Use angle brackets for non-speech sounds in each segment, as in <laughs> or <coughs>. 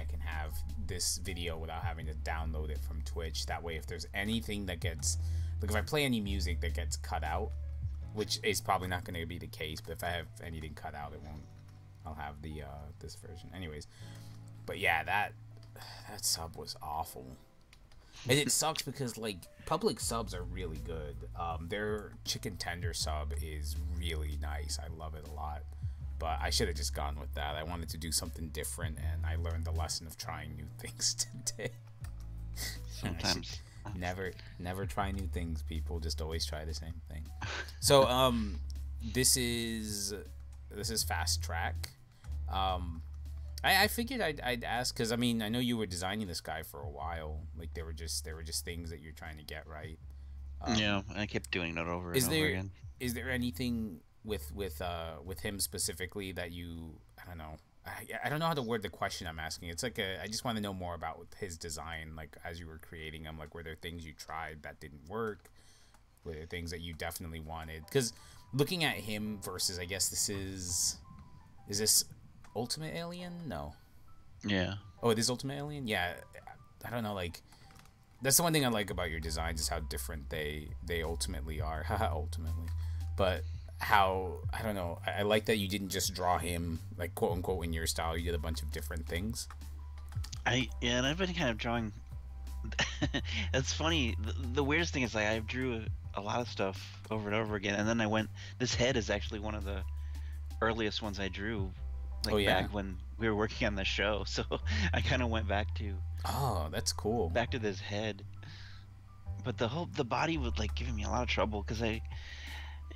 I can have this video without having to download it from Twitch. That way, if there's anything that gets, like if I play any music that gets cut out, which is probably not going to be the case, but if I have anything cut out, it won't. I'll have the uh, this version, anyways. But yeah, that that sub was awful. And it sucks because like Publix subs are really good. Um, their chicken tender sub is really nice. I love it a lot. But I should have just gone with that. I wanted to do something different, and I learned the lesson of trying new <laughs> things today. <laughs> Sometimes. never, never try new things, people. Just always try the same thing. So, <laughs> um, this is this is Fasttrack. Um, I, I figured I'd, I'd ask because I mean I know you were designing this guy for a while. Like there were just there were just things that you're trying to get right. Um, yeah, I kept doing it over is and there, over again. Is there anything with with uh with him specifically that you I don't know I, I don't know how to word the question I'm asking. It's like a I just want to know more about his design. Like as you were creating him, like were there things you tried that didn't work? Were there things that you definitely wanted? Because looking at him versus I guess this is is this Ultimate Alien? No. Yeah. Oh, it is Ultimate Alien. Yeah. I don't know. Like, that's the one thing I like about your designs is how different they they ultimately are. <laughs> Haha, ultimately, but how I don't know. I, I, like that you didn't just draw him like quote unquote in your style. You did a bunch of different things. I yeah, and I've been kind of drawing. <laughs> It's funny. The, the, weirdest thing is like I drew a, a lot of stuff over and over again, and then I went. This head is actually one of the earliest ones I drew like oh, yeah? back when we were working on the show. <laughs> So I kind of went back to oh, that's cool. Back to this head, but the whole the body was like giving me a lot of trouble because I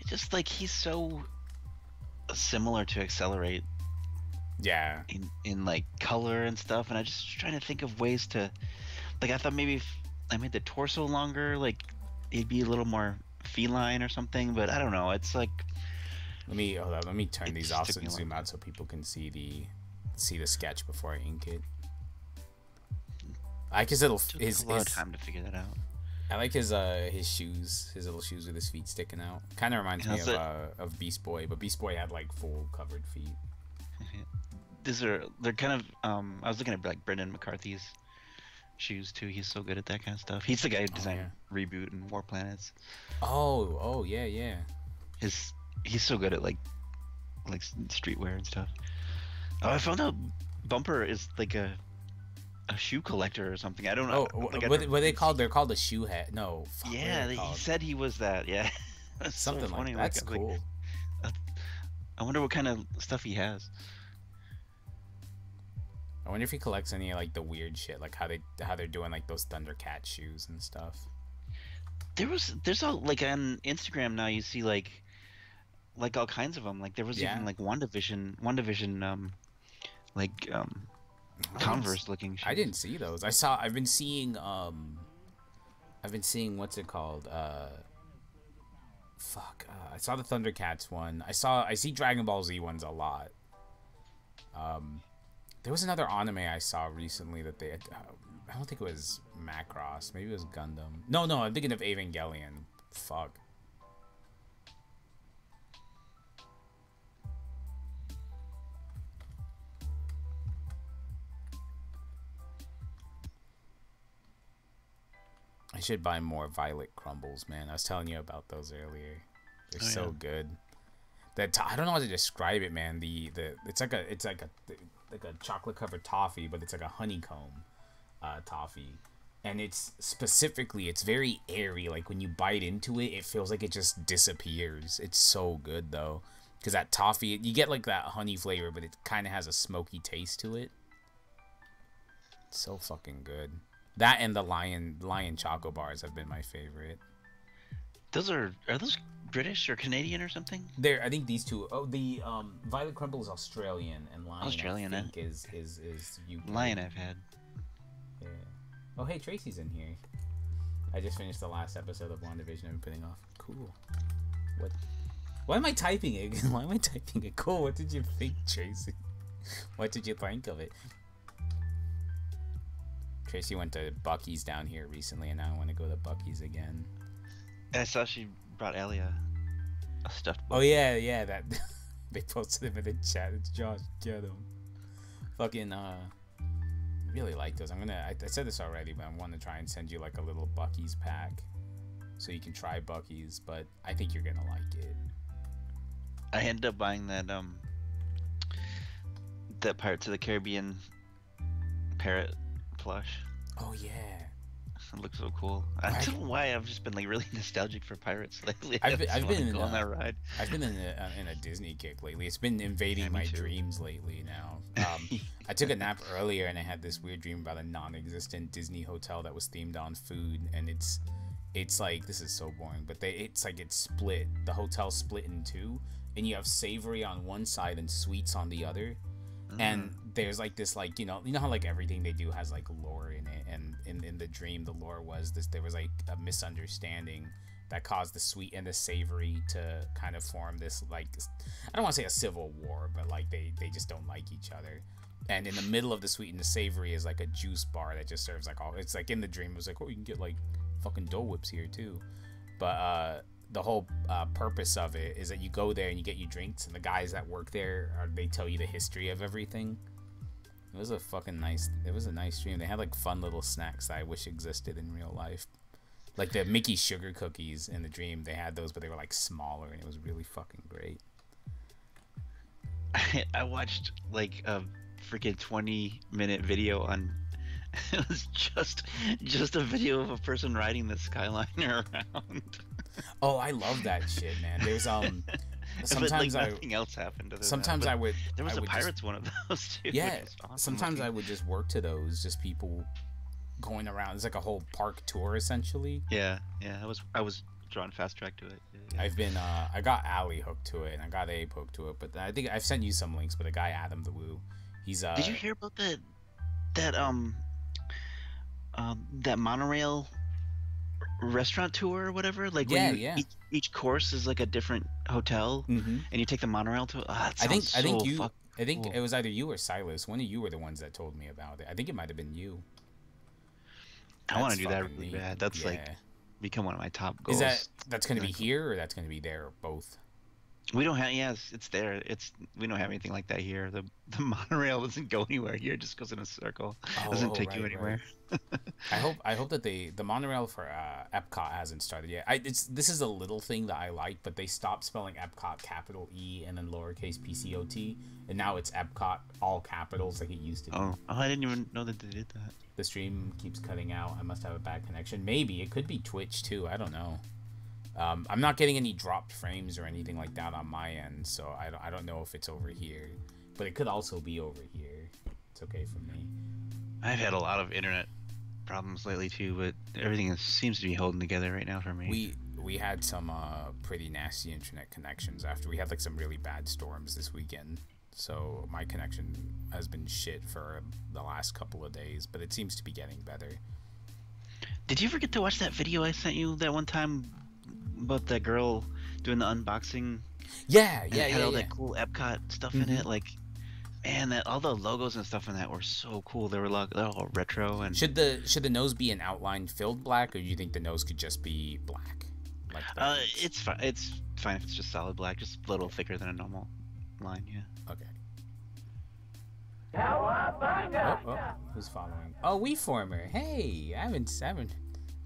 just like he's so similar to XLR8. Yeah. In in like color and stuff, and I just trying to think of ways to like I thought maybe if I made the torso longer, like it'd be a little more feline or something, but I don't know. It's like let me hold on, let me turn these off and zoom out so people can see the see the sketch before I ink it. I his little Took his, a lot his of time to figure that out. I like his uh his shoes, his little shoes with his feet sticking out. Kind of reminds me of uh, of Beast Boy, but Beast Boy had like full covered feet. <laughs> These are they're kind of um I was looking at like Brendan McCarthy's shoes too. He's so good at that kind of stuff. He's the guy who designed oh, yeah. Reboot and War Planets. Oh, oh yeah, yeah. His he's so good at like like streetwear and stuff. Oh, I found out Bumper is like a a shoe collector or something. I don't know. Oh, like what, what they called? They're called a shoe head. No. Fuck, yeah, he said he was that. <laughs> Yeah. Something so like that's like, cool. Like, I wonder what kind of stuff he has. I wonder if he collects any like the weird shit, like how they how they're doing like those Thundercat shoes and stuff. There was there's all like on Instagram now you see like like all kinds of them. Like there was yeah. even like WandaVision, one division, um, like um, Converse looking. Shoes. I didn't see those. I saw. I've been seeing. Um, I've been seeing what's it called? Uh, fuck. Uh, I saw the Thundercats one. I saw. I see Dragon Ball Z ones a lot. Um, there was another anime I saw recently that they. Had, uh, I don't think it was Macross. Maybe it was Gundam. No, no. I'm thinking of Evangelion. Fuck. I should buy more violet crumbles, man. I was telling you about those earlier. They're oh, so yeah. good. That I don't know how to describe it, man. The the it's like a it's like a like a chocolate covered toffee, but it's like a honeycomb uh, toffee, and it's specifically it's very airy. Like when you bite into it, it feels like it just disappears. It's so good though, because that toffee you get like that honey flavor, but it kind of has a smoky taste to it. It's so fucking good. That and the lion lion choco bars have been my favorite. Those are are those British or Canadian or something? There, I think these two. Oh, the um, Violet Crumble is Australian, and Lion Australian, I think, eh? is is is UK. Lion I've had. Yeah. Oh, hey, Tracy's in here. I just finished the last episode of WandaVision I've been putting off. Cool. What? Why am I typing it? <laughs> Why am I typing it? Cool. What did you think, Tracy? What did you think of it? Tracy went to Buc-ee's down here recently, and now I want to go to Buc-ee's again. I saw she brought Elia a stuffed. Oh yeah, yeah. That <laughs> they posted him in the chat. It's Josh Jedham. Fucking uh, really like those. I'm gonna. I, I said this already, but I want to try and send you like a little Buc-ee's pack, so you can try Buc-ee's. But I think you're gonna like it. I ended up buying that um that Pirates of the Caribbean parrot plush. Oh yeah. It looks so cool. I don't know why I've just been like really <laughs> nostalgic for pirates lately. I've <laughs> been- I've been in, on uh, that ride. I've been in a, uh, in a Disney kick lately. It's been invading Yeah, my too. dreams lately now. <laughs> Um, I took a nap earlier and I had this weird dream about a non-existent Disney hotel that was themed on food, and it's it's like this is so boring, but they it's like it's split. The hotel split in two, and you have savory on one side and sweets on the other. And there's like this like you know you know how like everything they do has like lore in it, and in in the dream the lore was this there was like a misunderstanding that caused the sweet and the savory to kind of form this like I don't want to say a civil war, but like they they just don't like each other. And in the middle of the sweet and the savory is like a juice bar that just serves like all. It's like in the dream it was like oh you can get like fucking Dole Whips here too, but uh the whole uh, purpose of it is that you go there and you get your drinks, and the guys that work there are, they tell you the history of everything. It was a fucking nice. It was a nice dream. They had like fun little snacks that I wish existed in real life, like the Mickey sugar cookies in the dream. They had those, but they were like smaller, and it was really fucking great. I, <laughs> I watched like a freaking 20 minute video on <laughs> it was just just a video of a person riding the skyliner <laughs> around Oh, I love that shit, man. There's um. <laughs> Sometimes like, I nothing else happened sometimes I would there was I a would just- pirates one of those too Yeah, awesome sometimes I would just work to those, just people going around. It's like a whole park tour essentially. yeah yeah i was i was drawn Fasttrack to it Yeah, yeah. I've been uh I got Ali hooked to it and I got Abe hooked to it, but I think I've sent you some links. But the guy Adam the Woo, he's uh did you hear about that that um um that monorail restaurant tour or whatever like Yeah, you, yeah. each, each course is like a different hotel Mhm. and you take the monorail to that I think sounds I think you fuck- I think cool. it was either you or Silas. One of you were the ones that told me about it. I think it might have been you. I want to do that really neat. bad. That's like become one of my top goals. Is that that's gonna be Exactly. here or that's gonna be there or both? We don't have? Yes, it's there. It's we don't have anything like that here. The the <laughs> monorail doesn't go anywhere here. It just goes in a circle. doesn't Oh, take you right, anywhere. <laughs> I hope I hope that they the monorail for uh, Epcot hasn't started yet. I it's this is a little thing that I like, but they stopped spelling Epcot capital E and then lowercase P C O T, and now it's Epcot all capitals like it used to be. Oh, oh, I didn't even know that they did that. The stream keeps cutting out. I must have a bad connection. Maybe it could be Twitch too. I don't know. Um, I'm not getting any dropped frames or anything like that on my end, so I don't, I don't know if it's over here, but it could also be over here. It's okay for me. I've had a lot of internet problems lately too, but everything seems to be holding together right now for me. We we had some uh, pretty nasty internet connections after we had like some really bad storms this weekend. So my connection has been shit for the last couple of days, but it seems to be getting better. Did you forget to watch that video I sent you that one time about that girl doing the unboxing? Yeah, and yeah, it had yeah, all yeah. that cool Epcot stuff Mhm. in it. Like, man, that all the logos and stuff in that were so cool. They were like they're all retro and Should the should the nose be an outline filled black, or do you think the nose could just be black? Like the uh, it's fine. It's fine if it's just solid black, just a little thicker than a normal line. Yeah. okay. Oh, oh, who's following? Oh, WeFormer. Hey, I haven't, I haven't,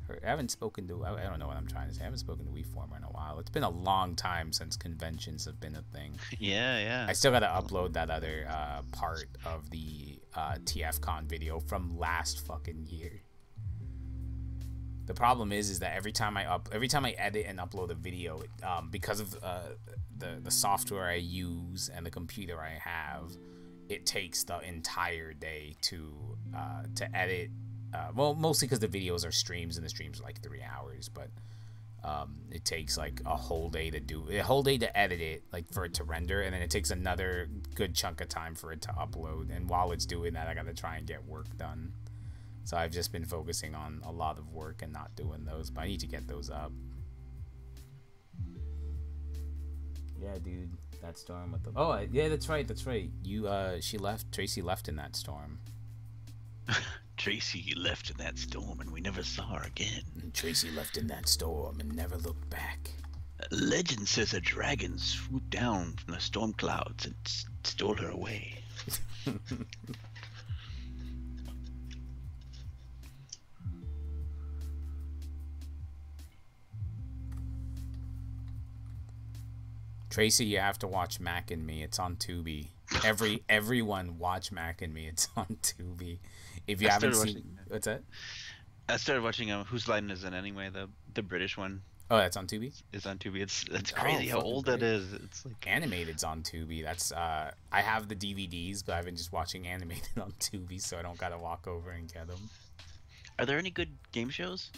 heard, I haven't spoken to. I, I don't know what I'm trying to say. I haven't spoken to WeFormer in a while. It's been a long time since conventions have been a thing. <laughs> Yeah, yeah. I still gotta upload that other uh, part of the uh, TFCon video from last fucking year. The problem is, is that every time I up, every time I edit and upload a video, it, um, because of uh, the the software I use and the computer I have, it takes the entire day to uh, to edit. Uh, well, mostly because the videos are streams and the streams are like three hours, but um, it takes like a whole day to do a whole day to edit it, like for it to render, and then it takes another good chunk of time for it to upload. And while it's doing that, I gotta try and get work done. So I've just been focusing on a lot of work and not doing those, but I need to get those up. Yeah, dude, that storm with the oh yeah, that's right, that's right. You uh, she left. Tracy left in that storm. <laughs> Tracy left in that storm and we never saw her again. And Tracy left in that storm and never looked back. Legend says a dragon swooped down from the storm clouds and stole her away. <laughs> Tracy, you have to watch Mac and Me. It's on Tubi. Every everyone watch Mac and Me. It's on Tubi. If you I haven't seen, watching what's that? I started watching um, Whose Line Is It Anyway? The the British one Oh, that's on Tubi. is on Tubi. It's it's Oh, crazy how old great. that is. It's like Animated's on Tubi. That's uh, I have the DVDs, but I've been just watching animated <laughs> on Tubi, so I don't gotta walk over and get them. Are there any good game shows?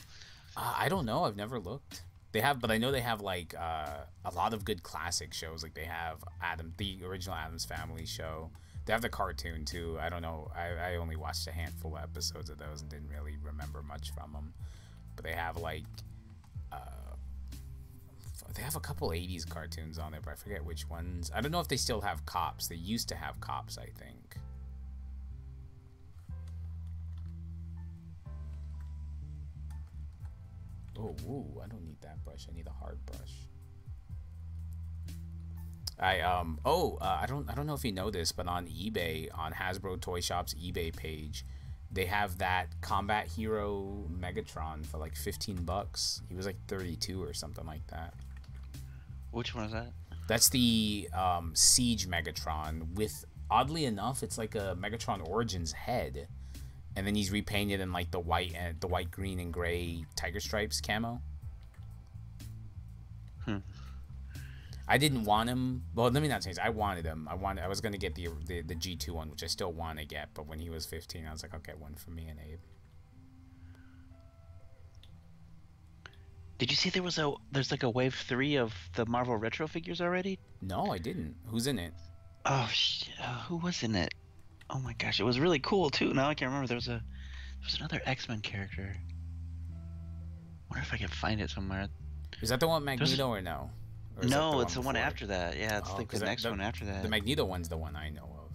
Uh, I don't know. I've never looked. They have, but I know they have like uh, a lot of good classic shows. Like they have Adam, the original Addams Family show. They have the cartoon too. I don't know. I, I only watched a handful of episodes of those and didn't really remember much from them. But they have like, uh, they have a couple '80s cartoons on there, but I forget which ones. I don't know if they still have cops. They used to have cops, I think. Oh, woo, I don't need that brush. I need a hard brush. I um oh uh, I don't I don't know if you know this, but on eBay on Hasbro Toy Shop's eBay page, they have that Combat Hero Megatron for like 15 bucks. He was like 32 or something like that. Which one is that? That's the um, Siege Megatron with oddly enough, it's like a Megatron Origins head, and then he's repainted in like the white and the white, green, and gray tiger stripes camo. I didn't want him. Well, let me not change. I wanted him. I wanted. I was gonna get the the, the G two one, which I still want to get. But when he was 15, I was like, okay, one for me and Abe. Did you see there was a there's like a wave three of the Marvel retro figures already? No, I didn't. Who's in it? Oh shit! Uh, who was in it? Oh my gosh, it was really cool too. Now I can't remember. There was a there was another X Men character. wonder if I can find it somewhere. Is that the one Magneto or no? Or is that No, it's the one before? after that. Yeah, it's Oh, like 'cause the that- next the- one after that. The Magneto one's the one I know of.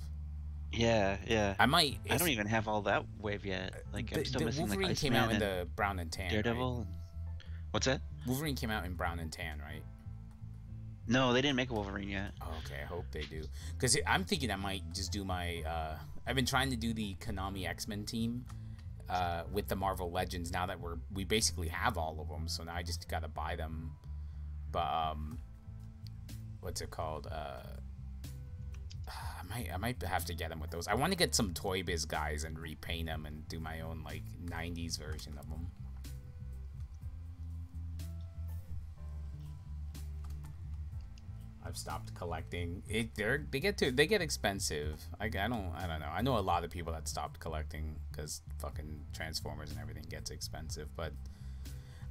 yeah, yeah. I might. I don't even have all that wave yet. Like the, I'm still the missing Wolverine like came out in the brown and tan. right? Daredevil. And... What's that? Wolverine came out in brown and tan, right? No, they didn't make a Wolverine yet. Oh, okay, I hope they do. Because I'm thinking I might just do my. Uh, I've been trying to do the Konami X Men team uh, with the Marvel Legends. Now that we're we basically have all of them, so now I just gotta buy them. But um, what's it called? Uh, I might I might have to get them with those. I want to get some Toy Biz guys and repaint them and do my own like '90s version of them. I've stopped collecting. It they're they get to they get expensive. I, I don't I don't know. I know a lot of people that stopped collecting because fucking Transformers and everything gets expensive. But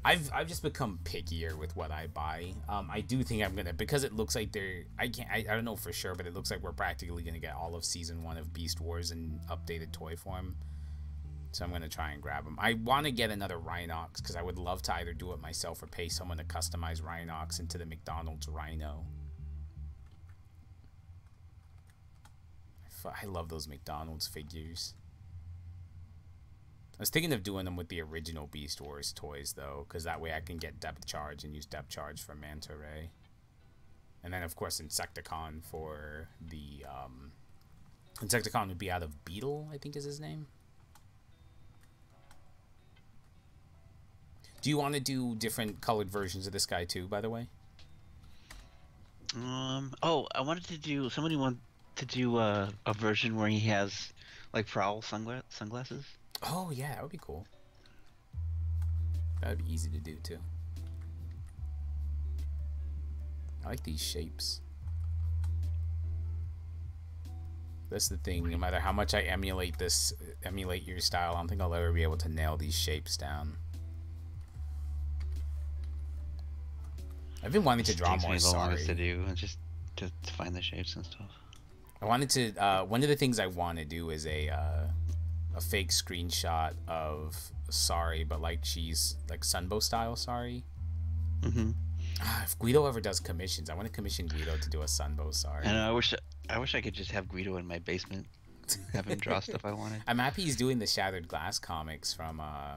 I've I've just become pickier with what I buy. Um, I do think I'm gonna because it looks like they're I can't I, I don't know for sure, but it looks like we're practically gonna get all of season one of Beast Wars in updated toy form. So I'm gonna try and grab them. I want to get another Rhinox because I would love to either do it myself or pay someone to customize Rhinox into the McDonald's Rhino. I love those McDonald's figures. I was thinking of doing them with the original Beast Wars toys though, because that way I can get depth charge and use depth charge for Manta Ray. And then of course Insecticon for the um, Insecticon would be out of Beetle, I think is his name. Do you want to do different colored versions of this guy too, by the way? Um. Oh, I wanted to do. Somebody wanted to do uh, a version where he has like prowl sungla- sunglasses. Oh yeah, that would be cool. That would be easy to do too. I like these shapes. That's the thing. No matter how much I emulate this, emulate your style, I don't think I'll ever be able to nail these shapes down. I've been wanting to draw takes more. longest to do, just to, to find the shapes and stuff. I wanted to. Uh, one of the things I want to do is a uh, a fake screenshot of Sari, but like she's like Sunbow style Sorry. Mm-hmm. Ah, if Guido ever does commissions, I want to commission Guido to do a Sunbow Sari. I know. I wish. I wish I could just have Guido in my basement, have him draw stuff I wanted. <laughs> I'm happy he's doing the Shattered Glass comics from uh,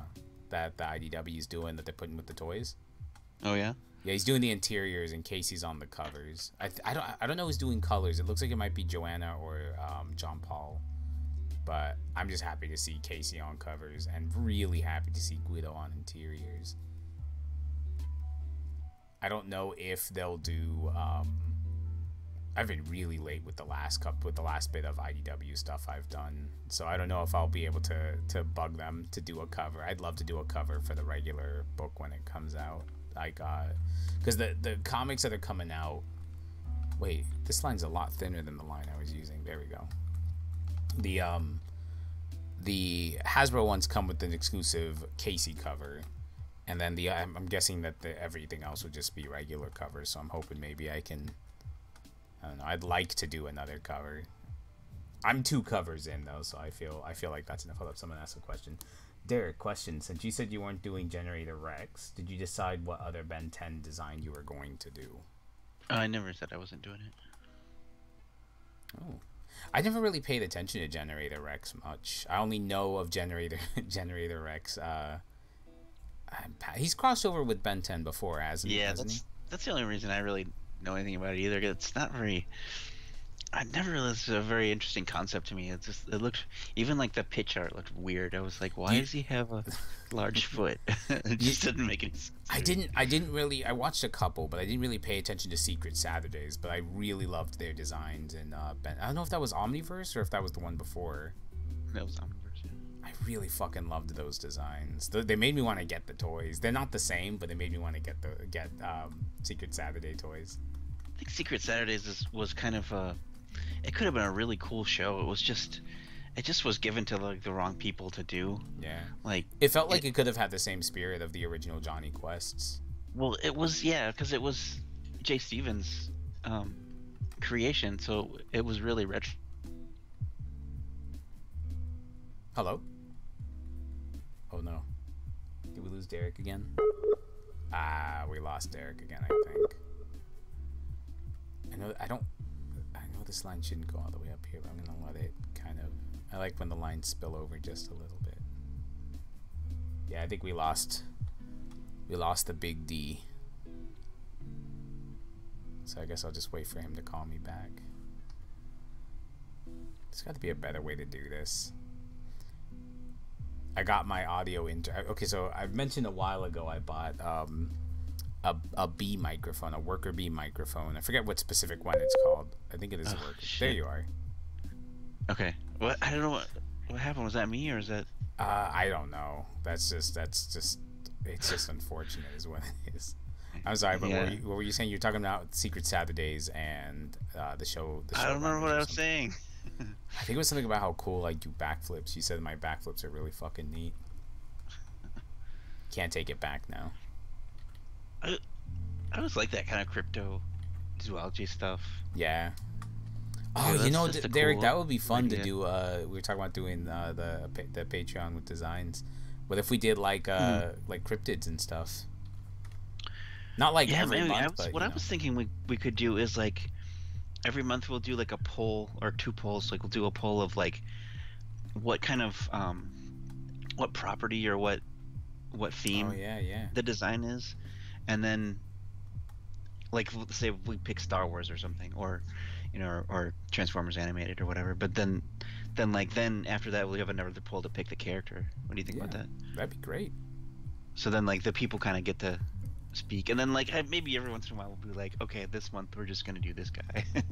that the IDW is doing that they're putting with the toys. Oh yeah. Yeah, he's doing the interiors in case he's on the covers. I, th- I don't I don't know who's doing colors. It looks like it might be Joanna or um, John Paul. But I'm just happy to see Casey on covers and really happy to see Guido on interiors. I don't know if they'll do um, I've been really late with the last cup with the last bit of IDW stuff I've done. So I don't know if I'll be able to to bug them to do a cover. I'd love to do a cover for the regular book when it comes out. Like uh cuz the the comics that are coming out Wait, this line's a lot thinner than the line I was using. There we go. The um the Hasbro ones come with an exclusive Casey cover and then the I'm, I'm guessing that the everything else would just be regular covers. So I'm hoping maybe I can. I don't know. I'd like to do another cover. I'm two covers in though, so I feel I feel like that's enough. Hold up, someone asked a question. Derrick, question. Since you said you weren't doing Generator Rex, did you decide what other Ben 10 design you were going to do? I never said I wasn't doing it. Oh, I never really paid attention to Generator Rex much. I only know of Generator <laughs> Generator Rex. Uh, he's crossed over with Ben 10 before, hasn't yeah, hasn't that's, that's the only reason I really know anything about it either. It's not very. I never realized a very interesting concept to me. It just it looked even like the pitch art looked weird. I was like, why you, does he have a <laughs> large foot? <laughs> it just you, didn't make any sense. I didn't. I didn't really. I watched a couple, but I didn't really pay attention to Secret Saturdays. But I really loved their designs and uh, Ben. I don't know if that was Omniverse or if that was the one before. That was Omniverse I really fucking loved those designs. They made me want to get the toys. They're not the same, but they made me want to get the get um, Secret Saturday toys. I think Secret Saturdays is, was kind of a. It could have been a really cool show. It was just, it just was given to like the wrong people to do. Yeah. Like it felt like it, it could have had the same spirit of the original Johnny Quests. Well, it was yeah, because it was Jay Stephens' um, creation, so it was really rich. Hello. Oh no. Did we lose Derrick again? Ah, we lost Derrick again, I think. I know I don't this line shouldn't go all the way up here, but I'm gonna let it kind of I like when the lines spill over just a little bit. Yeah, I think we lost we lost the big D. So I guess I'll just wait for him to call me back. There's got to be a better way to do this. I got my audio into. Okay, so I've mentioned a while ago I bought um, a a B microphone, a worker B microphone. I forget what specific one it's called. I think it is oh, a worker. Shit. There you are. Okay. What I don't know what what happened. Was that me or is that? Uh, I don't know. That's just that's just it's just unfortunate, is what it is. I'm sorry, but yeah. what, were you, what, were you, saying? You're talking about Secret Saturdays and uh, the show. The show I don't remember what I was saying. <laughs> I think it was something about how cool I do backflips. You said my backflips are really fucking neat. Can't take it back now. I, I always like that kind of crypto zoology stuff. Yeah. Oh, yeah, you know, Derrick, cool that would be fun idea. to do. Uh, we were talking about doing uh, the the Patreon with designs. What if we did like uh mm. like cryptids and stuff? Not like yeah, every month, I was, but, what I was thinking we we could do is like every month we'll do like a poll or two polls. Like we'll do a poll of like what kind of um, what property or what what theme oh, yeah, yeah. the design is, and then like say we pick Star Wars or something, or you know, or, or, Transformers animated or whatever. But then, then like then after that we'll have another poll to pick the character. What do you think yeah, about that? That'd be great. So then like the people kind of get to speak, and then like maybe every once in a while we'll be like, okay, this month we're just gonna do this guy. <laughs>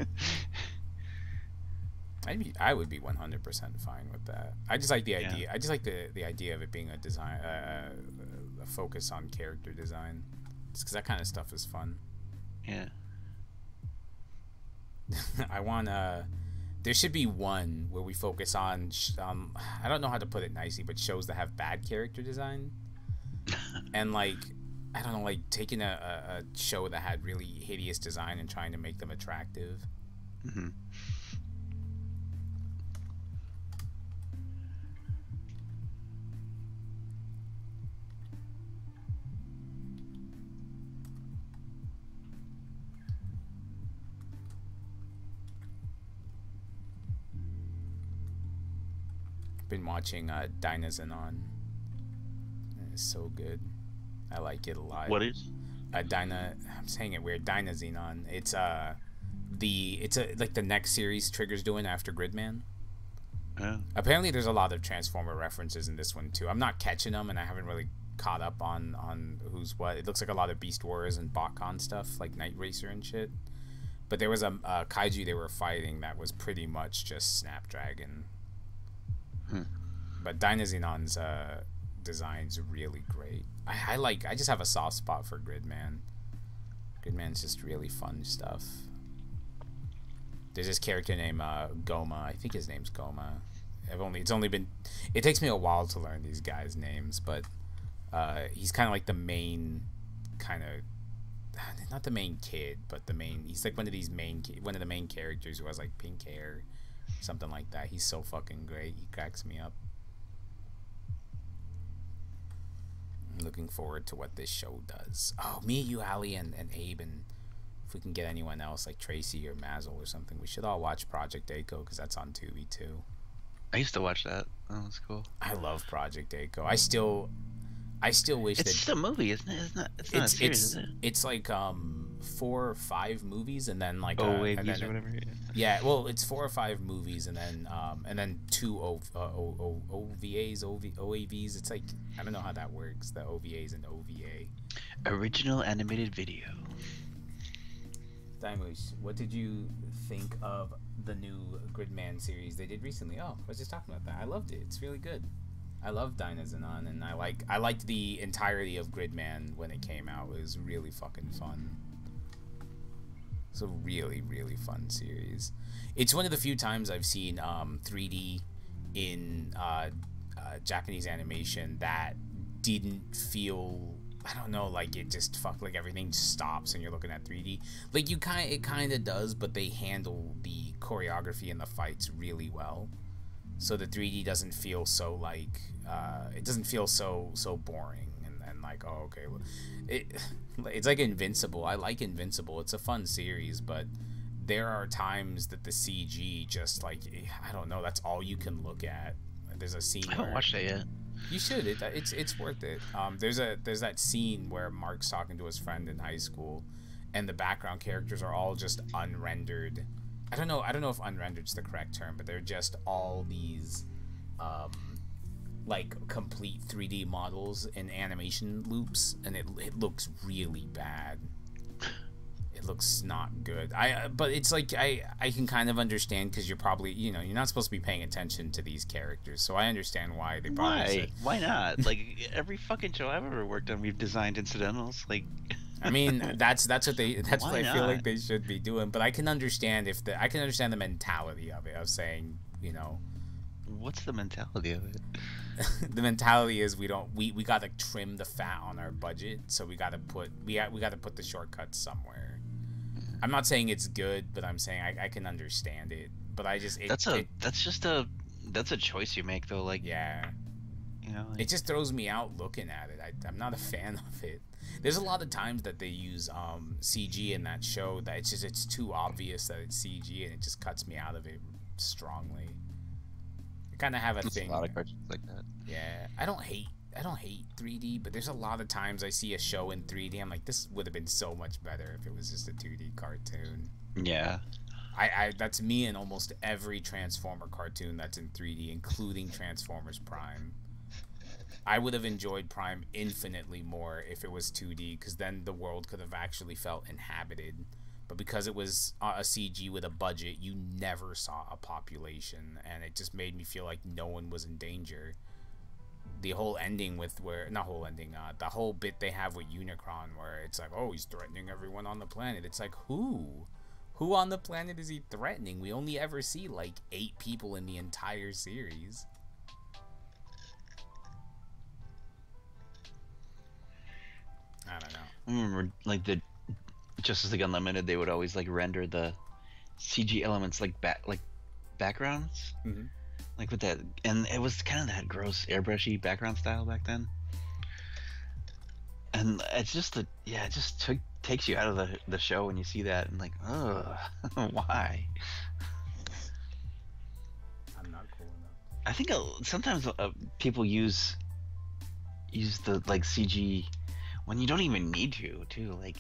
I'd be, I would be 100% fine with that. I just like the idea. Yeah. I just like the the idea of it being a design, uh, a focus on character design, because that kind of stuff is fun. Yeah. <laughs> I want to. There should be one where we focus on. Um, I don't know how to put it nicely, but shows that have bad character design, <laughs> and like I don't know, like taking a, a, a, show that had really hideous design and trying to make them attractive. Mm-hmm. Been watching uh, Dynazenon. It's so good. I like it a lot. What is? A Dyna. I'm saying it weird. Dynazenon. It's uh the it's a like the next series Trigger's doing after Gridman. Yeah. Apparently, there's a lot of Transformer references in this one too. I'm not catching them, and I haven't really caught up on on who's what. It looks like a lot of Beast Wars and BotCon stuff, like Night Racer and shit. But there was a, a kaiju they were fighting that was pretty much just Snapdragon. Hmm. But Dynazenon's uh, design's really great. I, I like. I just have a soft spot for Gridman. Gridman's just really fun stuff. There's this character named uh, Gauma. I think his name's Gauma. I've only it's only been. It takes me a while to learn these guys' names, but uh, he's kind of like the main kind of not the main kid, but the main. He's like one of these main, one of the main characters who has like pink hair, something like that. He's so fucking great. He cracks me up. I'm looking forward to what this show does. Oh, me, you, Ali, and, and Abe, and if we can get anyone else like Tracy or Mazel or something, we should all watch Project A-ko because that's on Tubi too. I used to watch that. That was cool. I love Project A-ko. I still, I still wish it's that just a movie, isn't it? It's not. It's not it's a series, it's, is it? it's like um four or five movies and then like Oh, uh, wait, and or whatever. yeah. Yeah, well, it's four or five movies, and then um, and then two o, uh, o, o, OVAs, OV, OAVs. It's like I don't know how that works. The OVAs and OVA. Original animated video. Dyemooch, what did you think of the new Gridman series they did recently? Oh, I was just talking about that. I loved it. It's really good. I love Dynazenon, and I like I liked the entirety of Gridman when it came out. It was really fucking fun. It's a really really fun series. It's one of the few times I've seen um, 3D in uh, uh, Japanese animation that didn't feel I don't know like it just fuck like everything stops and you're looking at 3D like you kind it kind of does but they handle the choreography and the fights really well so the 3D doesn't feel so like uh, it doesn't feel so so boring and, and like oh okay well, it <sighs> it's like Invincible I like Invincible it's a fun series but there are times that the CG just like I don't know that's all you can look at there's a scene I haven't watched that yet. you should. It, it's it's worth it. Um, there's a there's that scene where Mark's talking to his friend in high school, and the background characters are all just unrendered. I don't know. I don't know if unrendered's the correct term, but they're just all these, um, like complete 3D models in animation loops, and it it looks really bad. It looks not good. I uh, but it's like I I can kind of understand because you're probably you know you're not supposed to be paying attention to these characters, so I understand why they probably Why? said- Why not? Like every fucking show I've ever worked on, we've designed incidentals. Like, I mean, <laughs> that's that's what they that's what Why I feel like they should be doing. But I can understand if the I can understand the mentality of it of saying you know what's the mentality of it? <laughs> the mentality is we don't we, we got to trim the fat on our budget, so we got to put we got, we got to put the shortcuts somewhere. Mm. I'm not saying it's good, but I'm saying I, I can understand it. But I just it, That's a it, that's just a that's a choice you make though. Like, yeah. You know, like, it just throws me out looking at it. I, I'm not a fan <laughs> of it. There's a lot of times that they use um, CG in that show that it's just it's too obvious that it's CG and it just cuts me out of it strongly. I kind of have a thing. a lot of cartoons like that. Yeah, I don't hate I don't hate 3D, but there's a lot of times I see a show in 3D. I'm like, this would have been so much better if it was just a 2D cartoon. Yeah. I, I that's me in almost every Transformer cartoon that's in 3D, including Transformers Prime. I would have enjoyed Prime infinitely more if it was 2D, because then the world could have actually felt inhabited. But because it was a CG with a budget, you never saw a population, and it just made me feel like no one was in danger. The whole ending with where not whole ending, uh, the whole bit they have with Unicron, where it's like, oh, he's threatening everyone on the planet. It's like who? Who on the planet is he threatening? We only ever see like eight people in the entire series. I don't know. I remember like the Justice League Unlimited, they would always like render the CG elements like back like backgrounds, Mhm. like with that, and it was kind of that gross airbrushy background style back then. And it's just the yeah, it just took takes you out of the the show when you see that and like, ugh, <laughs> why? I'm not cool enough. I think uh, sometimes uh, people use use the like CG when you don't even need to too. Like,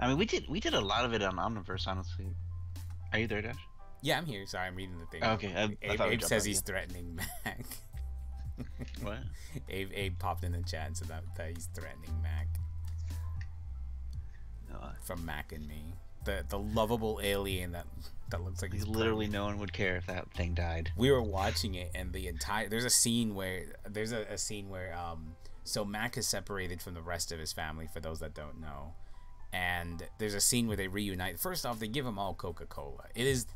I mean, we did we did a lot of it on Omniverse, honestly. Are you there, Dash? Yeah, I'm here. Sorry, I'm reading the thing. Okay, I- I Abe, thought Abe says he's you. threatening Mac. <laughs> What? Abe, Abe popped in the chat and said that, that he's threatening Mac No, from Mac and me. the the lovable alien that that looks like he's literally no one would care if that thing died. We were watching it, and the entire there's a scene where there's a, a scene where um so Mac is separated from the rest of his family. For those that don't know, and there's a scene where they reunite. First off, they give them all Coca Cola. It is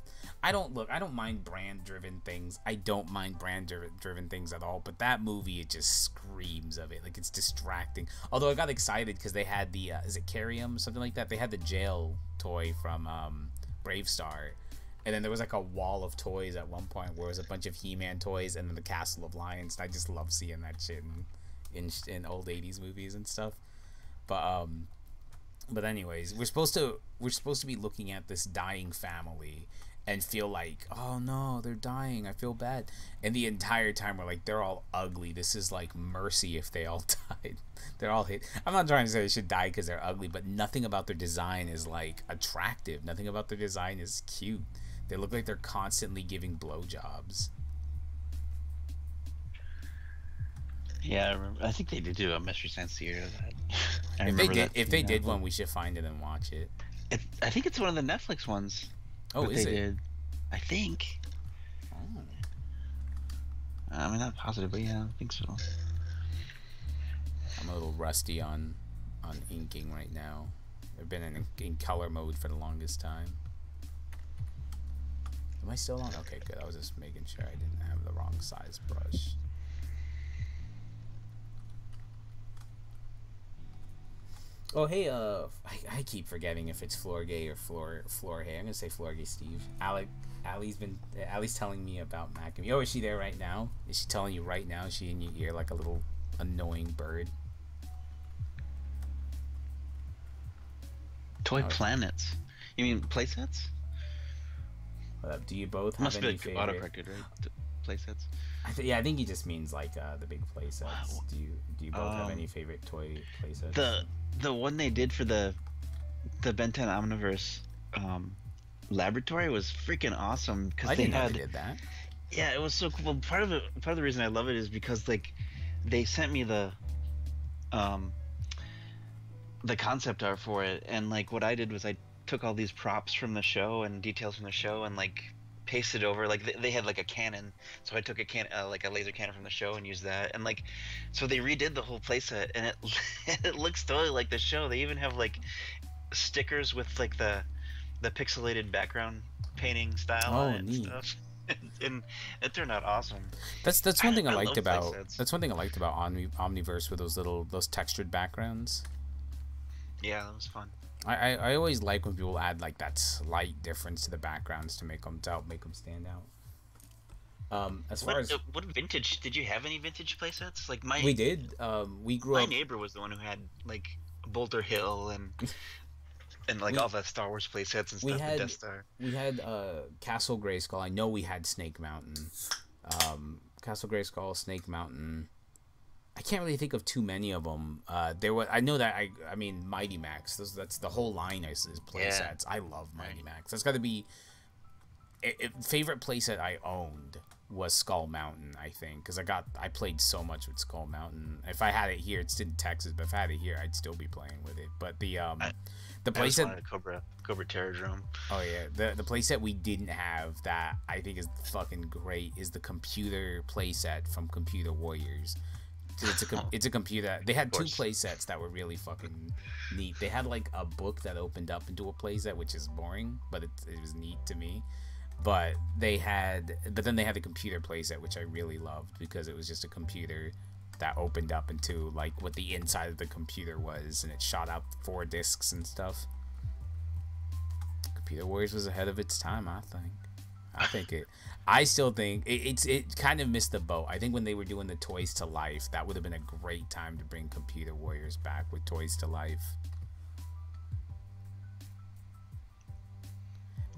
I don't look. I don't mind brand driven things. I don't mind brand driven things at all. But that movie, it just screams of it. Like it's distracting. Although I got excited because they had the uh, is it Kerium something like that. They had the jail toy from um, BraveStarr. And then there was like a wall of toys at one point where it was a bunch of He-Man toys and then the Castle of Lions. And I just love seeing that shit in, in, in old 80s movies and stuff. But um but anyways, we're supposed to we're supposed to be looking at this dying family and feel like, oh no, they're dying. I feel bad. And the entire time we're like, they're all ugly. This is like mercy if they all <laughs> died. they're all hit. I'm not trying to say they should die because they're ugly, but nothing about their design is like attractive. Nothing about their design is cute. They look like they're constantly giving blowjobs. Yeah, I, remember, I think they did do a Mystery Science Theater of that. if they did, if they did one, we should find it and watch it. it. I think it's one of the Netflix ones. Oh, is they it? Did. I think. Oh. I mean, not positive, but yeah, I think so. I'm a little rusty on on inking right now. I've been in, in color mode for the longest time. Am I still on? Okay, good. I was just making sure I didn't have the wrong size brush. Oh hey, uh, I, I keep forgetting if it's Florgay or Floor Florhay. I'm gonna say Florgay Steve. Alec, Allie's been Ali's telling me about Mac. Oh, is she there right now? Is she telling you right now? Is she in your ear like a little annoying bird? Toy oh. planets. You mean playsets? Uh, do you both have Must any be like favorite? autocorrected, right? Playsets. I th- yeah, I think he just means like uh, the big playsets. Wow. Do you do you both um, have any favorite toy playsets? The the one they did for the the Ben 10 Omniverse um, laboratory was freaking awesome because they had they did that. Yeah, it was so cool. Part of it, part of the reason I love it is because like they sent me the um the concept art for it, and like what I did was I took all these props from the show and details from the show and like pasted over like they, they had like a cannon. So i took a can uh, like a laser cannon from the show and used that. And like so they redid the whole playset and it <laughs> it looks totally like the show. They even have like stickers with like the the pixelated background painting style oh, and neat. stuff. <laughs> And, and, it turned out awesome. That's that's one thing i, I liked about that's one thing i liked about Omni, omniverse with those little those textured backgrounds. Yeah that was fun I, I, always like when people add like that slight difference to the backgrounds to make them to help make them stand out. Um, as far as what vintage did you have any vintage playsets? Like my we did. Um, we grew my up. My neighbor was the one who had like Boulder Hill and <laughs> and like we, all the Star Wars playsets and stuff. We had Death Star. we had uh, Castle Grayskull. I know we had Snake Mountain. Um, Castle Grayskull, Snake Mountain. I can't really think of too many of them. Uh, there was I know that I I mean Mighty Max. Those, that's the whole line is, is play yeah. sets. I love Mighty Max. That's got to be it, it, favorite playset I owned was Skull Mountain. I think because I got I played so much with Skull Mountain. If I had it here, it's in Texas, but if I had it here, I'd still be playing with it. But the um I, the playset Cobra Cobra Terrordrome. Oh yeah, the the playset we didn't have that I think is fucking great is the computer playset from Computer Warriors it's a oh. it's a computer. They had two play sets that were really fucking neat. They had like a book that opened up into a play set, which is boring, but it, it was neat to me. But they had, but then they had the computer play set, which I really loved because it was just a computer that opened up into like what the inside of the computer was, and it shot out four discs and stuff. Computer Warriors was ahead of its time, I think. I think it. I still think it, it's it kind of missed the boat. I think when they were doing the Toys to Life, that would have been a great time to bring Computer Warriors back with Toys to Life.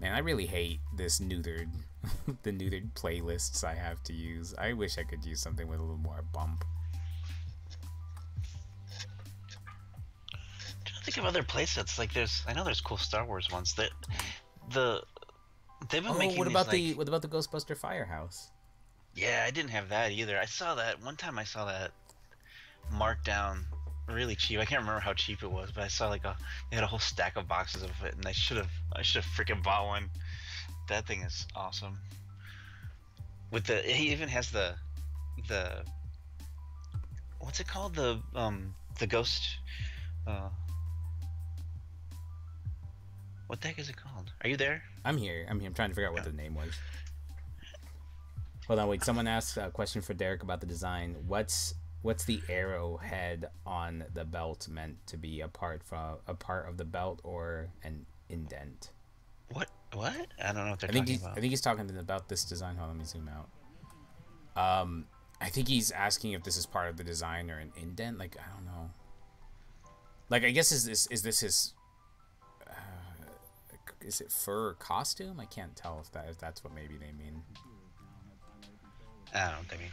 Man, I really hate this neutered, <laughs> the neutered playlists I have to use. I wish I could use something with a little more bump. I'm trying to think of other playsets like there's. I know there's cool Star Wars ones that the They've been oh, making. What about these, the like... what about the Ghostbuster Firehouse? Yeah, I didn't have that either. I saw that one time. I saw that markdown really cheap. I can't remember how cheap it was, but I saw like a they had a whole stack of boxes of it, and I should have I should have freaking bought one. That thing is awesome. With the he even has the the what's it called the um the ghost uh what the heck is it called? Are you there? I'm here. I'm here. I'm trying to figure out what the name was. Hold on, wait. Someone asked a question for Derrick about the design. What's what's the arrowhead on the belt meant to be a part from a part of the belt or an indent? What? What? I don't know what they're I think talking about. I think he's talking about this design. Hold on, let me zoom out. Um, I think he's asking if this is part of the design or an indent. Like I don't know. Like I guess is this is this his? Is it fur costume? I can't tell if that if that's what maybe they mean. I don't know what they mean.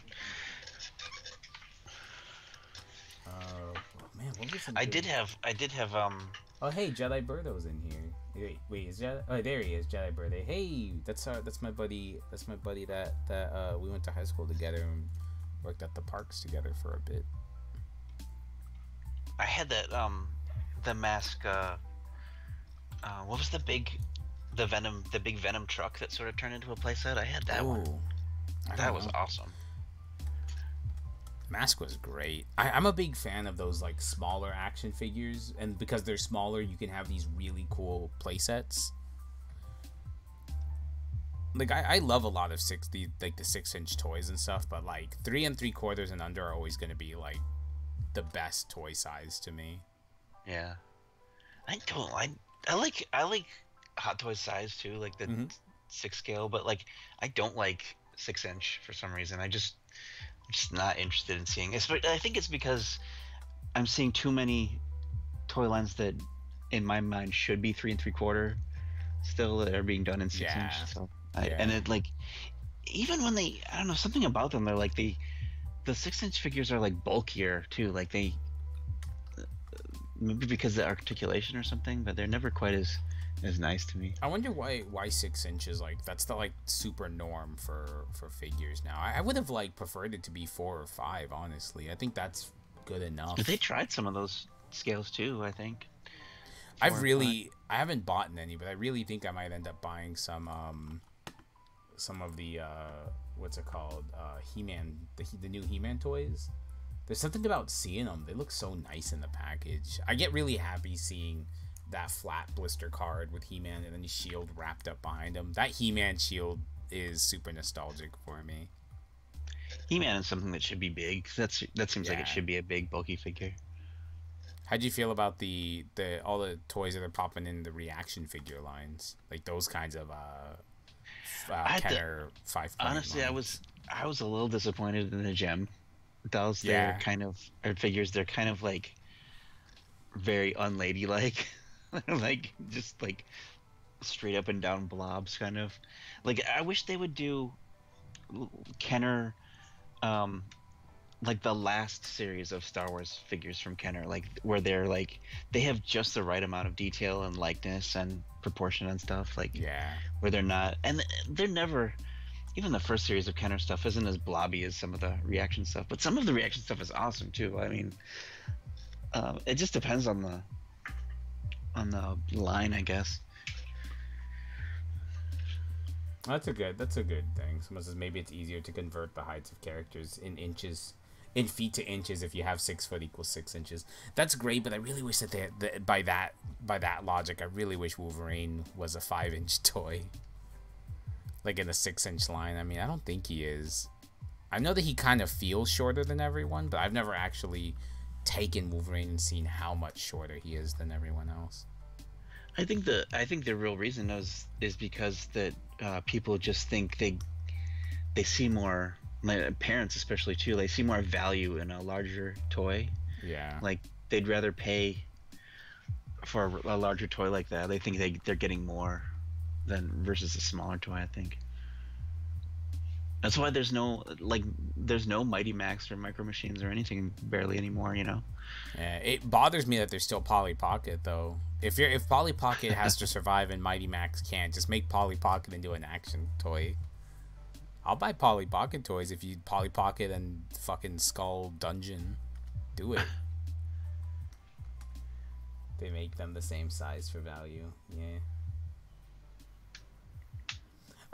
Uh, man, what was I did have I did have um Oh, hey, Jedi Birdo's in here. Wait, wait, is Jedi? Oh, there he is, Jedi Birdo. Hey, that's our, that's my buddy. That's my buddy that that uh, we went to high school together and worked at the parks together for a bit. I had that um the mask uh uh what was the big the venom the big venom truck that sort of turned into a playset? I had that one. Ooh, I That was know. awesome. Mask was great. I, I'm a big fan of those like smaller action figures, and because they're smaller, you can have these really cool playsets. Like I, I love a lot of six the like the six inch toys and stuff, but like three and three quarters and under are always gonna be like the best toy size to me. Yeah. I don't I I like I like Hot Toys size too, like the Mhm. six scale, but like I don't like six inch for some reason. I just I'm just not interested in seeing. Espe- I think it's because I'm seeing too many toy lines that, in my mind, should be three and three quarter, still that are being done in six Yeah. inch. So I, Yeah. and it like, even when they, I don't know, something about them. They're like the the six inch figures are like bulkier too. Like they, maybe because of the articulation or something, but they're never quite as as nice to me. I wonder why why six inches like that's the like super norm for for figures now. I, I would have like preferred it to be four or five. Honestly, I think that's good enough. But they tried some of those scales too. I think. Four I've really I haven't bought any, but I really think I might end up buying some um some of the uh what's it called uh He-Man the the new He-Man toys. There's something about seeing them. They look so nice in the package. I get really happy seeing that flat blister card with He-Man and then his shield wrapped up behind him. That He-Man shield is super nostalgic for me. He-Man is something that should be big. That's that seems like it should be a big, bulky figure. How do you feel about the the all the toys that are popping in the reaction figure lines, like those kinds of uh, uh had to- five? Honestly, I was I was a little disappointed in the gem dolls. Yeah. They're kind of or figures. They're kind of like very unladylike. <laughs> Like just like straight up and down blobs, kind of. Like I wish they would do Kenner, um, like the last series of Star Wars figures from Kenner, like where they're like they have just the right amount of detail and likeness and proportion and stuff. Like Yeah, where they're not and they're never even the first series of Kenner stuff isn't as blobby as some of the reaction stuff, but some of the reaction stuff is awesome too. I mean, uh, it just depends on the on the line, I guess. that's a good that's a good thing. Someone says maybe it's easier to convert the heights of characters in inches, in feet to inches if you have six foot equals six inches. That's great, but I really wish that they that by that by that logic, I really wish Wolverine was a five inch <laughs> toy. Like in the six inch line. I mean, I don't think he is. I know that he kind of feels shorter than everyone, but I've never actually taken Wolverine and seen how much shorter he is than everyone else. I think the I think the real reason is is because that uh, people just think they they see more my parents especially too they see more value in a larger toy Yeah. like they'd rather pay for a, a larger toy like that they think they, they're getting more than versus a smaller toy i think that's why there's no like there's no mighty max or micro machines or anything barely anymore you know Yeah, it bothers me that there's still Polly Pocket though. If you're if Polly Pocket has to survive and Mighty Max can't, just make Polly Pocket into an action toy. I'll buy Polly Pocket toys if you Polly Pocket and fucking Skull Dungeon. Do it. <laughs> They make them the same size for value. Yeah.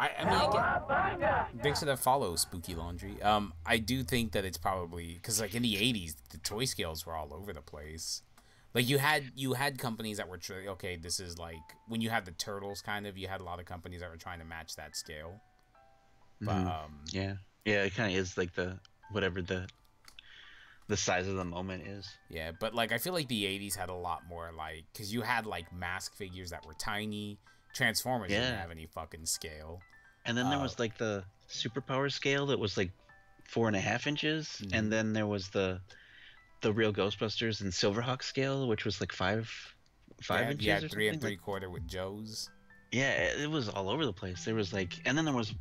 I, I mean, again, thanks for the follow, Spooky Laundry. Um, I do think that it's probably because like in the '80s, the toy scales were all over the place. Like you had you had companies that were tr- okay. This is like when you had the turtles, kind of. You had a lot of companies that were trying to match that scale. But Mhm. um, Yeah, yeah, it kind of is like the whatever the the size of the moment is. Yeah, but like I feel like the '80s had a lot more like because you had like mask figures that were tiny. Transformers yeah. didn't have any fucking scale. And then there Uh, was like the superpower scale that was like four and a half inches, Mhm. and then there was the the real Ghostbusters and Silverhawk scale, which was like five five yeah, inches yeah, or three and three Like- quarter with Joe's. yeah, it it was all over the place. There was like, and then there was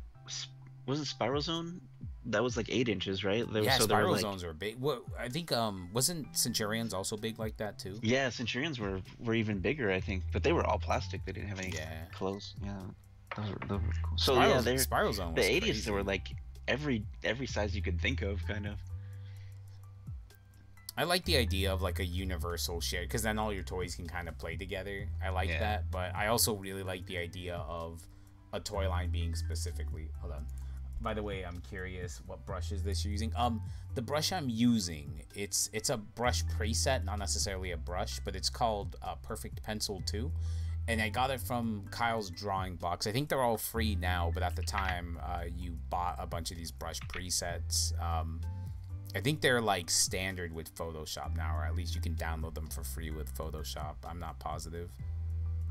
was it Spiral Zone? That was like eight inches, right? There yeah, so there were, spiral like- zones were big. What I think um wasn't Centurions also big like that too? Yeah, Centurions were were even bigger, I think, but they were all plastic. They didn't have any Yeah. clothes. Yeah, those were, those were cool. So Spiral, yeah, spiral zone. the 80s. crazy. They were like every every size you could think of, kind of. I like the idea of like a universal share because then all your toys can kind of play together. I like Yeah. that, but I also really like the idea of a toy line being specifically. Hold on. By the way, I'm curious what brushes this you're using. Um, the brush I'm using, it's it's a brush preset, not necessarily a brush, but it's called uh, Perfect Pencil 2, and I got it from Kyle's drawing box. I think they're all free now, but at the time, uh, you bought a bunch of these brush presets. Um, I think they're like standard with Photoshop now, or at least you can download them for free with Photoshop. I'm not positive.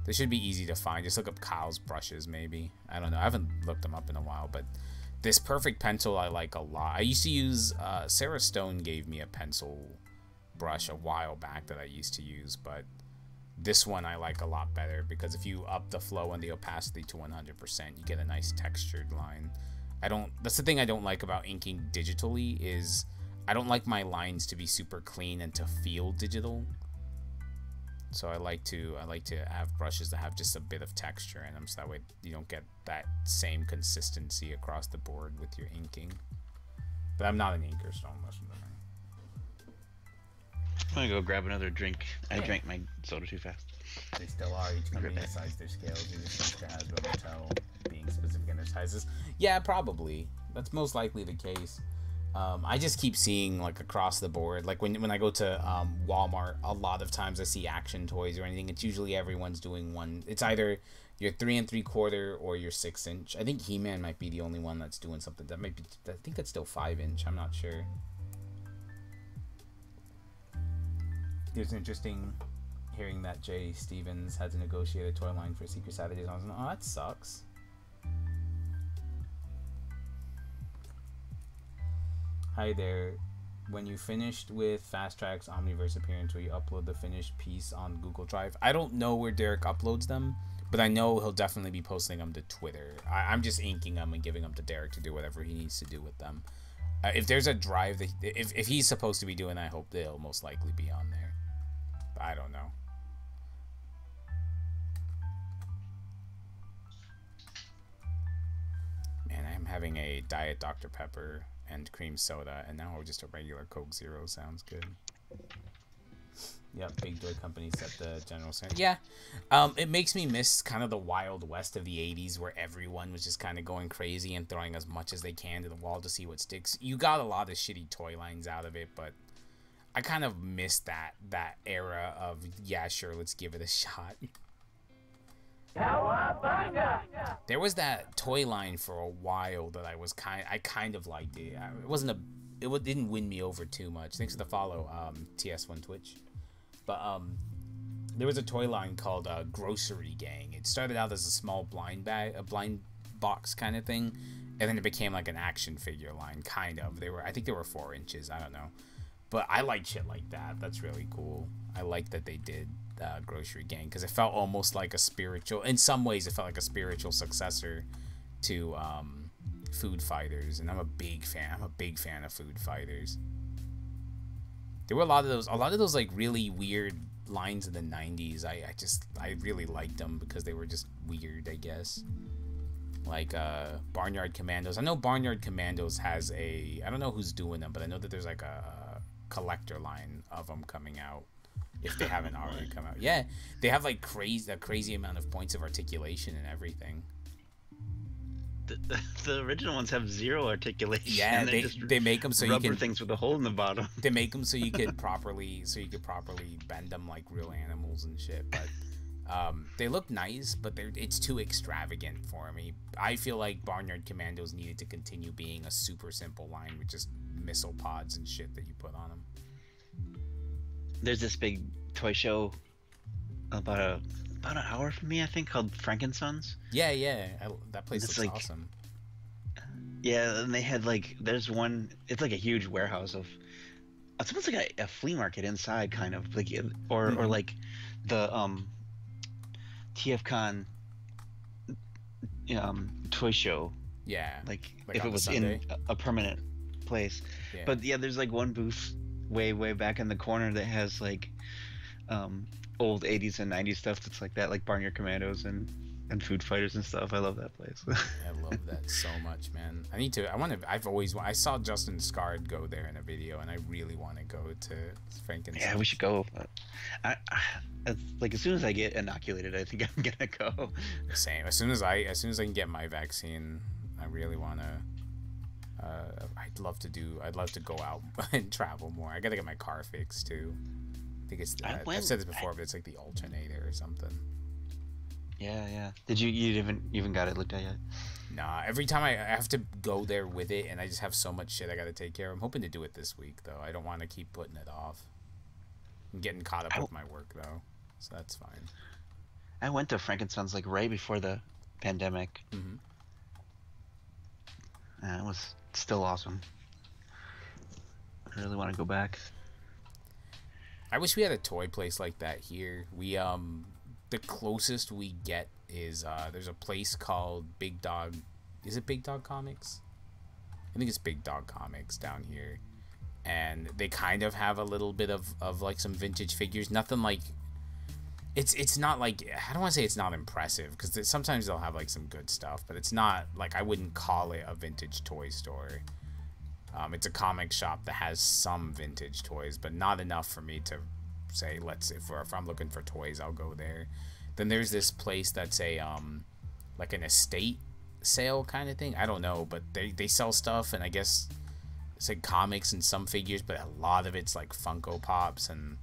They should be easy to find. Just look up Kyle's brushes, maybe. I don't know. I haven't looked them up in a while, but this perfect pencil I like a lot. I used to use uh, Sarah Stone gave me a pencil brush a while back that I used to use, but this one I like a lot better because if you up the flow and the opacity to 100%, you get a nice textured line. I don't. That's the thing I don't like about inking digitally is I don't like my lines to be super clean and to feel digital. So I like to I like to have brushes that have just a bit of texture in them, so that way you don't get that same consistency across the board with your inking. But I'm not an inker, so don't listen to me. I'm gonna go grab another drink. I Yeah. drank my soda too fast. They still are. Each company back. decides their scales. You just to have the hotel being specific in their sizes. Yeah, probably. That's most likely the case. Um, I just keep seeing like across the board. Like when when I go to um, Walmart, a lot of times I see action toys or anything. It's usually everyone's doing one. It's either your three and three quarter or your six inch. I think He Man might be the only one that's doing something. That might be. I think that's still five inch. I'm not sure. It's interesting hearing that Jay Stephens had to negotiate a toy line for Secret Savages. I was like, oh, that sucks. Hi there. When you finished with Fasttrack's Omniverse appearance, will you upload the finished piece on Google Drive? I don't know where Derrick uploads them, but I know he'll definitely be posting them to Twitter. I, I'm just inking them and giving them to Derrick to do whatever he needs to do with them. Uh, if there's a drive that if, if he's supposed to be doing, I hope they'll most likely be on there. But I don't know. Man, I'm having a diet Dr Pepper and cream soda, and now just a regular Coke Zero sounds good. Yep, big toy company set the general standard. Yeah, um, it makes me miss kind of the wild west of the '80s, where everyone was just kind of going crazy and throwing as much as they can to the wall to see what sticks. You got a lot of shitty toy lines out of it, but I kind of miss that that era of yeah, sure, let's give it a <laughs> shot. There was that toy line for a while that I was kind I kind of liked it. It wasn't a it didn't win me over too much. Thanks for the follow, um, TS1 Twitch. But um, there was a toy line called uh, Grocery Gang. It started out as a small blind bag, a blind box kind of thing, and then it became like an action figure line, kind of. They were I think they were four inches. I don't know, but I like shit like that. That's really cool. I like that they did uh, Grocery Gang because it felt almost like a spiritual. In some ways, it felt like a spiritual successor to um, Food Fighters, and I'm a big fan. I'm a big fan of Food Fighters. There were a lot of those, a lot of those like really weird lines in the '90s. I, I just, I really liked them because they were just weird, I guess. Like uh, Barnyard Commandos. I know Barnyard Commandos has a, I don't know who's doing them, but I know that there's like a collector line of them coming out if they haven't already come out. Yeah, they have like crazy a crazy amount of points of articulation and everything. The, the original ones have zero articulation. Yeah, <laughs> they just they make them so you rubber can things with a hole in the bottom. they <laughs> make them so you could properly so you could properly bend them like real animals and shit. But um, they look nice, but they're it's too extravagant for me. I feel like Barnyard Commandos needed to continue being a super simple line with just missile pods and shit that you put on them. There's this big toy show about a about an hour from me, I think, called Frankensons. Yeah, yeah, I, that place It's looks like- awesome. Yeah, and they had like there's one. It's like a huge warehouse of. It's almost like a, a flea market inside, kind of like, or or Mhm. like the um. TFCon. Um, toy show, Yeah, like, Like if it was Sunday? in a, a permanent place. yeah. But yeah, there's like one booth way way back in the corner that has like um old 80s and 90s stuff that's like that, like Barnyard Commandos and and Food Fighters and stuff. I love that place. <laughs> I love that so much, man. I need to. I want to. I've always. I saw Justin Scard go there in a video, and I really want to go to Frankenstein. yeah, we should go. I, I like as soon as I get inoculated, I think <laughs> I'm gonna go. Same. As soon as I, as soon as I can get my vaccine, I really want to. Uh, I'd love to do. I'd love to go out <laughs> and travel more. I gotta get my car fixed too. I think it's. I I, I've said this before, but it's like the alternator or something. Yeah, yeah. Did you you even even got it looked at yet? Nah, every time I, I have to go there with it, and I just have so much shit I gotta take care of. I'm hoping to do it this week though. I don't want to keep putting it off. I'm getting caught up I with my work though, so that's fine. I went to Frankenstein's like right before the pandemic. Mm-hmm. And it was still awesome. I really want to go back. I wish we had a toy place like that here. We um the closest we get is uh there's a place called Big Dog is it Big Dog Comics? I think it's Big Dog Comics down here. And they kind of have a little bit of, of like some vintage figures. Nothing like it's it's not like I don't want to say it's not impressive because sometimes they'll have like some good stuff, but it's not like I wouldn't call it a vintage toy store. Um, it's a comic shop that has some vintage toys, but not enough for me to say let's if, if I'm looking for toys, I'll go there. Then there's this place that's a um, like an estate sale kind of thing. I don't know, but they they sell stuff, and I guess it's like comics and some figures, but a lot of it's like Funko Pops, and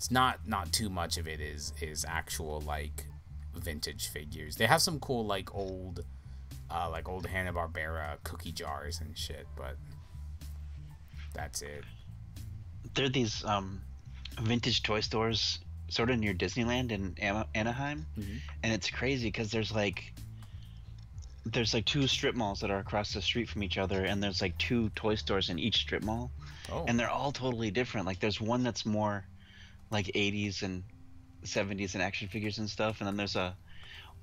it's not not too much of it is is actual like vintage figures. They have some cool like old uh, like old Hanna Barbera cookie jars and shit, but that's it. There are these um, vintage toy stores sort of near Disneyland in Ana- Anaheim, Mhm. and it's crazy because there's like there's like two strip malls that are across the street from each other, and there's like two toy stores in each strip mall, Oh, and they're all totally different. Like there's one that's more like 80s and 70s and action figures and stuff, and then there's a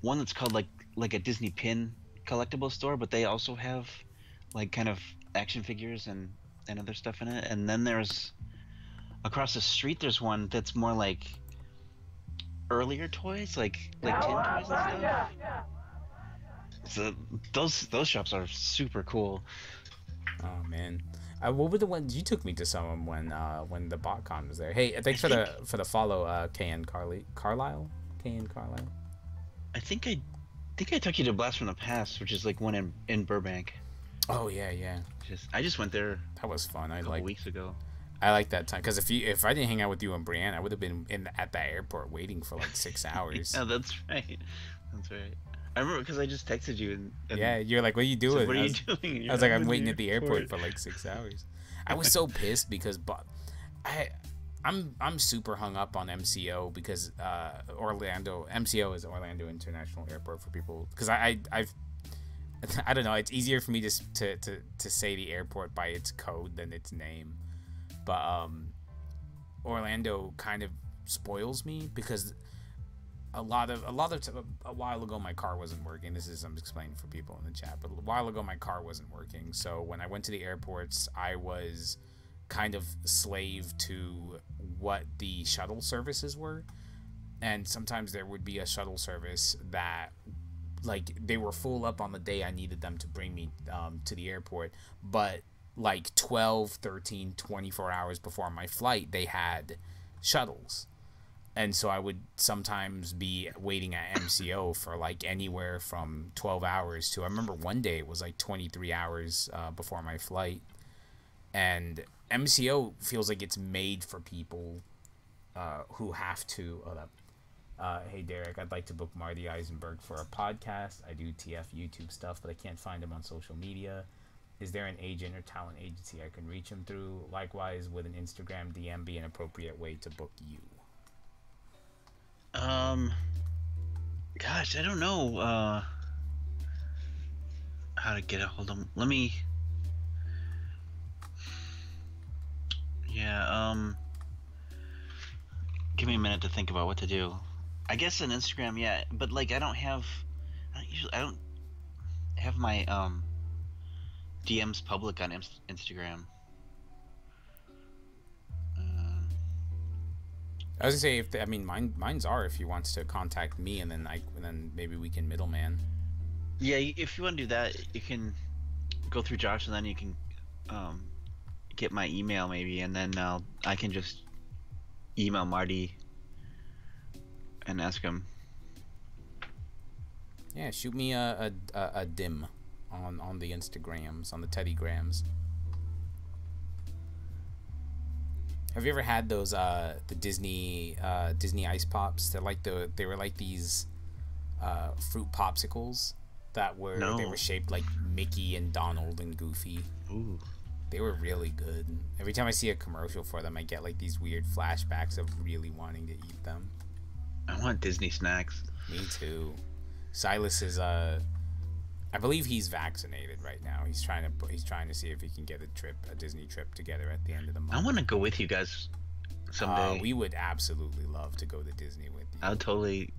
one that's called like like a Disney pin collectible store, but they also have like kind of action figures and and other stuff in it. And then there's across the street there's one that's more like earlier toys, like like tin toys and stuff. So those those shops are super cool. oh man. Uh, what were the ones you took me to some of them when uh, when the BotCon was there? Hey, thanks for the for the follow, uh, KN Carly Carlisle, KN Carlisle. I think I think I took you to Blast from the Past, which is like one in in Burbank. Oh yeah, yeah, Just I just went there that was fun. I a couple like weeks ago. I like that time because if you if I didn't hang out with you and Brienne, I would have been in at the airport waiting for like six <laughs> hours. Yeah, that's right. That's right. I remember because I just texted you and, and yeah, you're like, what are you doing? what are I you was- doing? I was like, "I'm waiting at the airport for like six <laughs> hours. I was so pissed because, but I, I'm I'm super hung up on MCO because uh, Orlando MCO is Orlando International Airport for people because I, I I've <laughs> I don't know it's easier for me to, to to to say the airport by its code than its name, but um, Orlando kind of spoils me because a lot of a lot of a while ago my car wasn't working. This is i'm explaining for people in the chat but a while ago my car wasn't working. So when i went to the airports i was kind of slave to what the shuttle services were. And sometimes there would be a shuttle service that like they were full up on the day i needed them to bring me um, to the airport. But like 12 13 24 hours before my flight they had shuttles. And so I would sometimes be waiting at MCO for like anywhere from 12 hours to I remember one day it was like 23 hours uh, before my flight. And MCO feels like it's made for people uh, who have to. Hold up. Uh, hey Derrick, I'd like to book Marty Isenberg for a podcast. I do TF YouTube stuff, but I can't find him on social media. Is there an agent or talent agency I can reach him through? Likewise, would an Instagram DM be an appropriate way to book you? Um, gosh, I don't know uh, how to get a hold of. Them. Let me. Yeah. Um. Give me a minute to think about what to do. I guess an Instagram, yeah, but like I don't have. I don't usually. I don't have my um. DMs public on Instagram. I was gonna say if the, I mean mine mine's are if he wants to contact me and then I and then maybe we can middleman. Yeah, if you want to do that, you can go through Josh, and then you can um, get my email maybe, and then I'll I can just email Marty and ask him. Yeah, shoot me a a, a, a dim on on the Instagrams on the Teddygrams. Have you ever had those uh the Disney uh Disney ice pops? They're like the they were like these uh fruit popsicles that were they were shaped like Mickey and Donald and Goofy. Ooh. They were really good. Every time I see a commercial for them, I get like these weird flashbacks of really wanting to eat them. I want Disney snacks. Me too. Silas is uh I believe he's vaccinated right now. He's trying to he's trying to see if he can get a trip, a Disney trip together at the end of the month. I want to go with you guys someday. Uh, we would absolutely love to go to Disney with you. I'll totally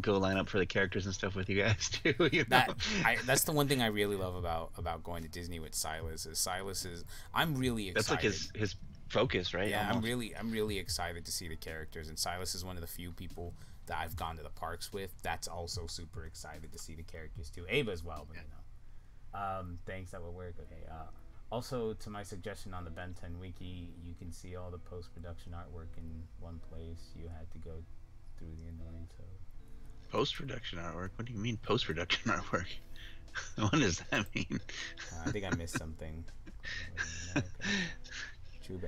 go line up for the characters and stuff with you guys <laughs> too. You know? that I, that's the one thing I really love about about going to Disney with Silas is Silas is I'm really excited. That's like his his focus, right? Yeah, I'm really I'm really excited to see the characters and Silas is one of the few people that I've gone to the parks with that's also super excited to see the characters too. Ava as well, but you know. Um, thanks, that will work. Okay. Uh, also, to my suggestion on the Ben 10 wiki, you can see all the post production artwork in one place. You had to go through the annoying so. post production artwork. What do you mean post production <laughs> artwork? <laughs> what does that mean? Uh, I think I missed something. <laughs> True.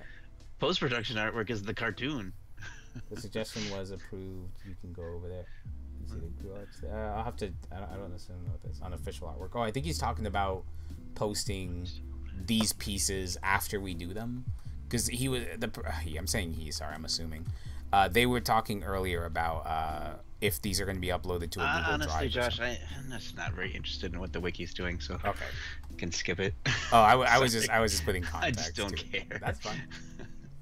Post production artwork is the cartoon. <laughs> The suggestion was approved. You can go over there. You see the arts there. Uh, I'll have to. I don't, I don't necessarily know what this unofficial artwork. Oh, I think he's talking about posting these pieces after we do them, because he was the. He, <sighs> I'm saying he. Sorry, I'm assuming. Uh, they were talking earlier about uh, if these are going to be uploaded to a Google honestly, Drive. or Josh, I, I'm just not very interested in what the wiki's doing, so. Okay. I <laughs> can skip it. Oh, I <laughs> was just I was just putting context. I just don't to it. care. That's fine.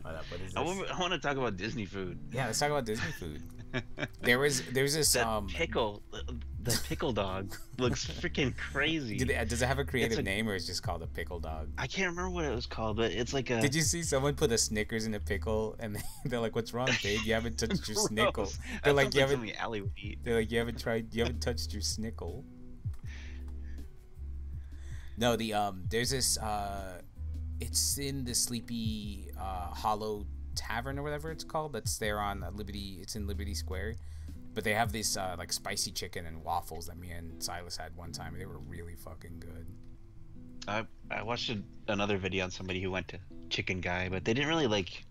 What up? What is I this? want to talk about Disney food. Yeah, let's talk about Disney <laughs> food. There was there's this that um. pickle, the, the pickle dog looks <laughs> freaking crazy. Did it, does it have a creative a- name or is it just called a pickle dog? I can't remember what it was called, but it's like a. Did you see someone put a Snickers in a pickle and they, <laughs> they're like, "What's wrong, babe? You haven't touched your snickle." They're That like, "You haven't." something Allie would eat. They're like, "You haven't tried. You haven't touched your snickle." No, the um, there's this uh, it's in the Sleepy uh, Hollow Tavern or whatever it's called. That's there on uh, Liberty. It's in Liberty Square. But they have this uh, like spicy chicken and waffles that me and Silas had one time. They were really fucking good. I I watched another video on somebody who went to Chicken Guy, but they didn't really like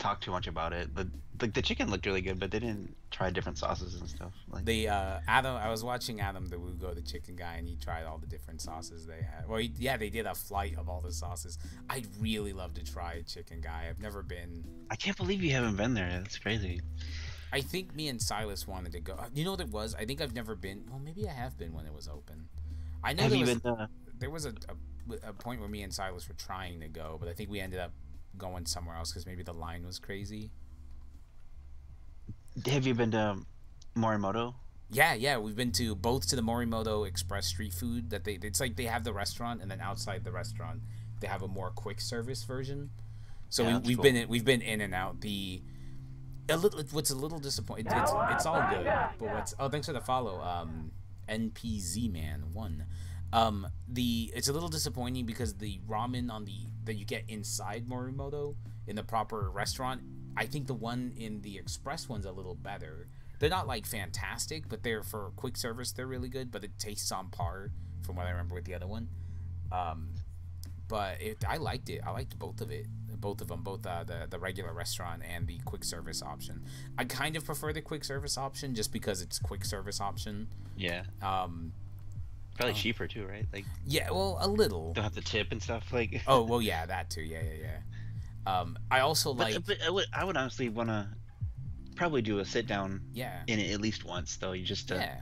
talk too much about it. But like the chicken looked really good, but they didn't try different sauces and stuff. Like The uh, Adam, I was watching Adam the Wugo, the chicken guy, and he tried all the different sauces they had. Well, he, yeah, they did a flight of all the sauces. I'd really love to try a chicken guy. I've never been. I can't believe you haven't been there. That's crazy. I think me and Silas wanted to go. You know what it was? I think I've never been. Well, maybe I have been when it was open. I know Have there was, been? Uh, there was a, a, a point where me and Silas were trying to go, but I think we ended up going somewhere else because maybe the line was crazy. have you been to Morimoto? Yeah, yeah, we've been to both to the Morimoto Express street food that they it's like they have the restaurant and then outside the restaurant they have a more quick service version. So Yeah, we, we've cool. been in, we've been in and out. The a little what's a little disappointing. It's, it's all good, but what's oh thanks for the follow. Um, NPZ man one. Um, the it's a little disappointing because the ramen on the that you get inside Morimoto in the proper restaurant, I think the one in the express one's a little better. They're not like fantastic, but they're for quick service. They're really good, but it tastes on par from what I remember with the other one. Um, but it, I liked it. I liked both of it, both of them, both uh, the the regular restaurant and the quick service option. I kind of prefer the quick service option just because it's quick service option. Yeah. Um, Probably Oh. cheaper too, right? Like yeah, well, a little. don't have to tip and stuff. Like. <laughs> Oh well, yeah, that too. Yeah, yeah, yeah. Um, I also But, like. but I would I would honestly want to probably do a sit down Yeah. in it at least once though. You just to, Yeah.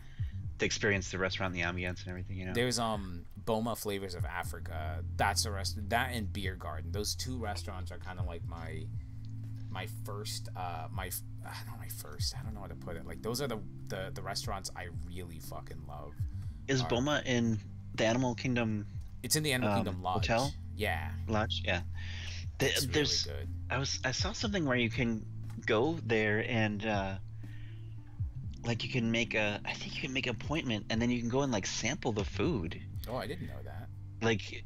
to experience the restaurant, the ambience, and everything. You know. There's um Boma Flavors of Africa. That's a rest. That and Beer Garden. Those two restaurants are kind of like my my first uh my don't know my first. I don't know how to put it. Like those are the the, the restaurants I really fucking love. Is Alright. Boma in the Animal Kingdom It's in the Animal Um, Kingdom Lodge. hotel? Yeah. Lodge? Yeah. The- really there's good. I was I saw something where you can go there and uh like you can make a I think you can make an appointment and then you can go and like sample the food. Oh, I didn't know that. Like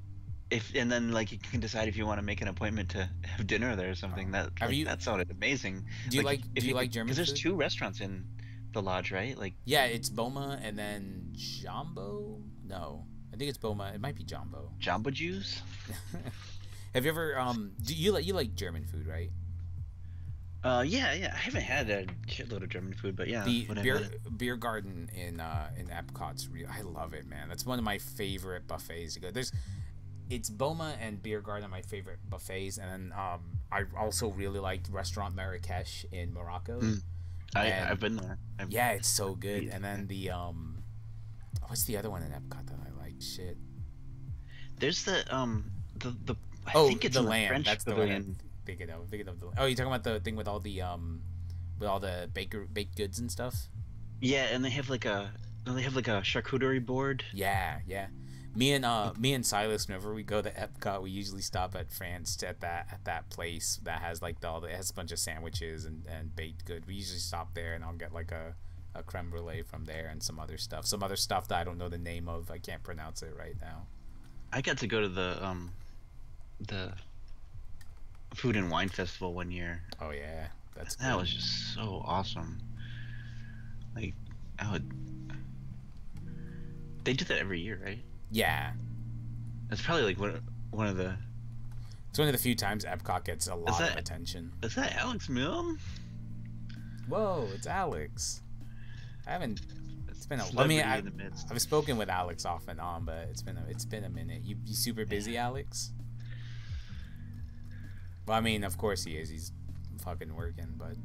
if and then like you can decide if you want to make an appointment to <laughs> have dinner there or something. Oh. That like, you- that sounded amazing. Do you like, if do you like German Because there's two restaurants in the lodge, right? Like Yeah, it's Boma and then Jumbo. No, I think it's Boma. It might be Jumbo. Jumbo Juice. <laughs> Have you ever um? Do you like you like German food, right? Uh, yeah, yeah. I haven't had a shitload of German food, but yeah, the beer beer garden in uh in Epcot's real. I love it, man. That's one of my favorite buffets to go. There's it's Boma and beer garden are my favorite buffets, and then um I also really liked restaurant Marrakesh in Morocco. Mm. I, I've been there. I've, Yeah, it's so good. And then the um, what's the other one in Epcot that I like? Shit. There's the um the the I oh, think it's the land. French That's the one. I'm thinking of. Thinking of the. Oh, you're talking about the thing with all the um, with all the baker baked goods and stuff. Yeah, and they have like a they have like a charcuterie board. Yeah, yeah. Me and uh, me and Silas, whenever we go to Epcot, we usually stop at France at that at that place that has like the, all the it has a bunch of sandwiches and, and baked good. We usually stop there, and I'll get like a a creme brulee from there and some other stuff, some other stuff that I don't know the name of. I can't pronounce it right now. I got to go to the um the food and wine festival one year. Oh yeah, that's That good. was just so awesome. Like I would. They do that every year, right? Yeah. It's probably like one one of the. It's one of the few times Epcot gets a lot of attention. Is that Alex Milne? Whoa, it's Alex. I haven't. It's been a- I celebrity mean, I-. I've spoken with Alex off and on, but it's been a, it's been a minute. You you super busy, Alex? Well, I mean, of course he is. He's fucking working, but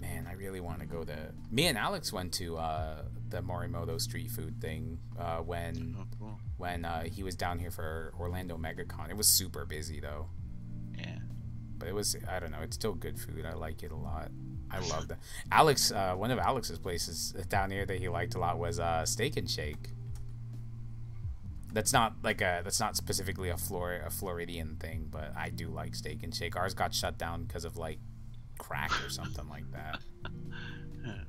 man, I really want to go to. Me and Alex went to uh, the Morimoto street food thing uh, when Oh, cool. when uh, he was down here for Orlando MegaCon. It was super busy though, Yeah. but it was I don't know. It's still good food. I like it a lot. I love that. Alex, uh, one of Alex's places down here that he liked a lot was uh, Steak and Shake. That's not like a that's not specifically a Flor a Floridian thing, but I do like Steak and Shake. Ours got shut down because of like crack or something like that. <laughs>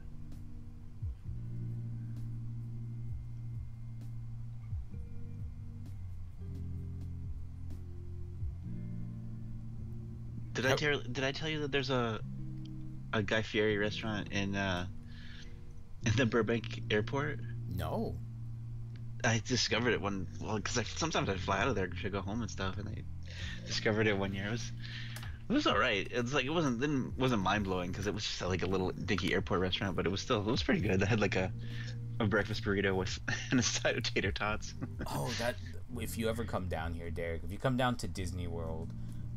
Did I tell Did I tell you that there's a a Guy Fieri restaurant in uh in the Burbank airport? No, I discovered it one well because I, sometimes I fly out of there to go home and stuff, and I discovered it one year. It was it was all right. It's like it wasn't didn't wasn't mind blowing because it was just like a little dinky airport restaurant, but it was still it was pretty good. They had like a a breakfast burrito with <laughs> and a side of tater tots. Oh, that if you ever come down here, Derrick, if you come down to Disney World,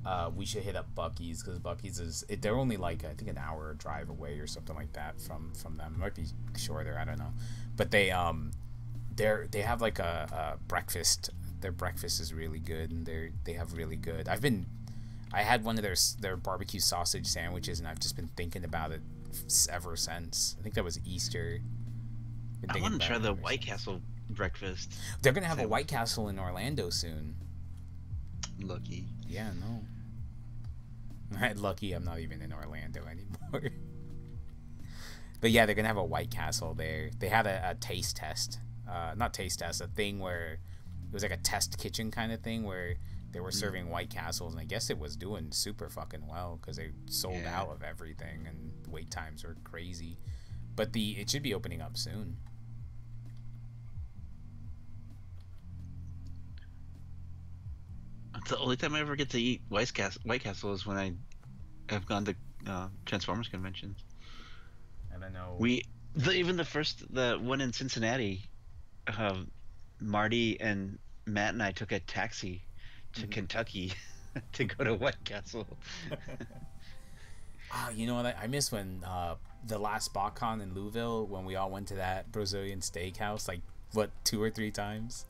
uh, we should hit up Buc-ee's because Buc-ee's is it, they're only like I think an hour drive away or something like that from from them. It might be shorter, I don't know, but they um they're they have like a, a breakfast. Their breakfast is really good, and they they have really good. I've been I had one of their their barbecue sausage sandwiches, and I've just been thinking about it ever since. I think that was Easter. I want to try the White since. Castle breakfast. They're gonna have a. White Castle in Orlando soon. Lucky. Yeah, no. Lucky I'm not even in Orlando anymore. <laughs> But yeah, they're gonna have a White Castle there. They had a, a taste test, uh, not taste test, a thing where it was like a test kitchen kind of thing where they were serving White Castles, and I guess it was doing super fucking well because they sold Yeah. out of everything, and the wait times were crazy. But the it should be opening up soon. The only time I ever get to eat White Castle, White Castle is when I have gone to uh, Transformers conventions. And I don't know. We the, even the first the one in Cincinnati, uh, Marty and Matt and I took a taxi to Mhm. Kentucky <laughs> to go to White Castle. <laughs> <laughs> Ah, you know what? I, I miss when uh, the last BotCon in Louisville when we all went to that Brazilian steakhouse like what two or three times.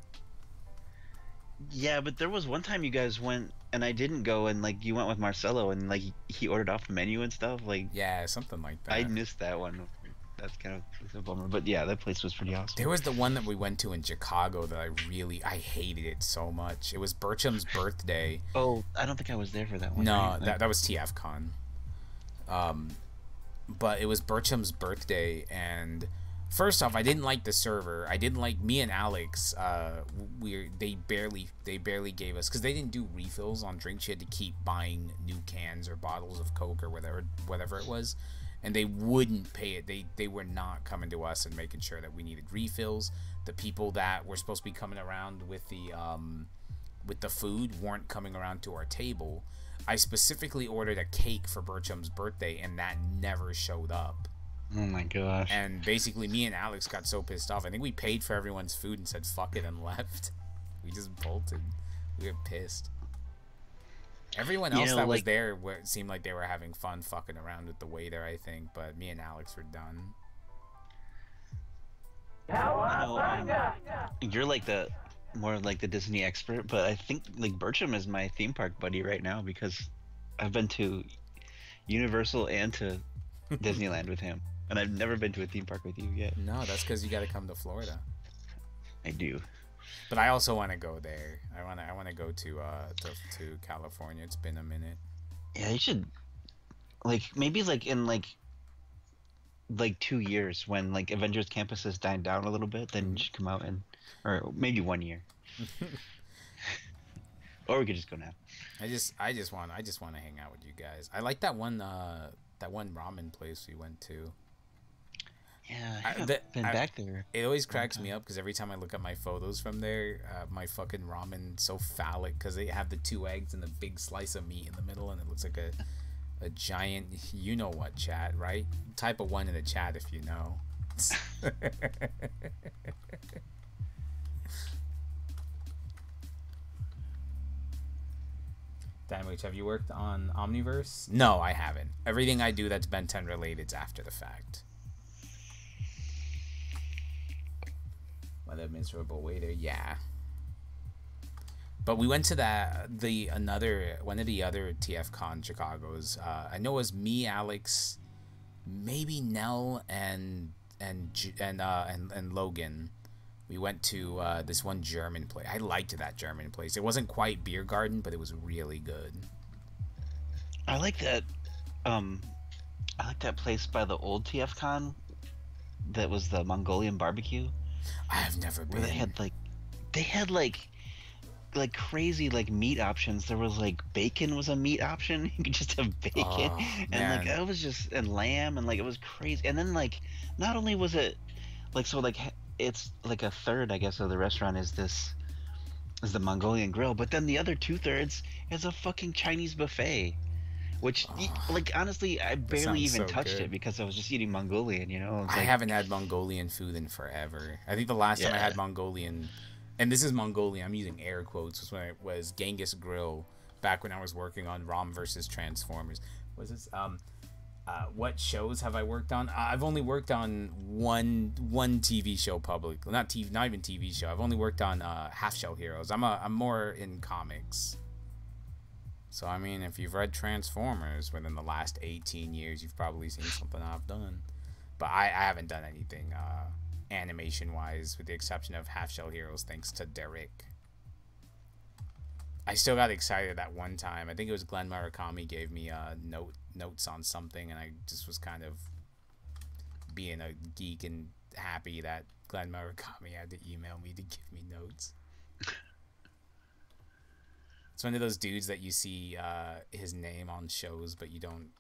Yeah, but there was one time you guys went and I didn't go, and like you went with Marcelo, and like he ordered off the menu and stuff. Like Yeah, something like that. I missed that one. That's kind of a bummer, but yeah, that place was pretty awesome. There was the one that we went to in Chicago that I really I hated it so much. It was Bertram's birthday. Oh, I don't think I was there for that one. No, right? that that was TF Con. Um, but it was Bertram's birthday, and first off, I didn't like the server. I didn't like me and Alex. Uh, we they barely they barely gave us because they didn't do refills on drinks. You had to keep buying new cans or bottles of Coke or whatever whatever it was, and they wouldn't pay it. They they were not coming to us and making sure that we needed refills. The people that were supposed to be coming around with the um, with the food weren't coming around to our table. I specifically ordered a cake for Bertram's birthday, and that never showed up. Oh my gosh. And basically, me and Alex got so pissed off. I think we paid for everyone's food and said "fuck it" and <laughs> left. We just bolted. We were pissed. Everyone You else know, that was there were, seemed like they were having fun fucking around with the waiter. I think, but me and Alex were done. You know, um, you're like the more like the Disney expert, but I think like Bertram is my theme park buddy right now because I've been to Universal and to <laughs> Disneyland with him, and I've never been to a theme park with you yet. No, that's because you got to come to Florida. I do. But I also want to go there. I want to. I want to go to uh to, to California. It's been a minute. Yeah, you should like maybe like in like like two years when like Avengers Campus has died down a little bit, then you should come out and or maybe one year. <laughs> <laughs> or we could just go now. I just I just want I just want to hang out with you guys. I like that one uh that one ramen place we went to. Yeah, I- haven't been I- back there. It always cracks me up because every time I look at my photos from there, uh, my fucking ramen so phallic because they have the two eggs and the big slice of meat in the middle, and it looks like a a giant. You know what, chat, right? Type of one in the chat if you know. <laughs> Damage, have you worked on Omniverse? No, I haven't. Everything I do that's Ben 10 related is after the fact. Whether miserable waiter, yeah. But we went to that the another one of the other TF Con Chicago's. Uh, I know it was me, Alex, maybe Nell and and and uh, and and Logan. We went to uh, this one German place. I liked that German place. It wasn't quite beer garden, but it was really good. I like that. Um, I like that place by the old TF Con. That was the Mongolian barbecue, I have never been. where they had like, they had like, like crazy like meat options. There was like bacon was a meat option. <laughs> You could just have bacon, Oh, and like it was just and lamb and like it was crazy. And then like, not only was it, like so like it's like a third I guess of the restaurant is this, is the Mongolian grill, but then the other two thirds is a fucking Chinese buffet. Which, like, honestly, I barely even so touched good. it because I was just eating Mongolian, you know? I like- haven't had Mongolian food in forever. I think the last time I had Mongolian, and this is Mongolian, I'm using air quotes, was when it was Genghis Grill back when I was working on ROM versus Transformers. Was this um, uh, what shows have I worked on? I've only worked on one one TV show publicly, not TV, not even TV show. I've only worked on uh, Half Shell Heroes. I'm a I'm more in comics. So I mean, if you've read Transformers within the last 18 years, you've probably seen something I've done. But I, I haven't done anything uh, animation wise, with the exception of Half Shell Heroes, thanks to Derrick. I still got excited that one time. I think it was Glenn Murakami gave me uh, note notes on something, and I just was kind of being a geek and happy that Glenn Murakami had to email me to give me notes. <laughs> it's one of those dudes that you see uh, his name on shows, but you don't.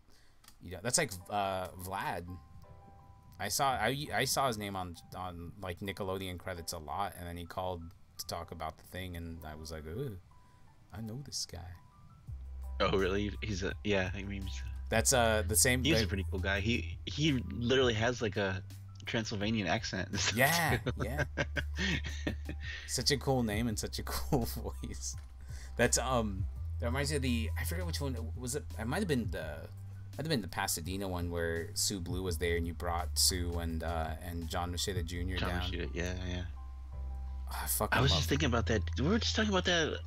You know, that's like uh, Vlad. I saw I, I saw his name on on like Nickelodeon credits a lot, and then he called to talk about the thing, and I was like, Ugh, I know this guy. Oh, really? He's a yeah. I mean, That's uh the same. he's like- a pretty cool guy. He he literally has like a Transylvanian accent. <laughs> Yeah, yeah. <laughs> such a cool name and such a cool <laughs> voice. That's um that reminds me of the I forget which one was it. It might have been the might have been the Pasadena one where Sue Blu was there and you brought Sue and uh and John Moschitta Jr. John down. Rashida, Yeah, yeah. Oh, I fucking I was just thinking about that. We were just talking about that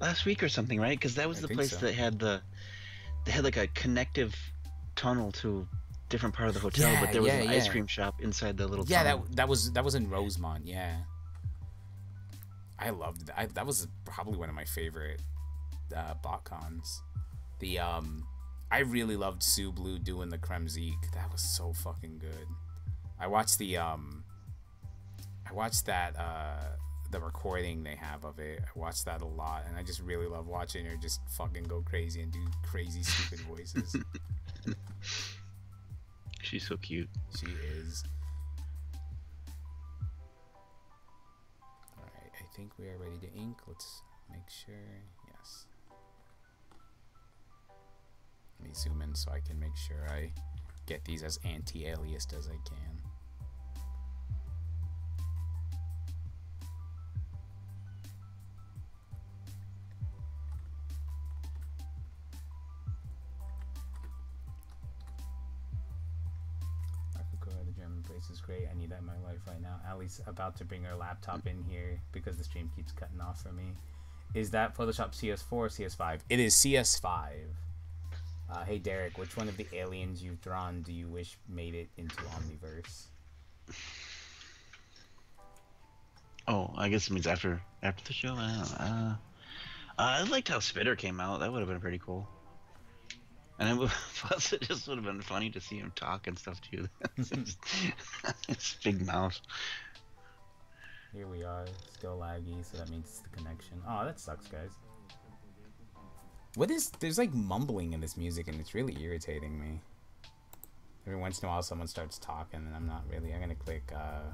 last week or something, right? Because that was I the place so. that had the they had like a connective tunnel to different part of the hotel, Yeah, but there was yeah, an ice cream shop inside the little Yeah, tunnel. that that was that was in Rosemont. Yeah, I loved that. I, that was probably one of my favorite uh, BotCons. The um, I really loved Sue Blu doing the Kremzeek. That was so fucking good. I watched the um, I watched that uh the recording they have of it. I watched that a lot, and I just really love watching her just fucking go crazy and do crazy stupid voices. <laughs> She's so cute. She is. Think we are ready to ink. Let's make sure. Yes. Let me zoom in so I can make sure I get these as anti aliased as I can. Great. I need that in my life right now. Ali's about to bring her laptop in here because the stream keeps cutting off for me. Is that Photoshop CS4 or CS5? It is CS5. Uh, hey Derrick, which one of the aliens you've drawn do you wish made it into Omniverse? Oh, I guess it means after after the show. I don't know. Uh, I liked how Spitter came out. That would have been pretty cool. And would, <laughs> plus, it just would have been funny to see him talk and stuff too. <laughs> His <laughs> big mouth. Here we are, still laggy, so that means it's the connection. Oh, that sucks, guys. What is there's like mumbling in this music and it's really irritating me. Every once in a while someone starts talking and I'm not really I'm gonna click uh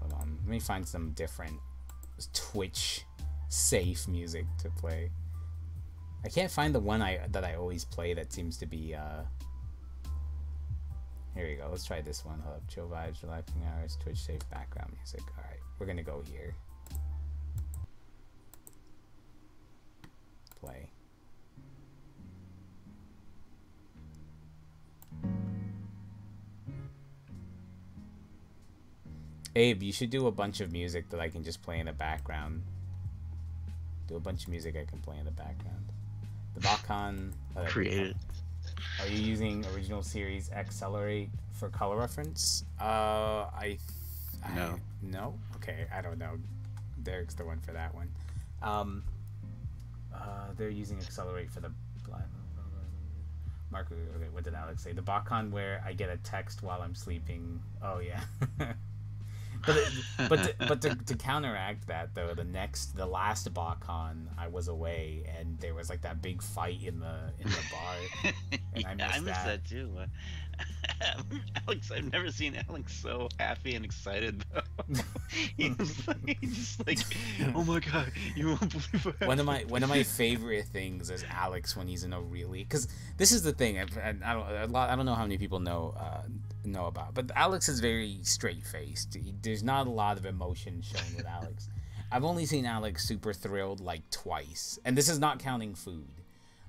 hold on. Let me find some different Twitch safe music to play. I can't find the one I that I always play that seems to be uh here we go. Let's try this one. Hold up. Chill vibes, relaxing hours, Twitch safe background music. All right, we're gonna go here. Play. Abe, you should do a bunch of music that I can just play in the background. Do a bunch of music I can play in the background. The BotCon. uh, Created. are you using original series XLR8 for color reference? Uh, I, I No. no. Okay, I don't know. Derrick's the one for that one. Um, uh, they're using XLR8 for the. Mark, okay, what did Alex say? The BotCon where I get a text while I'm sleeping. Oh yeah. <laughs> but it, but to, but to, <laughs> to counteract that though, the next the last BotCon I was away and there was like that big fight in the in the bar. And <laughs> I yeah, missed I missed that. that, too. <laughs> Alex, I've never seen Alex so happy and excited. Though. he was like, he's just like, oh my god, you won't believe what one of my one of my favorite things is Alex when he's in a really because this is the thing I've, I, I don't a lot I don't know how many people know uh, know about but Alex is very straight faced there's not a lot of emotion shown with Alex. <laughs> I've only seen Alex super thrilled like twice. And this is not counting food.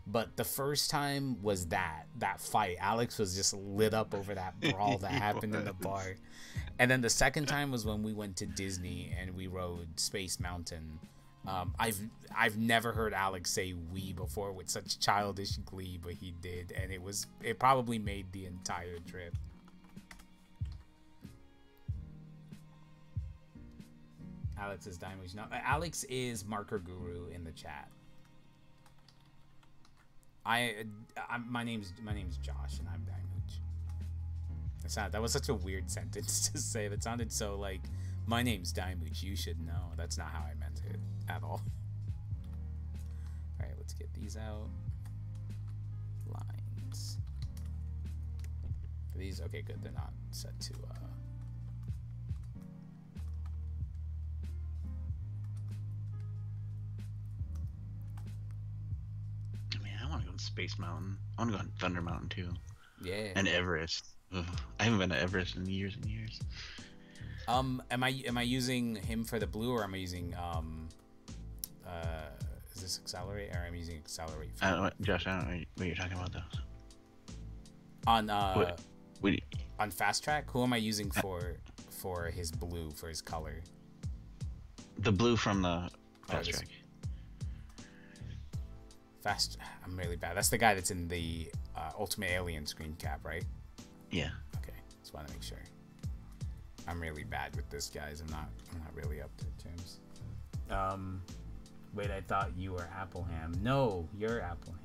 But the first time was that that fight. Alex was just lit up over that <laughs> brawl that happened in the bar. And then the second time was when we went to Disney and we rode Space Mountain. Um, I've I've never heard Alex say "we" before with such childish glee, but he did, and it was it probably made the entire trip. Alex is Dyemooch. No, Alex is Marker Guru in the chat. I, I my name's my name's Josh, and I'm Dyemooch. That's not. That was such a weird <laughs> sentence to say. That sounded so like, my name's Dyemooch. You should know. That's not how I meant it at all. All right, let's get these out. Lines. Are these okay? Good. They're not set to. Uh, I want to go on Space Mountain. I want to go on Thunder Mountain too, yeah. and Everest. Ugh, I haven't been to Everest in years and years. Um, am I am I using him for the blue or am I using um, uh, is this XLR8 or am I using XLR8 for I don't know, Josh. I don't know what you're talking about though. on uh What? What on Fasttrack? Who am I using for for his blue for his color? the blue from the fast this- track. Fast. I'm really bad. That's the guy that's in the uh, Ultimate Alien screen cap, right? Yeah. Okay, just want to make sure. I'm really bad with this, guys. I'm not. I'm not really up to terms. Um, wait. I thought you were Appleham. No, you're Appleham.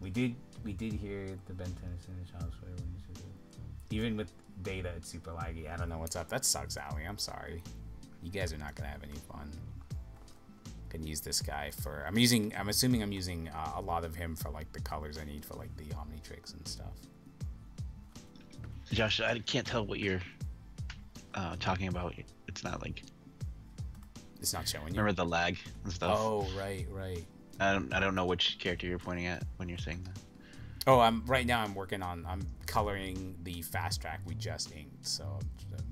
We did. We did hear the Ben Tennyson in Child's Play when you said it. Even with data, it's super laggy. I don't know what's up. That sucks, Ali. I'm sorry. You guys are not gonna have any fun. Can use this guy for. I'm using. I'm assuming I'm using uh, a lot of him for like the colors I need for like the Omnitrix and stuff. Josh, I can't tell what you're uh, talking about. It's not like It's not showing you. remember the lag and stuff. Oh, right, right. I don't I don't know which character you're pointing at when you're saying that. Oh, I'm right now. I'm working on. I'm coloring the Fasttrack we just inked. So um,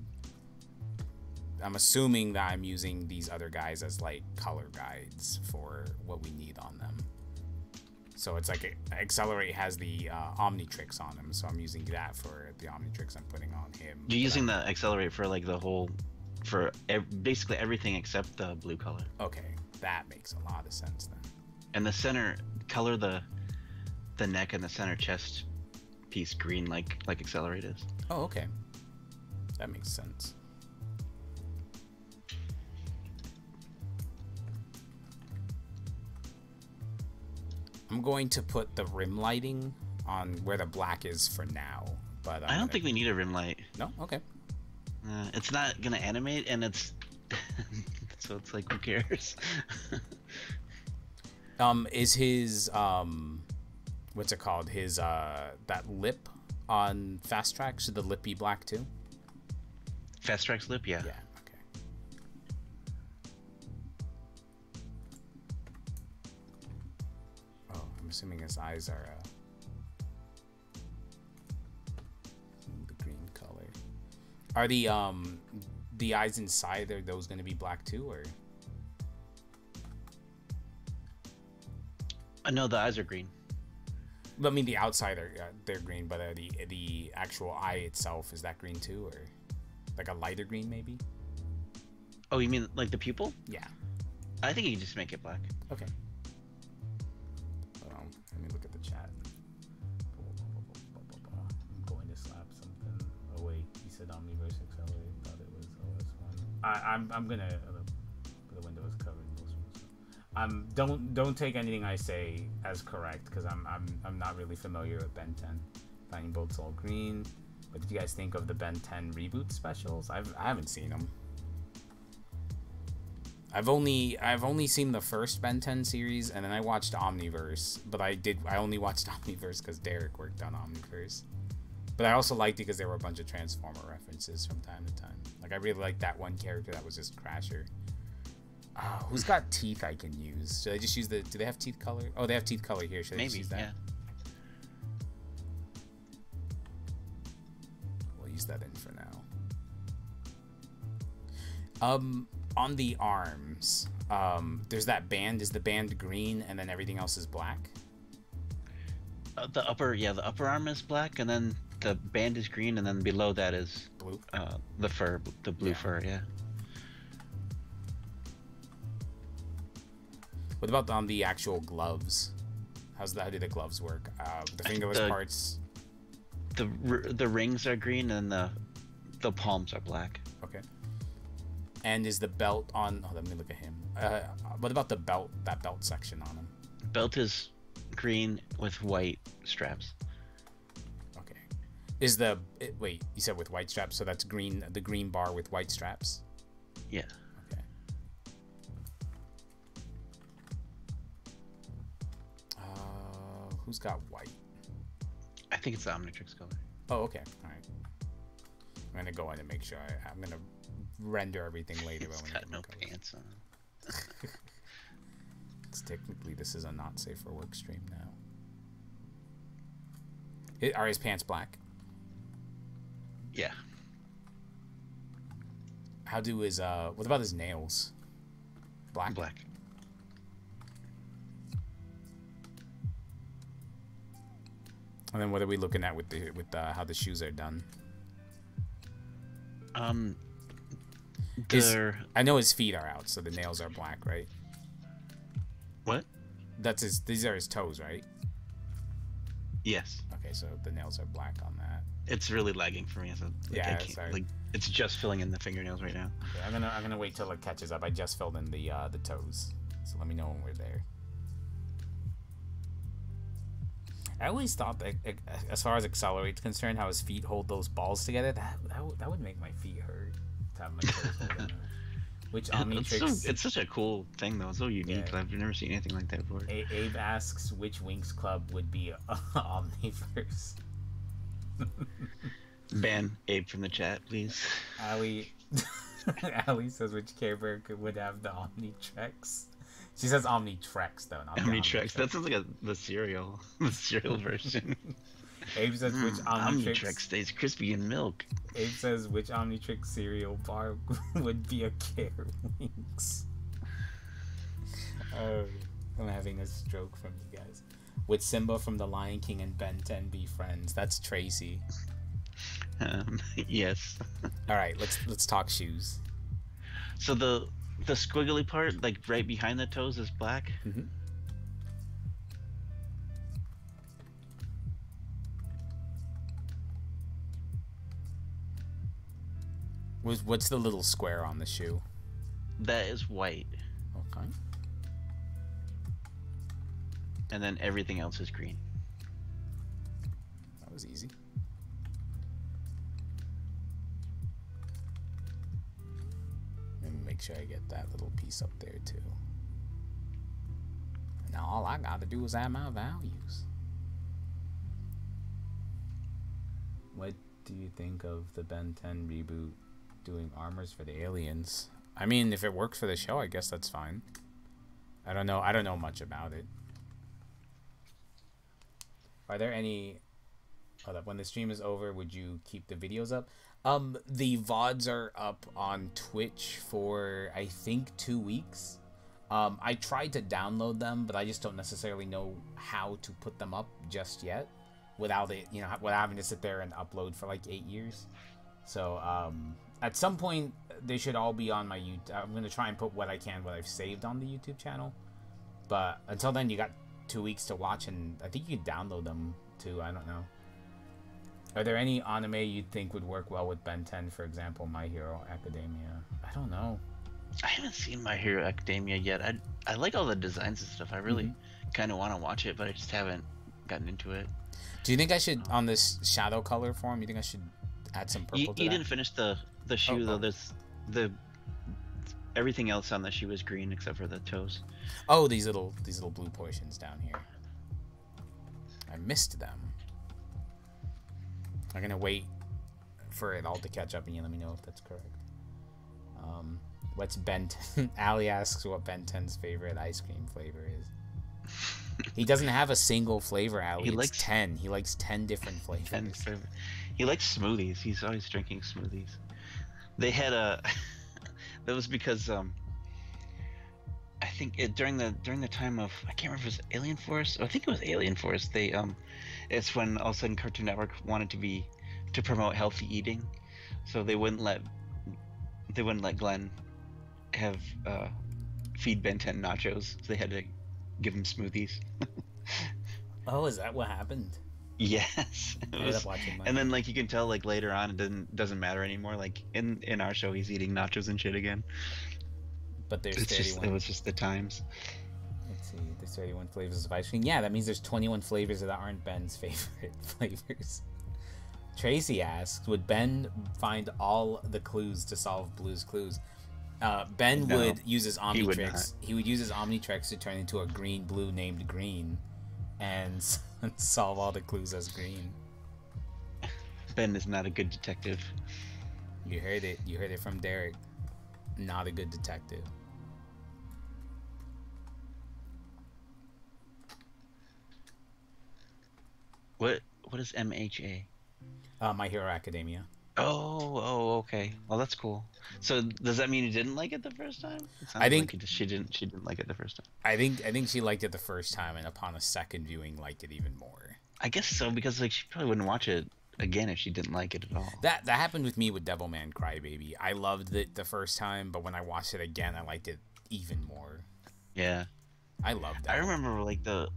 I'm assuming that I'm using these other guys as like color guides for what we need on them. So it's like XLR8 has the uh, Omnitrix on him, so I'm using that for the Omnitrix I'm putting on him. You're using the XLR8 for like the whole, for ev- basically everything except the blue color. Okay, that makes a lot of sense then. And the center color the, the neck and the center chest piece green like like XLR8 is. Oh, okay. That makes sense. I'm going to put the rim lighting on where the black is for now, but I'm I don't gonna- think we need a rim light. No, okay. Uh, it's not gonna animate, and it's <laughs> so it's like who cares? <laughs> Um, is his um, what's it called? His uh, that lip on Fasttrack should the lip be black too? Fasttrack's lip, yeah. Yeah. Assuming his eyes are uh, the green color. Are the um the eyes inside are those going to be black too, or Uh, no, the eyes are green. I mean the outside are uh, they're green, but uh, the the actual eye itself is that green too, or like a lighter green maybe? Oh, you mean like the pupil? Yeah. I think you can just make it black. Okay. OS1. I, I'm I'm gonna uh, the windows covered. Most of it. Um, don't don't take anything I say as correct because I'm I'm I'm not really familiar with Ben 10. Lightning bolts all green. What did you guys think of the Ben 10 reboot specials? I've I haven't seen them. I've only I've only seen the first Ben 10 series, and then I watched Omniverse. But I did I only watched <laughs> Omniverse because Derrick worked on Omniverse. But I also liked it because there were a bunch of Transformer references from time to time. Like I really liked that one character that was just Crasher. Uh, who's got teeth I can use? Should I just use the? Do they have teeth color? Oh, they have teeth color here. Should I just use that? yeah. We'll use that in for now. Um, on the arms, um, there's that band. Is the band green and then everything else is black? Uh, the upper, yeah, the upper arm is black, and then the band is green, and then below that is Blue. uh, the fur, the blue Yeah. fur, yeah. What about on the actual gloves? How's that? How do the gloves work? Uh, the fingerless the- parts. The the rings are green, and the the palms are black. Okay. And is the belt on? Oh, let me look at him. Uh, what about the belt? That belt section on him. Belt is green with white straps. Is the it, wait? You said with white straps, so that's green. The green bar with white straps. Yeah. Okay. Uh, who's got white? I think it's the Omnitrix color. Oh, okay. All right. I'm gonna go in and make sure. I, I'm gonna render everything later. It's when got it no pants on. <laughs> 'Cause technically, this is a not safe for work stream now. Hi- Are his pants black? Yeah. How do his uh? What about his nails? Black. Black. And then what are we looking at with the with the, how the shoes are done? Um. Is- They're I know his feet are out, so the nails are black, right? what? That's his. These are his toes, right? Yes. Okay, so the nails are black on that. It's really lagging for me. So, like, I Yeah, can't- sorry. Like it's just filling in the fingernails right now. Okay, I'm gonna I'm gonna wait till it catches up. I just filled in the uh, the toes, so let me know when we're there. I always thought that, as far as XLR8's concerned, how his feet hold those balls together, that that would, that would make my feet hurt my toes hold them. <laughs> Which It's, Omnitrix? so, it's such a cool thing though. It's so unique. Yeah. I've never seen anything like that before. A- Abe asks which Winx Club would be <laughs> Omniverse. Ban Abe from the chat, please. Ali, <laughs> Ali says which could- would have the Omnitrex. She says Omnitrex though, not the Omnitrix. That sounds like a the cereal, <laughs> the cereal <laughs> version. Abe says which Mm, Omnitrix. Omnitrix stays crispy in milk. Abe says which Omnitrix cereal bar would be a Care Winks. Oh, I'm having a stroke from Would Simba from The Lion King and Ben 10 be friends? That's Tracy. Um, <laughs> yes. All right, let's let's talk shoes. So the the squiggly part, like right behind the toes, is black. Mm-hmm. Was what's the little square on the shoe? That is white, Okay. And then everything else is green. That was easy. Let me make sure I get that little piece up there too. Now all I gotta do is add my values. What do you think of the Ben 10 reboot doing armors for the aliens? I mean, if it works for the show, I guess that's fine. I don't know. I don't know much about it. Are there any Hold up. When the stream is over, would you keep the videos up? Um, the VODs are up on Twitch for I think two weeks. Um, I tried to download them, but I just don't necessarily know how to put them up just yet, without it, you know, without having to sit there and upload for like eight years. So, um, at some point, they should all be on my YouTube. I'm gonna try and put what I can, what I've saved on the YouTube channel. But until then, you got two weeks to watch, and I think you can download them too. I don't know. Are there any anime you'd think would work well with Ben 10, for example, My Hero Academia? I don't know. I haven't seen My Hero Academia yet. I I like all the designs and stuff. I really Mm-hmm. kind of want to watch it, but I just haven't gotten into it. Do you think I should, on this shadow color form, you think I should add some purple You, to you didn't finish the the shoe Oh, though. oh. There's the everything else on the shoe was green except for the toes. Oh, these little these little blue portions down here. I missed them. I'm gonna wait for it all to catch up and you let me know if that's correct. Um, what's Ben? 10? <laughs> Ali asks what Ben 10's favorite ice cream flavor is. <laughs> He doesn't have a single flavor, Ali. He it's likes- ten. He likes ten different <laughs> flavors. And so- he likes smoothies. He's always drinking smoothies. They had a that was because um I think it, during the during the time of I can't remember if it was Alien Force. I think it was Alien Force. They um it's when all of a sudden Cartoon Network wanted to be to promote healthy eating, so they wouldn't let they wouldn't let Glenn have uh feed Ben 10 nachos. So they had to give him smoothies. <laughs> Oh, is that what happened? Yes. It I ended was- and then like you can tell like later on it doesn't doesn't matter anymore. Like in in our show he's eating nachos and shit again. but there's It's just 31. it was just the times. Let's see. There's 31 flavors of ice cream. Yeah, that means there's 21 flavors that aren't Ben's <laughs> favorite flavors. Tracy asks, would Ben find all the clues to solve Blue's clues? Uh, ben No, would use his he would He would use his Omnitrix to turn into a green blue named Green, and <laughs> s- solve all the clues as Green. Ben is not a good detective. You heard it. You heard it from Derrick. Not a good detective. What what is MHA? Uh, My Hero Academia. Oh, oh, okay. Well, that's cool. So does that mean you didn't like it the first time? I think- like just- she didn't. She didn't like it the first time. I think I think she liked it the first time, and upon a second viewing, liked it even more. I guess so because like she probably wouldn't watch it again if she didn't like it at all. That that happened with me with Devilman Crybaby. I loved it the first time, but when I watched it again, I liked it even more. yeah, I loved it. I remember like the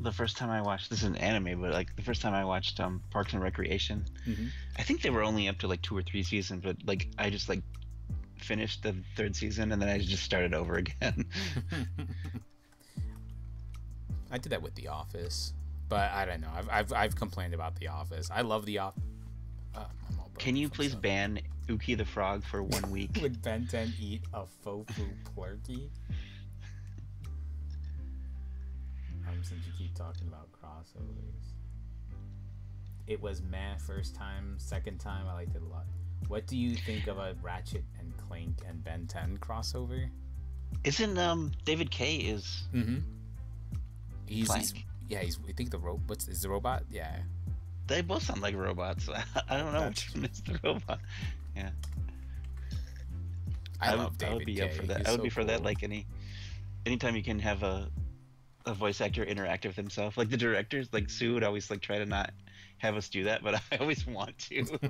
the first time I watched this is an anime, but like the first time I watched um Parks and Recreation, Mhm. I think they were only up to like two or three seasons, but like I just like finished the third season and then I just started over again. <laughs> I did that with The Office, but I don't know. I've I've, I've complained about The Office. I love The Office. Uh, Can you please ban Uki the Frog for one week? <laughs> Would Ben 10 eat a Fofu Plurky? Since you keep talking about crossovers. It was meh first time, second time I liked it a lot. What do you think of a Ratchet and Clank and Ben 10 crossover? Isn't um David Kaye is Mm-hmm. He's, he's yeah, he's I think the ro what's is the robot? Yeah. they both sound like robots. <laughs> I don't know That's which one is the robot. I, would- love David I would be K. up for that. He's I would so be for that. Like any, anytime you can have a, a voice actor interact with himself. Like the directors, like Sue would always like try to not have us do that, but I <laughs> always want to. <laughs>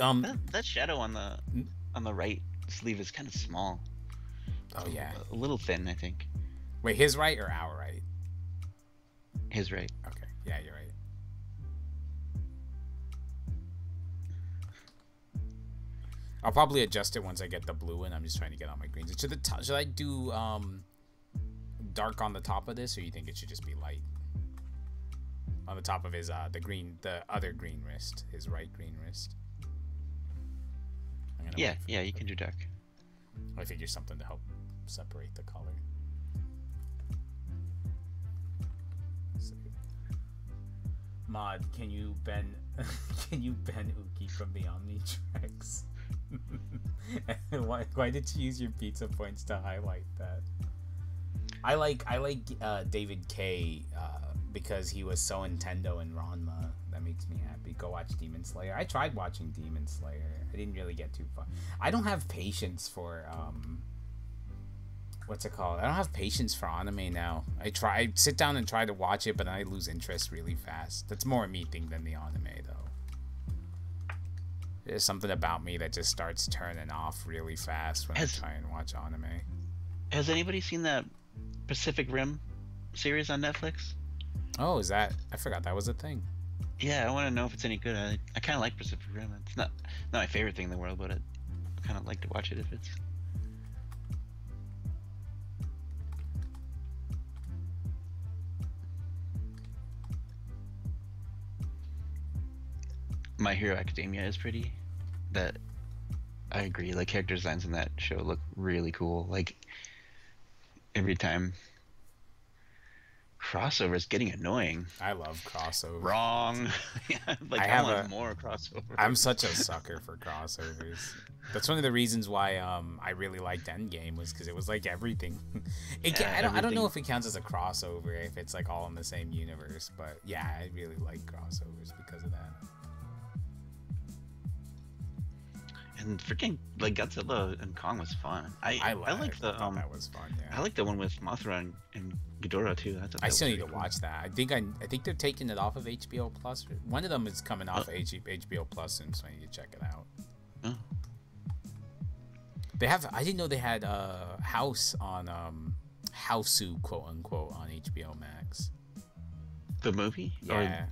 um that, that shadow on the Mm. on the right sleeve is kind of small. oh yeah. a little thin, I think. Wait, his right or our right? His right. Okay. Yeah, you're right. I'll probably adjust it once I get the blue in. I'm just trying to get all my greens. Should the to- should I do um dark on the top of this, or you think it should just be light on the top of his uh the green the other green wrist, his right green wrist? I'm gonna Yeah, yeah, you can do dark. I figure something to help separate the color. Mod, can you ben <laughs> can you ben Uki from the Omnitrix? <laughs> why why did you use your pizza points to highlight that? I like I like uh, David Kaye uh, because he was so Nintendo and Ranma. That makes me happy. Go watch Demon Slayer. I tried watching Demon Slayer. I didn't really get too far. I don't have patience for um what's it called? I don't have patience for anime now. I try I sit down and try to watch it, but I lose interest really fast. That's more a me thing than the anime though. There's something about me that just starts turning off really fast when Has- I try and watch anime. Has anybody seen that Pacific Rim series on Netflix? Oh, is that? I forgot that was a thing. Yeah, I want to know if it's any good. I, I kind of like Pacific Rim. It's not not my favorite thing in the world, but I kind of like to watch it if it's. My Hero Academia is pretty. That I agree. Like character designs in that show look really cool. Like every time crossover is getting annoying. I love crossover. Wrong. <laughs> Yeah, like I I, have want a- more crossover. I'm such a sucker for crossovers. That's one of the reasons why um I really liked Endgame was because it was like everything. <laughs> It Yeah, I don't I don't know if it counts as a crossover if it's like all in the same universe, but yeah, I really like crossovers because of that. And freaking like Godzilla and Kong was fun. I I, I, like, the um that was fun. Yeah. I like the one with Mothra and, and Ghidorah too. I, I still need to cool. watch that. I think I, I think they're taking it off of HBO Plus. One of them is coming off Oh. of HBO Plus soon, so I need to check it out. Oh. They have. I didn't know they had uh, House on um, Hausu quote unquote on HBO Max. The movie? Or Yeah,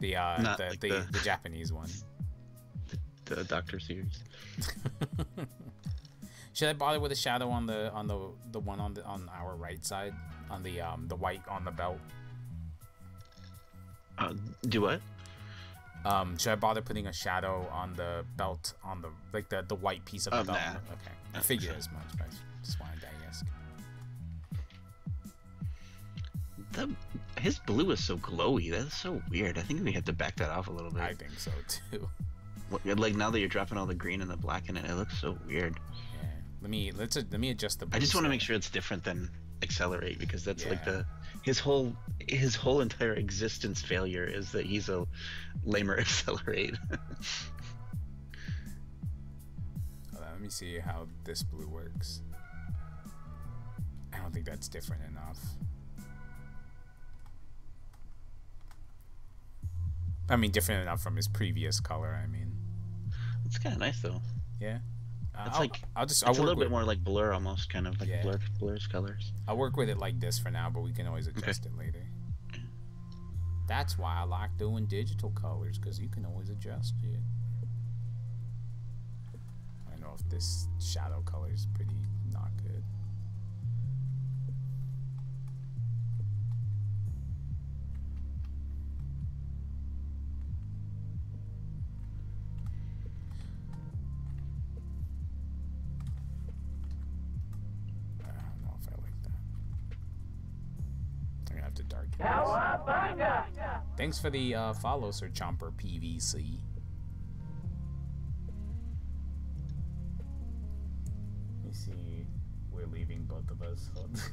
the uh, the, like the, the- the Japanese one. <laughs> the Doctor series. <laughs> Should I bother with a shadow on the on the the one on the on our right side on the um the white on the belt? Uh, do what? Um, should I bother putting a shadow on the belt on the like the the white piece of the Oh, belt? nah. Okay, I Nah, figured as much, but I just wanted to ask. The his blue is so glowy. That's so weird. I think we have to back that off a little bit. I think so too. Like now that you're dropping all the green and the black in it, it looks so weird. Yeah. Let me let's uh, let me adjust the. I just want to make sure it's different than XLR8 because that's like the his whole his whole entire existence failure is that he's a lamer <laughs> XLR8. On, let me see how this blue works. I don't think that's different enough. I mean, different enough from his previous color. I mean, it's kind of nice though. yeah. Uh, It's I'll, like- I'll just It's I'll a little bit more like blur almost, kind of like Yeah. blur blurs colors. I'll work with it like this for now, but we can always adjust it later. That's why I like doing digital colors because you can always adjust it. I don't know if this shadow color is pretty Thanks for the uh, follow, Sir Chomper PVC. Let me see. We're leaving both of us. <laughs>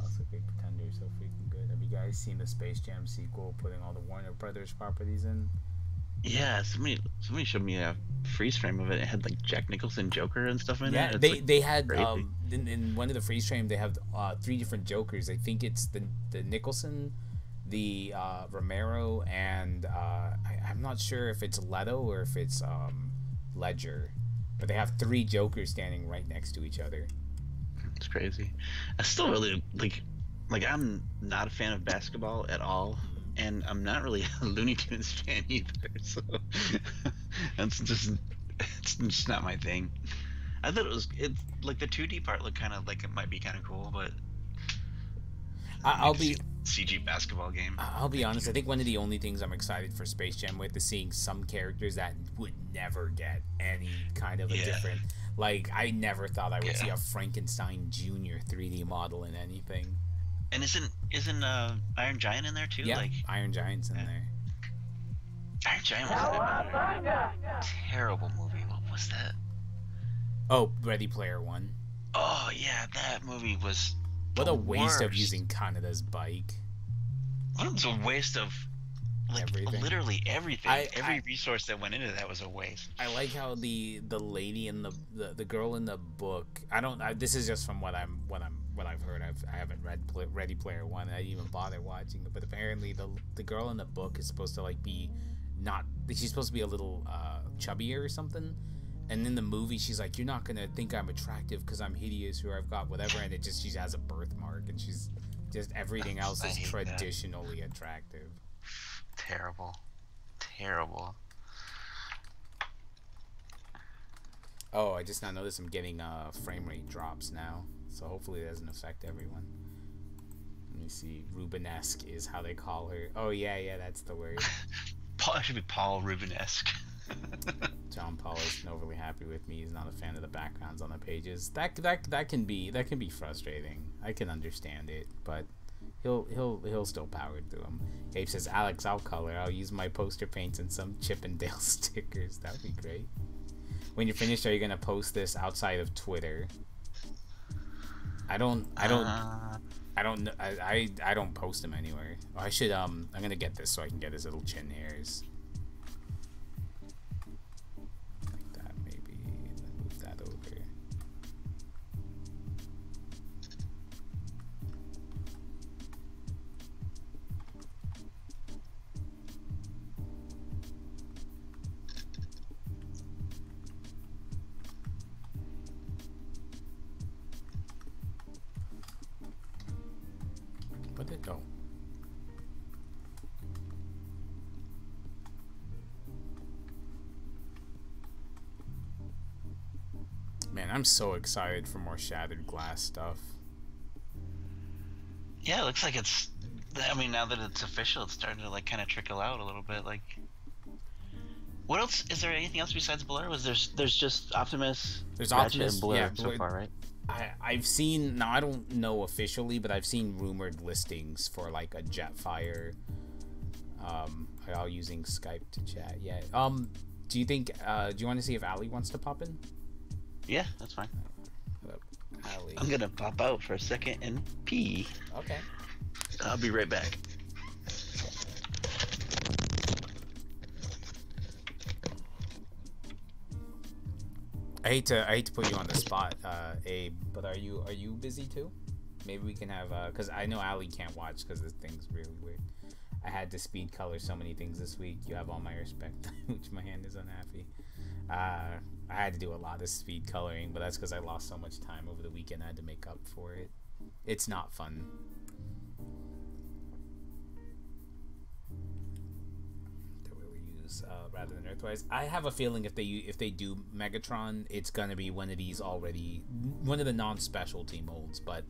Also, <laughs> Great Pretender is so freaking good. Have you guys seen the Space Jam sequel, putting all the Warner Brothers properties in? Yeah, somebody somebody showed me a freeze frame of it. It had like Jack Nicholson Joker and stuff in Yeah, it. It's, they like, they had um in, in one of the freeze frame they have uh, three different Jokers. I think it's the the Nicholson, the uh, Romero, and uh, I, I'm not sure if it's Leto or if it's um, Ledger, but they have three Jokers standing right next to each other. It's crazy. I still really like like I'm not a fan of basketball at all, and I'm not really <laughs> a Looney Tunes fan either. <laughs> So <laughs> that's just it's just not my thing. I thought it was it like the 2D part looked kind of like it might be kind of cool, but I, I'll be CG basketball game. I'll be honest. I think one of the only things I'm excited for Space Jam with is seeing some characters that would never get any kind of a Yeah. different. Like I never thought I would Yeah. see a Frankenstein Junior 3D model in anything. And isn't isn't uh Iron Giant in there too? Yeah, Like Iron Giant's in Yeah. there. Iron Giant was another terrible movie. What was that? Oh, Ready Player One. Oh yeah, that movie was. What a waste of using Kaneda's bike. What was a waste of like Everything. literally everything. I- Every I- resource that went into that was a waste. I like how the the lady in the the, the girl in the book. I don't. I, this is just from what I'm what I'm what I've heard. I've I haven't read Ready Player One. I didn't even bother watching it. But apparently the the girl in the book is supposed to like be not. She's supposed to be a little uh, chubbier or something. And in the movie, she's like, "You're not gonna think I'm attractive because I'm hideous or I've got whatever." And it just she has a birthmark and she's just everything else is hate that. traditionally attractive. Terrible, terrible. Oh, I just now noticed I'm getting uh frame rate drops now, so hopefully it doesn't affect everyone. Let me see. Rubenesque is how they call her. Oh yeah, yeah, that's the word. <laughs> Paul it should be Paul Rubenesque. <laughs> John Paul isn't overly happy with me. He's not a fan of the backgrounds on the pages. That that that can be that can be frustrating. I can understand it, but he'll he'll he'll still power through them. Gabe says, "Alex, I'll color. I'll use my poster paints and some Chippendale <laughs> stickers. That'd be great." When you're finished, are you gonna post this outside of Twitter? I don't. I don't. Uh, I don't. I, I. I don't post them anywhere. I should. Um. I'm gonna get this so I can get his little chin hairs. I'm so excited for more Shattered Glass stuff. yeah, it looks like it's I mean, now that it's official, it's starting to like kind of trickle out a little bit. Like, what else? Is there anything else besides Blurr? Was there's there's just Optimus, There's Ratchet, Optimus, and Blurr yeah, so Blur- far, right? I, I've seen now I don't know officially, but I've seen rumored listings for like a Jetfire. Um, are y'all using Skype to chat? Yeah. Um, do you think? Uh, do you want to see if Ali wants to pop in? Yeah, that's fine. I'm gonna pop out for a second and pee. Okay. I'll be right back. I hate to I hate to put you on the spot, uh, Abe, but are you are you busy too? Maybe we can have uh, cause I know Ali can't watch because this thing's really weird. I had to speed color so many things this week. You have all my respect, <laughs> which my hand is unhappy. Uh, I had to do a lot of speed coloring, but that's because I lost so much time over the weekend. I had to make up for it. It's not fun. Uh, rather than Earthrise. I have a feeling if they if they do Megatron, it's gonna be one of these already one of the non-specialty molds, but.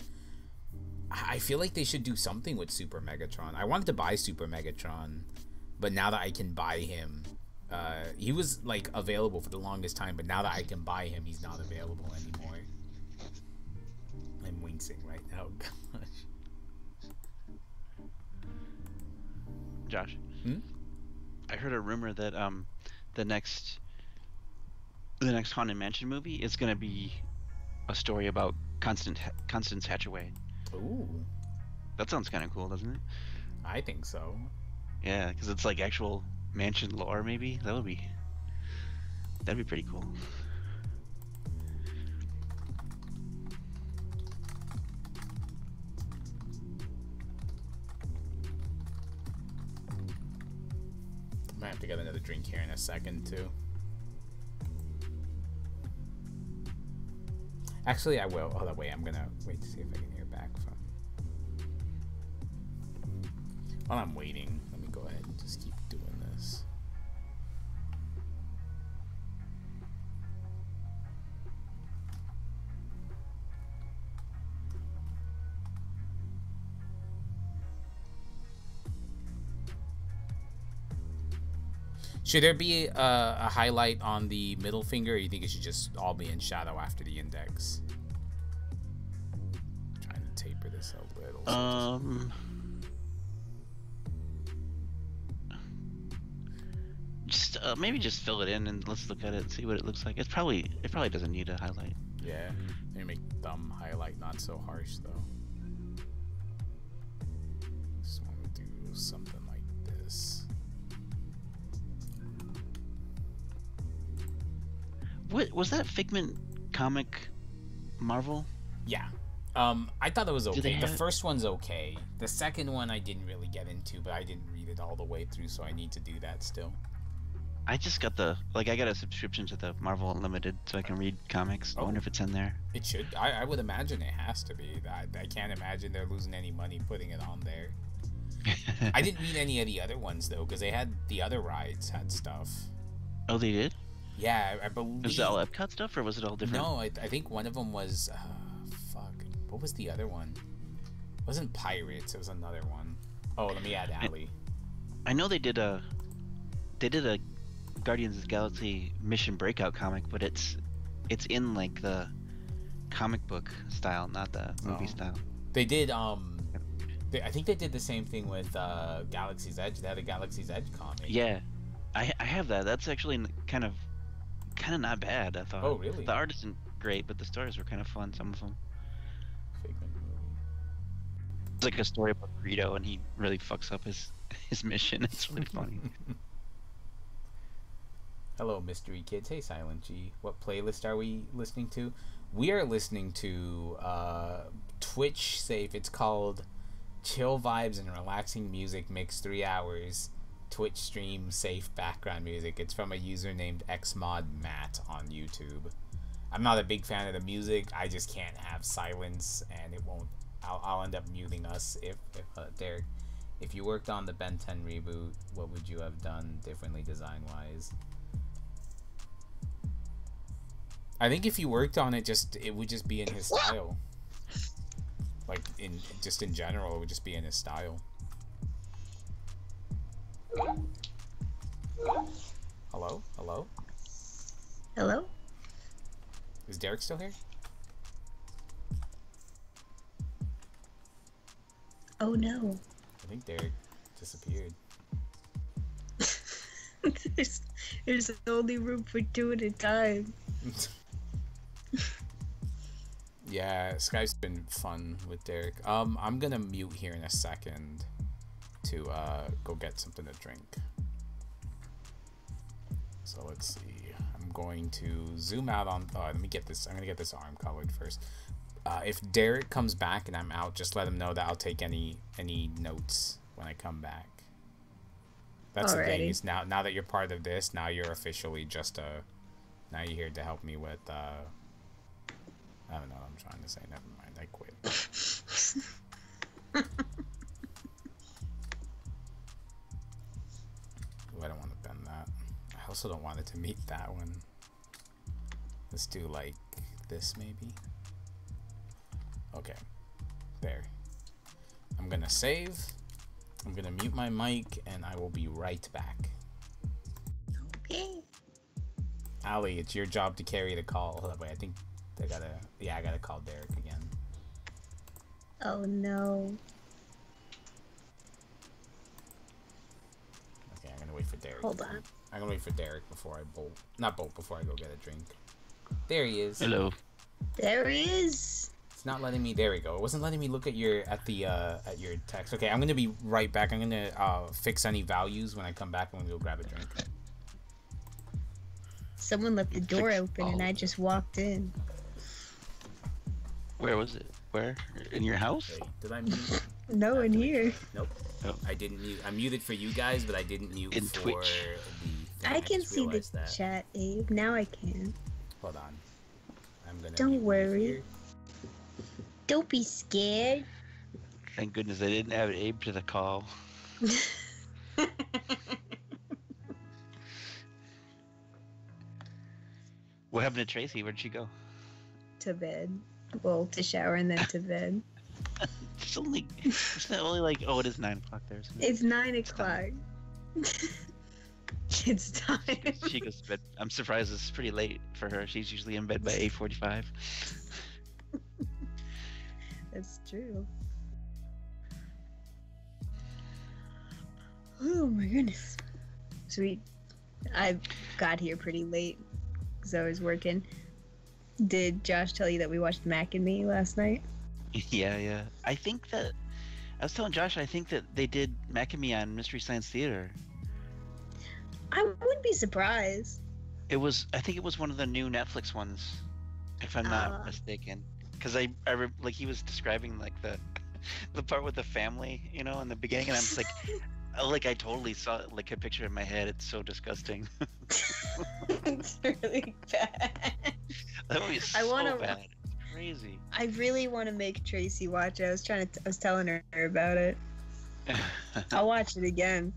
I feel like they should do something with Super Megatron. I wanted to buy Super Megatron, but now that I can buy him, uh, he was like available for the longest time, but now that I can buy him, he's not available anymore. I'm wincing right now. <laughs> Gosh. Josh. Hmm? I heard a rumor that um, the next, the next Haunted Mansion movie is gonna be a story about Constant Constance Hatchaway. Ooh, That sounds kind of cool, doesn't it? I think so. Yeah, because it's like actual mansion lore. Maybe that would be. That'd be pretty cool. Might have to get another drink here in a second too. Actually, I will. Oh, that way I'm gonna wait to see if I can hear back from. While I'm waiting, let me go ahead and just Should there be a, a highlight on the middle finger, or you think it should just all be in shadow after the index? trying to taper this a little. Um. Just uh, maybe just fill it in and let's look at it and see what it looks like. It's probably it probably doesn't need a highlight. yeah, maybe make thumb highlight not so harsh though. Just want to do something What was that Figment comic? Marvel. Yeah. Um, I thought it was okay. The first one's okay. The second one I didn't really get into, but I didn't read it all the way through, so I need to do that still. I just got the like I got a subscription to the Marvel Unlimited so I can read comics. I Oh. wonder if it's in there. It should. I, I would imagine it has to be. I, I can't imagine they're losing any money putting it on there. <laughs> I didn't read any of the other ones though, because they had the other rides had stuff. oh, they did. Yeah, I, I believe. Was it all Epcot stuff or was it all different? No, I, I think one of them was. Uh, fuck. What was the other one? It wasn't Pirates. It was another one. Oh, let me add Ali. I know they did a they did a Guardians of the Galaxy Mission Breakout comic, but it's it's in like the comic book style, not the movie Oh. style. They did. Um, they, I think they did the same thing with uh, Galaxy's Edge. They had a Galaxy's Edge comic. Yeah, I I have that. That's actually kind of kind of not bad. I thought. Oh, really? The art isn't great, but the stories were kind of fun. Some of them. Figment movie. It's like a story about Greedo, and he really fucks up his <laughs> his mission. <laughs> It's really funny. <laughs> Hello, mystery kids. Hey, Silent G. What playlist are we listening to? We are listening to uh, Twitch Safe. It's called Chill Vibes and Relaxing Music Mix Three Hours. Twitch stream safe background music. It's from a user named xmod matt on YouTube. I'm not a big fan of the music. I just can't have silence, and it won't. I'll, I'll end up muting us if, if uh, Derrick. If you worked on the Ben 10 reboot, what would you have done differently design wise? I think if you worked on it, just it would just be in his style. Like in just in general, it would just be in his style. Hello? Hello? Hello? Is Derrick still here? Oh no. I think Derrick disappeared. <laughs> there's, there's only room for two at a time. <laughs> yeah, Skype's been fun with Derrick. Um, I'm gonna mute here in a second to uh, go get something to drink. So let's see. I'm going to zoom out on. Oh, let me get this. I'm gonna get this arm covered first. Uh, if Derrick comes back and I'm out, just let him know that I'll take any any notes when I come back. That's the thing. Is now now that you're part of this, now you're officially just a. Now you're here to help me with. Uh, I don't know. what I'm trying to say. Never mind. I quit. <laughs> also don't want it to meet that one. Let's do like this maybe. Okay. There. I'm gonna save. I'm gonna mute my mic and I will be right back. Okay. Ali, it's your job to carry the call. Hold on, wait, I think I gotta yeah, I gotta call Derrick again. Oh no. Okay, I'm gonna wait for Derrick. Hold on. I'm gonna wait for Derrick before I bolt. Not bolt before I go get a drink. There he is. Hello. There he is. It's not letting me. There we go. It wasn't letting me look at your at the uh, at your text. Okay, I'm gonna be right back. I'm gonna uh, fix any values when I come back. I'm gonna go grab a drink. Someone left the door Fix open and I just walked in. Where was it? Where? In your house? Wait, did I mute? <laughs> No one here. Nope. Oh. I didn't mute. I muted for you guys, but I didn't mute In for Twitch. the. Thing. I can see the that. chat, Abe. Now I can. Hold on. I'm gonna. Don't worry. here. Don't be scared. Thank goodness I didn't have Abe to the call. <laughs> What happened to Tracy? Where'd she go? to bed. Well, to shower and then to bed. <laughs> It's only. It's only like. Oh, it is nine o'clock there. Isn't it? It's nine o'clock. <laughs> it's <laughs> time. she goes to bed. I'm surprised it's pretty late for her. She's usually in bed by eight forty-five. <laughs> That's true. Oh my goodness. Sweet. I got here pretty late because I was working. Did Josh tell you that we watched Mac and Me last night? <laughs> yeah, yeah. I think that. I was telling Josh. I think that they did Mac and Me on Mystery Science Theater. I wouldn't be surprised. It was. I think it was one of the new Netflix ones, if I'm not Ah. mistaken. Because I, I, re- like he was describing like the, <laughs> the part with the family, you know, in the beginning, and I'm just like, <laughs> like I totally saw like a picture in my head. It's so disgusting. <laughs> it's really bad. that movie is I so wanna- bad. It's crazy. I really want to make Tracy watch it. I was trying to. I was telling her about it. I'll watch it again.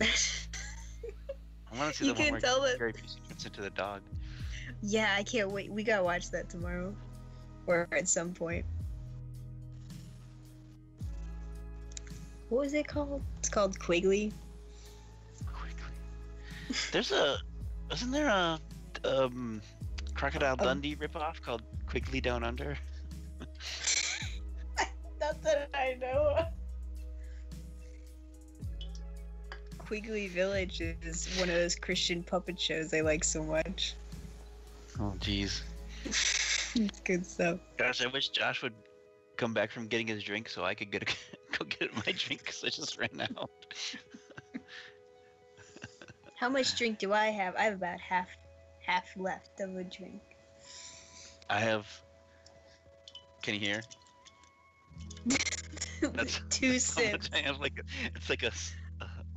I want to see You the one can where tell that- Gary Busey turns into the dog. yeah, I can't wait. We gotta watch that tomorrow, or at some point. What was it called? It's called Quigley. Quickly. There's a, isn't there a, um, Crocodile Um, Dundee ripoff called Quigley Down Under? <laughs> Not that I know. of. Quigley Village is one of those Christian puppet shows I like so much. Oh, jeez. <laughs> It's good stuff. Gosh, I wish Josh would come back from getting his drink so I could get a, <laughs> go get my drink because I just ran out. <laughs> How much drink do I have? I have about half half left of a drink. I have. Can you hear? That's Two how sips. I have like a, it's like a s-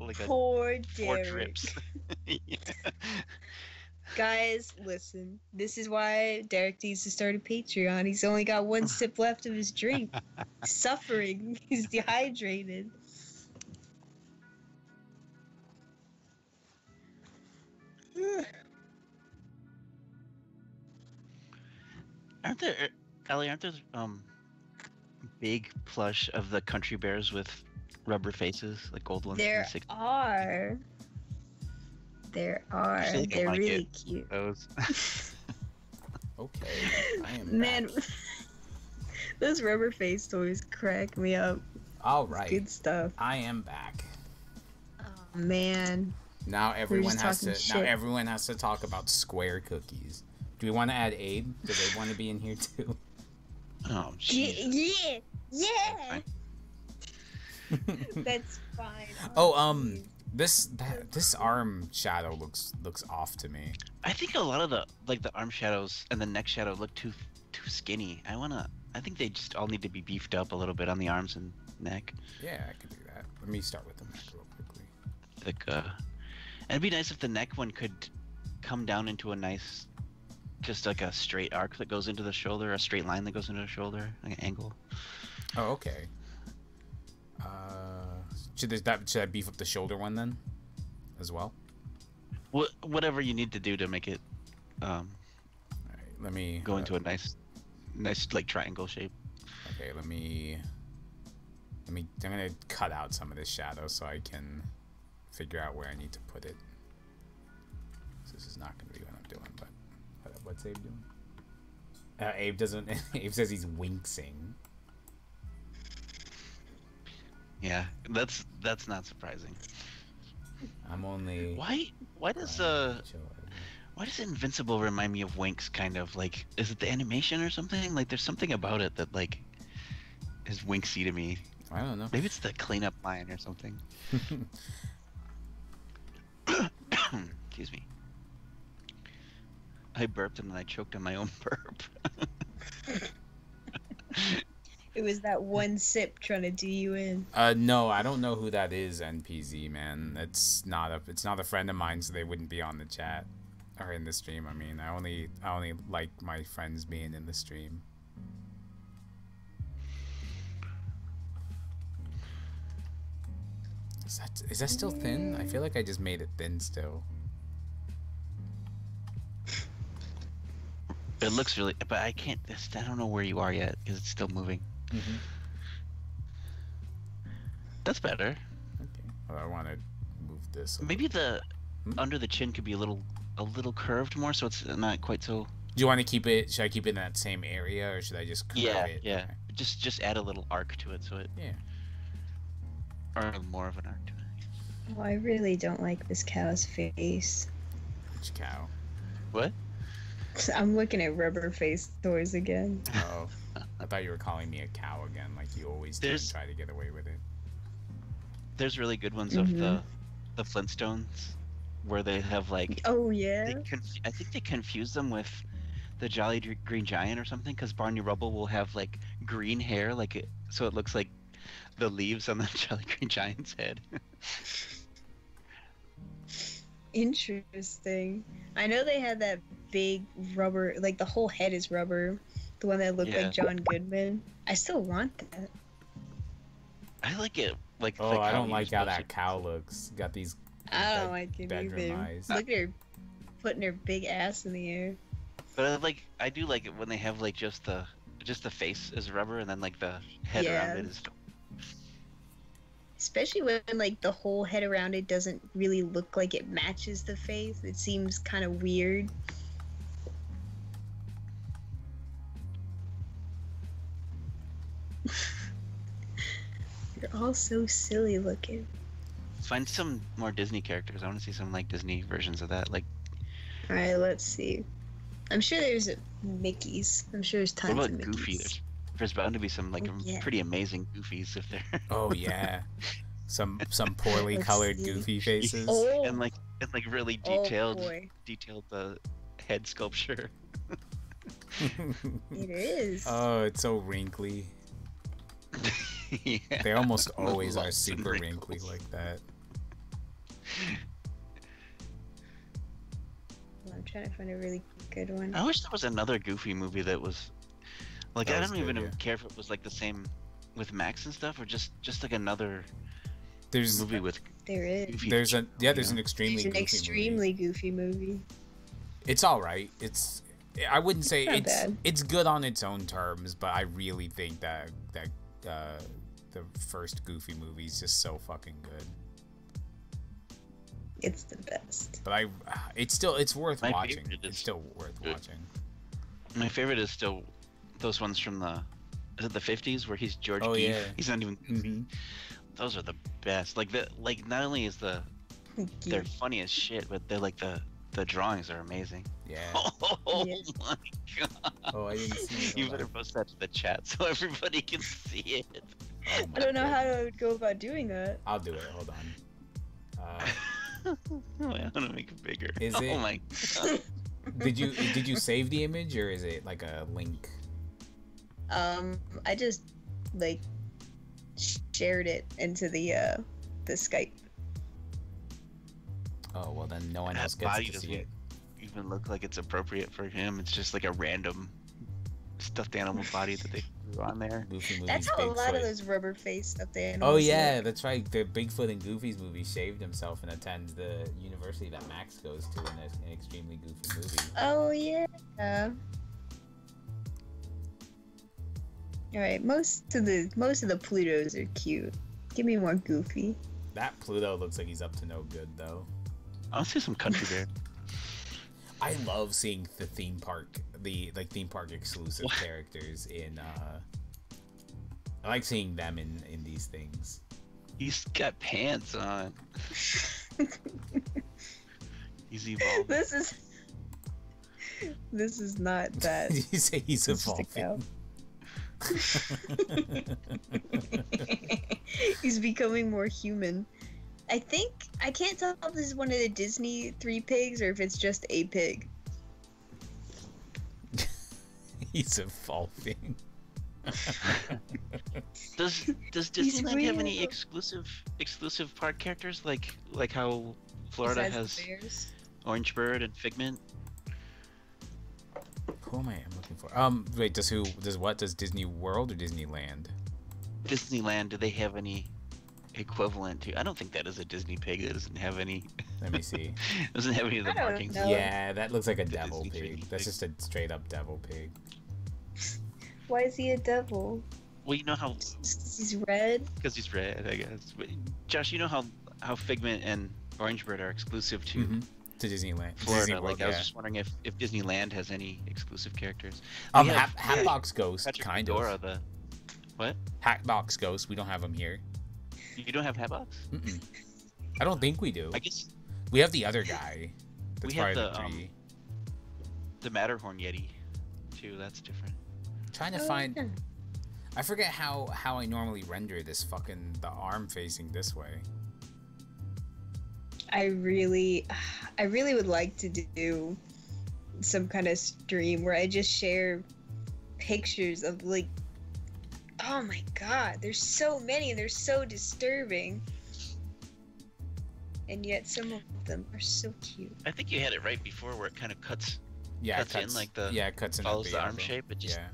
like a Poor four Derrick. drips. Yeah. <laughs> <laughs> Guys, listen. This is why Derrick needs to start a Patreon. He's only got one <laughs> sip left of his drink. He's suffering. He's dehydrated. <sighs> Aren't there, Ellie? Aren't there um big plush of the country bears with rubber faces, like gold ones? in the There are. There are. feel They're really cute. Those. <laughs> Okay. I am Man, <laughs> those rubber face toys crack me up. All right. Good stuff. I am back. Oh, man. Now everyone has to. talking Now everyone has to talk about square cookies. Do we want to add Abe? Does Abe want to be in here too? oh, Yeah, jeez. yeah, yeah. fine. <laughs> That's fine. Oh, um, this that, this arm shadow looks looks off to me. I think a lot of the like the arm shadows and the neck shadow look too too skinny. I wanna. I think they just all need to be beefed up a little bit on the arms and neck. Yeah, I could do that. Let me start with the neck real quickly. Like, uh, it'd be nice if the neck one could come down into a nice, just like a straight arc that goes into the shoulder, a straight line that goes into the shoulder, like an angle. Oh, okay. Uh, should that should I beef up the shoulder one then, as well? What whatever you need to do to make it um, All right, let me go uh, into a nice, nice like triangle shape. Okay, let me. Let me. I'm gonna cut out some of this shadow so I can figure out where I need to put it. This is not gonna be what I'm doing, but what's Abe doing? Uh, Abe doesn't. <laughs> Abe says he's winksing. Yeah, that's that's not surprising. I'm only. Why why does uh why does Invincible remind me of Winx? Kind of like is it the animation or something? Like there's something about it that like is Winxy to me. I don't know. Maybe it's the cleanup line or something. <laughs> <coughs> Excuse me. I burped and then I choked on my own <laughs> burp. <laughs> It was that one sip trying to do you in. Uh, no, I don't know who that is. NPZ man, it's not a. It's not a friend of mine, so they wouldn't be on the chat or in the stream. I mean, I only. I only like my friends being in the stream. Is that is that still thin? I feel like I just made it thin still. it looks really, but I can't. it's- I don't know where you are yet because it's still moving. That's better. Okay. Well, I want to move this. Maybe the Hmm? under the chin could be a little a little curved more, so it's not quite so. Do you want to keep it? Should I keep it in that same area, or should I just curve Yeah, it? yeah. Okay. Just just add a little arc to it, so it Yeah. or more of an arc to it. Oh, I really don't like this cow's face. Which cow? What? <laughs> I'm looking at rubber face toys again. Oh, I thought you were calling me a cow again, like you always do try to get away with it. There's really good ones of the Mhm. the Flintstones where they have like Oh they yeah. conf- I think they confuse them with the Jolly Dr- Green Giant or something because Barney Rubble will have like green hair, like it, so it looks like the leaves on the <laughs> Jolly Green Giant's head. Interesting. I know they had that big rubber, like the whole head is rubber. The one that looked Yeah. like John Goodman. I still want that. I like it. Like Oh, the I don't like how that cow looks. Got these. I don't like it bedroom either. eyes. Look at her putting her big ass in the air. But I like I do like it when they have like just the just the face is rubber and then like the head around Yeah. it is. Especially when like the whole head around it doesn't really look like it matches the face. It seems kind of weird. You're all so silly looking. Find some more Disney characters. I want to see some like Disney versions of that. Like All right, let's see. I'm sure there's a Mickey's. I'm sure there's what about of Mickey's. Goofy? There's, there's bound to be some like Oh, yeah. pretty amazing Goofies if they're <laughs> Oh yeah, some some poorly colored see. goofy faces. Oh, and like and like really oh detailed boy, detailed the head sculpture. <laughs> it is. <laughs> oh, it's so wrinkly. Yeah. <laughs> They almost <laughs> always are super wrinkles. wrinkly like that. I'm trying to find a really good one. I wish there was another Goofy movie that was like That I was don't even yeah. care if it was like the same with Max and stuff or just just like another There's movie with There is. Goofy. there's a yeah there's Yeah. an extremely There's an goofy extremely movie. goofy movie. It's all right. It's I wouldn't say Not it's it's good on its own terms, but I really think that that uh, the first Goofy movie is just so fucking good. It's the best. But I, it's still it's worth My watching. favorite It's is- still worth Good. watching. My favorite is still those ones from the is it the 50s where he's George Oh, Geef? yeah. He's not even. Mhm. Those are the best. Like the like not only is the <laughs> they're funny as shit, but they're like the the drawings are amazing. Yeah. Oh Yeah. my god! Oh, I didn't see it. You better on. post that to the chat so everybody can see it. Oh I don't know my how God. I would go about doing that. I'll do it. Hold on. Uh, <laughs> oh, I want to make it bigger. Is oh it- my god! <laughs> did you did you save the image or is it like a link? Um, I just like shared it into the uh the Skype. Oh well, then no one else gets to see doesn't it. Even look like it's appropriate for him. It's just like a random stuffed animal body that they threw on there. Goofy movies. That's how a lot of those rubber face stuff they Oh yeah, that's right. The Bigfoot and Goofy's movie shaved himself and attends the university that Max goes to in a- an extremely goofy movie. Oh yeah. All right, most of the most of the Plutos are cute. Give me more Goofy. That Pluto looks like he's up to no good though. I want to see some country bear. <laughs> I love seeing the theme park, the like theme park exclusive What? characters in. uh I like seeing them in in these things. He's got pants on. <laughs> He's evolved. this is this is not that. Did <laughs> you say he's It's evolving? <laughs> He's becoming more human. I think I can't tell if this is one of the Disney three pigs or if it's just a pig. <laughs> he's evolving. <laughs> Does does <laughs> He's Disneyland have any exclusive exclusive park characters like like how Florida besides has bears? Orange Bird and Figment? Who am I looking for? Um, wait. Does who? Does what? Does Disney World or Disneyland? Disneyland, do they have any equivalent to? I don't think that is a Disney pig. That doesn't have any. Let me see. <laughs> doesn't have any of the markings. know. Yeah, that looks like a The devil Disney pig. pig. That's just a straight up devil pig. Why is he a devil? Well, you know how Just 'cause he's red. because he's red, I guess. But Josh, you know how how Figment and Orange Bird are exclusive to Mhm. To Disneyland. Florida. Disney World, like I was just wondering if if Disneyland has any exclusive characters. Um, We have- Hatbox Ghost, Patrick kind Fedora, of. the what? Hatbox Ghost, we don't have him here. You don't have Hatbox? Mm-mm. I don't think we do. I guess We have the other guy. That's We have probably the, um, the Matterhorn Yeti, too. That's different. trying to Oh, find. yeah. I forget how how I normally render this fucking the arm facing this way. I really, I really would like to do some kind of stream where I just share pictures of like, oh my god, there's so many and they're so disturbing, and yet some of them are so cute. I think you had it right before where it kind of cuts, Yeah, it Cuts in like the- yeah, it cuts in at follows the arm elbow. shape. It just Yeah,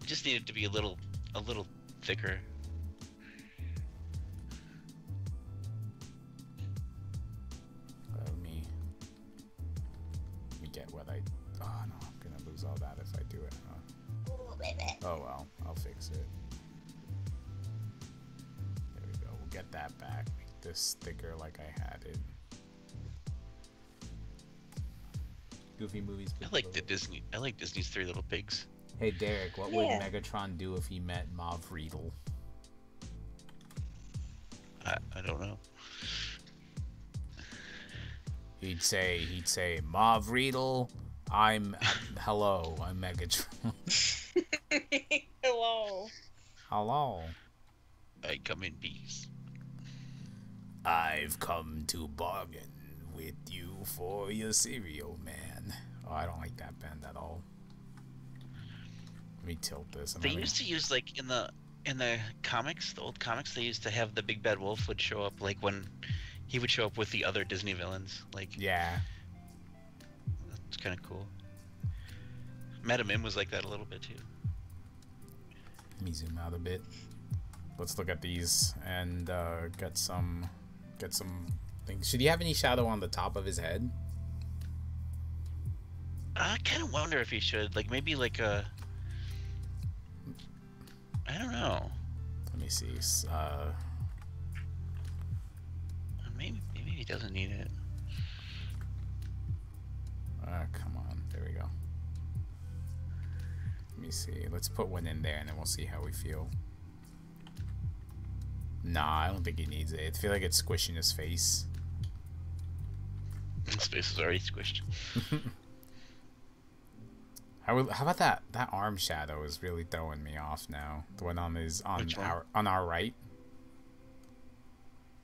it just needed to be a little a little thicker. let me let me get what I. Oh no, I'm gonna lose all that if I do it. Huh? Oh well, we go. We'll get that back. Make this thicker like I had it. Goofy movies. I like the Disney. I like Disney's Three Little Pigs. Hey Derrick, what Yeah. would Megatron do if he met Mauve Riedel? I, I don't know. He'd say, he'd say, Mauve Riedel, I'm, <laughs> hello, I'm Megatron. <laughs> <laughs> Hello. hello. I come in peace. I've come to bargain with you for your cereal, man. Oh, I don't like that band at all. Let me tilt this. I'm They having- used to use like in the in the comics, the old comics. They used to have the big bad wolf would show up like when he would show up with the other Disney villains. Like Yeah. that's kind of cool. Madam Mim was like that a little bit too. Let me zoom out a bit. Let's look at these and uh, get some, get some things. Should he have any shadow on the top of his head? I kind of wonder if he should like maybe like a. I don't know. Let me see. Uh, Maybe maybe he doesn't need it. uh, come on. There we go. Let me see. Let's put one in there and then we'll see how we feel. Nah, I don't think he needs it. I feel like it's squishing his face. His face is already squished. <laughs> How, how about that? That arm shadow is really throwing me off now. The one on his on Which one? our on our right.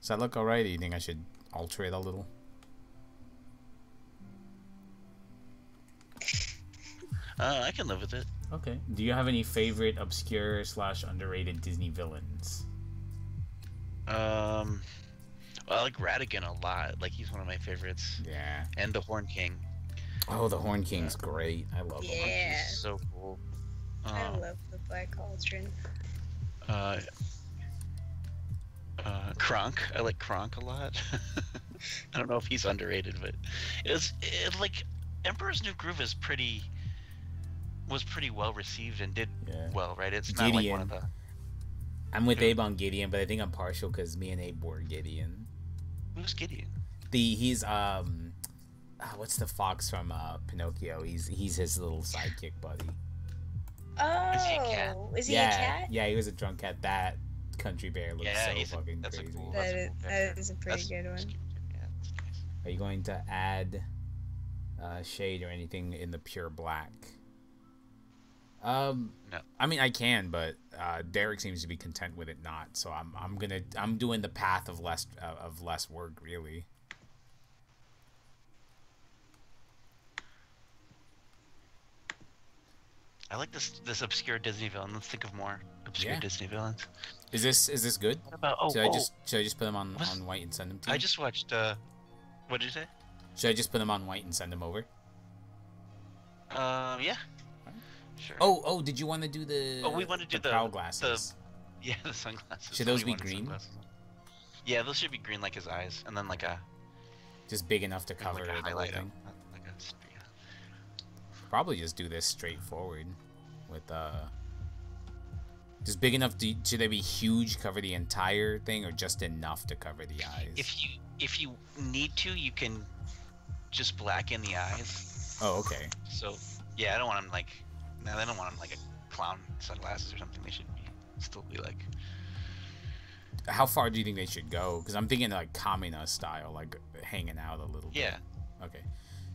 Does that look alright? Do you think I should alter it a little? Uh, I can live with it. Okay. Do you have any favorite obscure slash underrated Disney villains? Um, well, I like Ratigan a lot. Like he's one of my favorites. Yeah. And the Horn King. Oh, the Horn King's great. I love him. Yeah. He's so cool. I Um, love the Black Cauldron. uh, uh, Kronk. I like Kronk a lot. <laughs> I don't know if he's underrated, but it's it, like Emperor's New Groove is pretty was pretty well received and did Yeah. well, right? It's not like one of the I'm with Abe on Gideon, but I think I'm partial because me and Abe were Gideon. who's Gideon? The he's um, ah, what's the fox from uh Pinocchio? He's he's his little sidekick buddy. Oh, Is he a cat? is he yeah, a cat? yeah, he was a drunk cat. That country bear looks Yeah, so he's a- fucking that's a crazy. cool- That That's a cool that character. a pretty That's- good one. cute. Yeah, nice. Are you going to add uh, shade or anything in the pure black? Um, No. I mean I can, but uh, Derrick seems to be content with it not. So I'm I'm gonna I'm doing the path of less uh, of less work really. I like this this obscure Disney villain. Let's think of more obscure Yeah. Disney villains. Is this is this good? What about oh, should I oh, just should I just put them on on white and send them to you? I just watched uh what did you say? Should I just put them on white and send them over? Um yeah. Sure. Oh oh, did you want to do the Oh, we wanna do the- the- glasses? yeah, <laughs> the sunglasses. Should those be green? Yeah, those should be green like his eyes, and then like a Just big enough to cover like a the highlight thing. like a yeah. Probably just do this straightforward with uh just big enough to, should they be huge cover the entire thing or just enough to cover the eyes If you if you need to, you can just blacken the eyes. oh okay So yeah, I don't want them like no, they don't want like a clown sunglasses or something. They should be still be like how far do you think they should go because i'm thinking like kamina style like hanging out a little bit. yeah. bit okay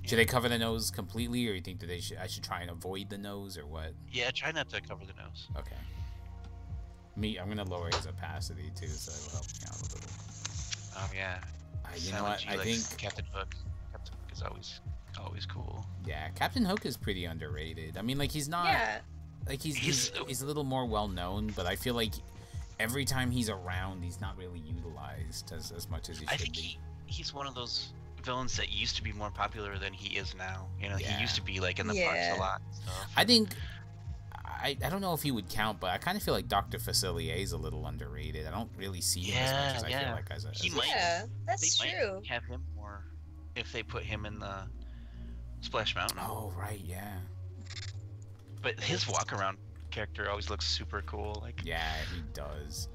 should they cover the nose completely or you think that they should i should try and avoid the nose or what Yeah, try not to cover the nose. okay me i'm gonna lower his opacity too so it'll help me out a little Oh yeah. uh, you know what Silent G i think Captain Hook. Captain Hook is always always cool. yeah captain hook is pretty underrated i mean like he's not Yeah, like he's he's, He's- he's a little more well known, but I feel like every time he's around, he's not really utilized as, as much as he should be. I should think be. he, he's one of those villains that used to be more popular than he is now. You know, Yeah. he used to be like in the Yeah. parks a lot. And stuff. I think I, I don't know if he would count, but I kind of feel like Doctor Facilier is a little underrated. I don't really see him as much Yeah, as I yeah. feel like as a, He as a- might- yeah, that's they true. might have him more if they put him in the Splash Mountain. Oh right, yeah, But his walk around character always looks super cool. Like yeah, he does.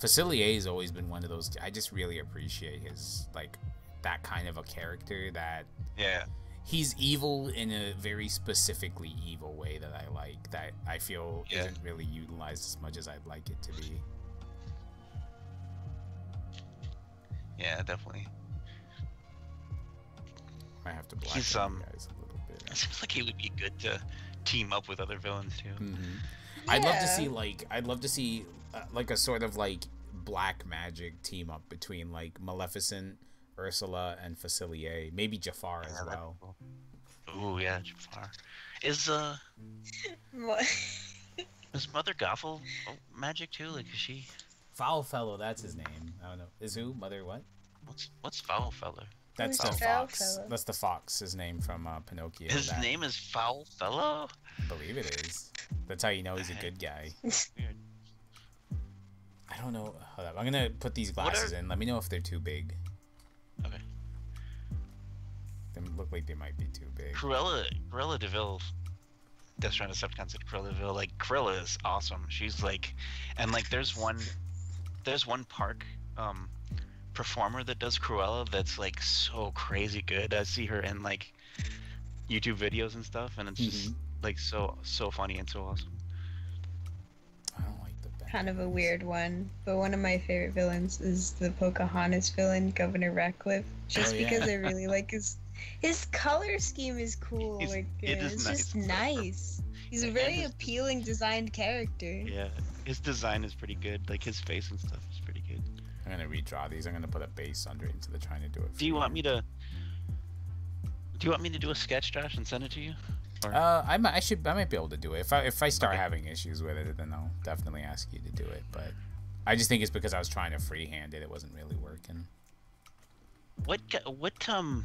Facilier has always been one of those. I just really appreciate his like that kind of a character that yeah, he's evil in a very specifically evil way that I like that I feel Yeah. isn't really utilized as much as I'd like it to be. yeah, definitely. I have to black He's, you um, guys a little It seems like he would be good to team up with other villains too. hmm I'd love to see like I'd love to see uh, like a sort of like black magic team up between like Maleficent, Ursula, and Facilier. Maybe Jafar as well. be cool. Ooh, yeah, Jafar. Is uh What? is Mother Gothel oh, magic too? Like is she? Foul Fellow, that's his name. I don't know. Is who mother what? What's what's Foul Feller? That's Who's the fox. Fellow? That's the fox. His name from uh, Pinocchio. His that- name is Foul Fellow. I believe it is. That's how you know he's a good guy. <laughs> I don't know. Hold up. I'm gonna put these What are- glasses in. Let me know if they're too big. Okay. They look like they might be too big. Cruella Cruella De Vil Death Stranding Decepticons at Krillaville. Like Krilla is awesome. She's like, and like there's one, there's one park um performer that does Cruella that's like so crazy good. I see her in like YouTube videos and stuff, and it's just Mhm. like so so funny and so awesome. I don't like the bad. Kind of a weird one, but one of my favorite villains is the Pocahontas villain, Governor Ratcliffe. Just Oh, because yeah. I <laughs> really like his his color scheme is cool. He's- like it uh, is it's nice. just nice. He's a very his- appealing designed character. Yeah, his design is pretty good. Like his face and stuff is pretty good. I'm gonna redraw these. I'm gonna put a base under it instead of trying to do it. Do you want me to? Do you want me to do a sketch, Josh, and send it to you? Or, Uh, I might. I should. I might be able to do it. If I if I start having issues with it, then I'll definitely ask you to do it. But I just think it's because I was trying to freehand it. It wasn't really working. what what um?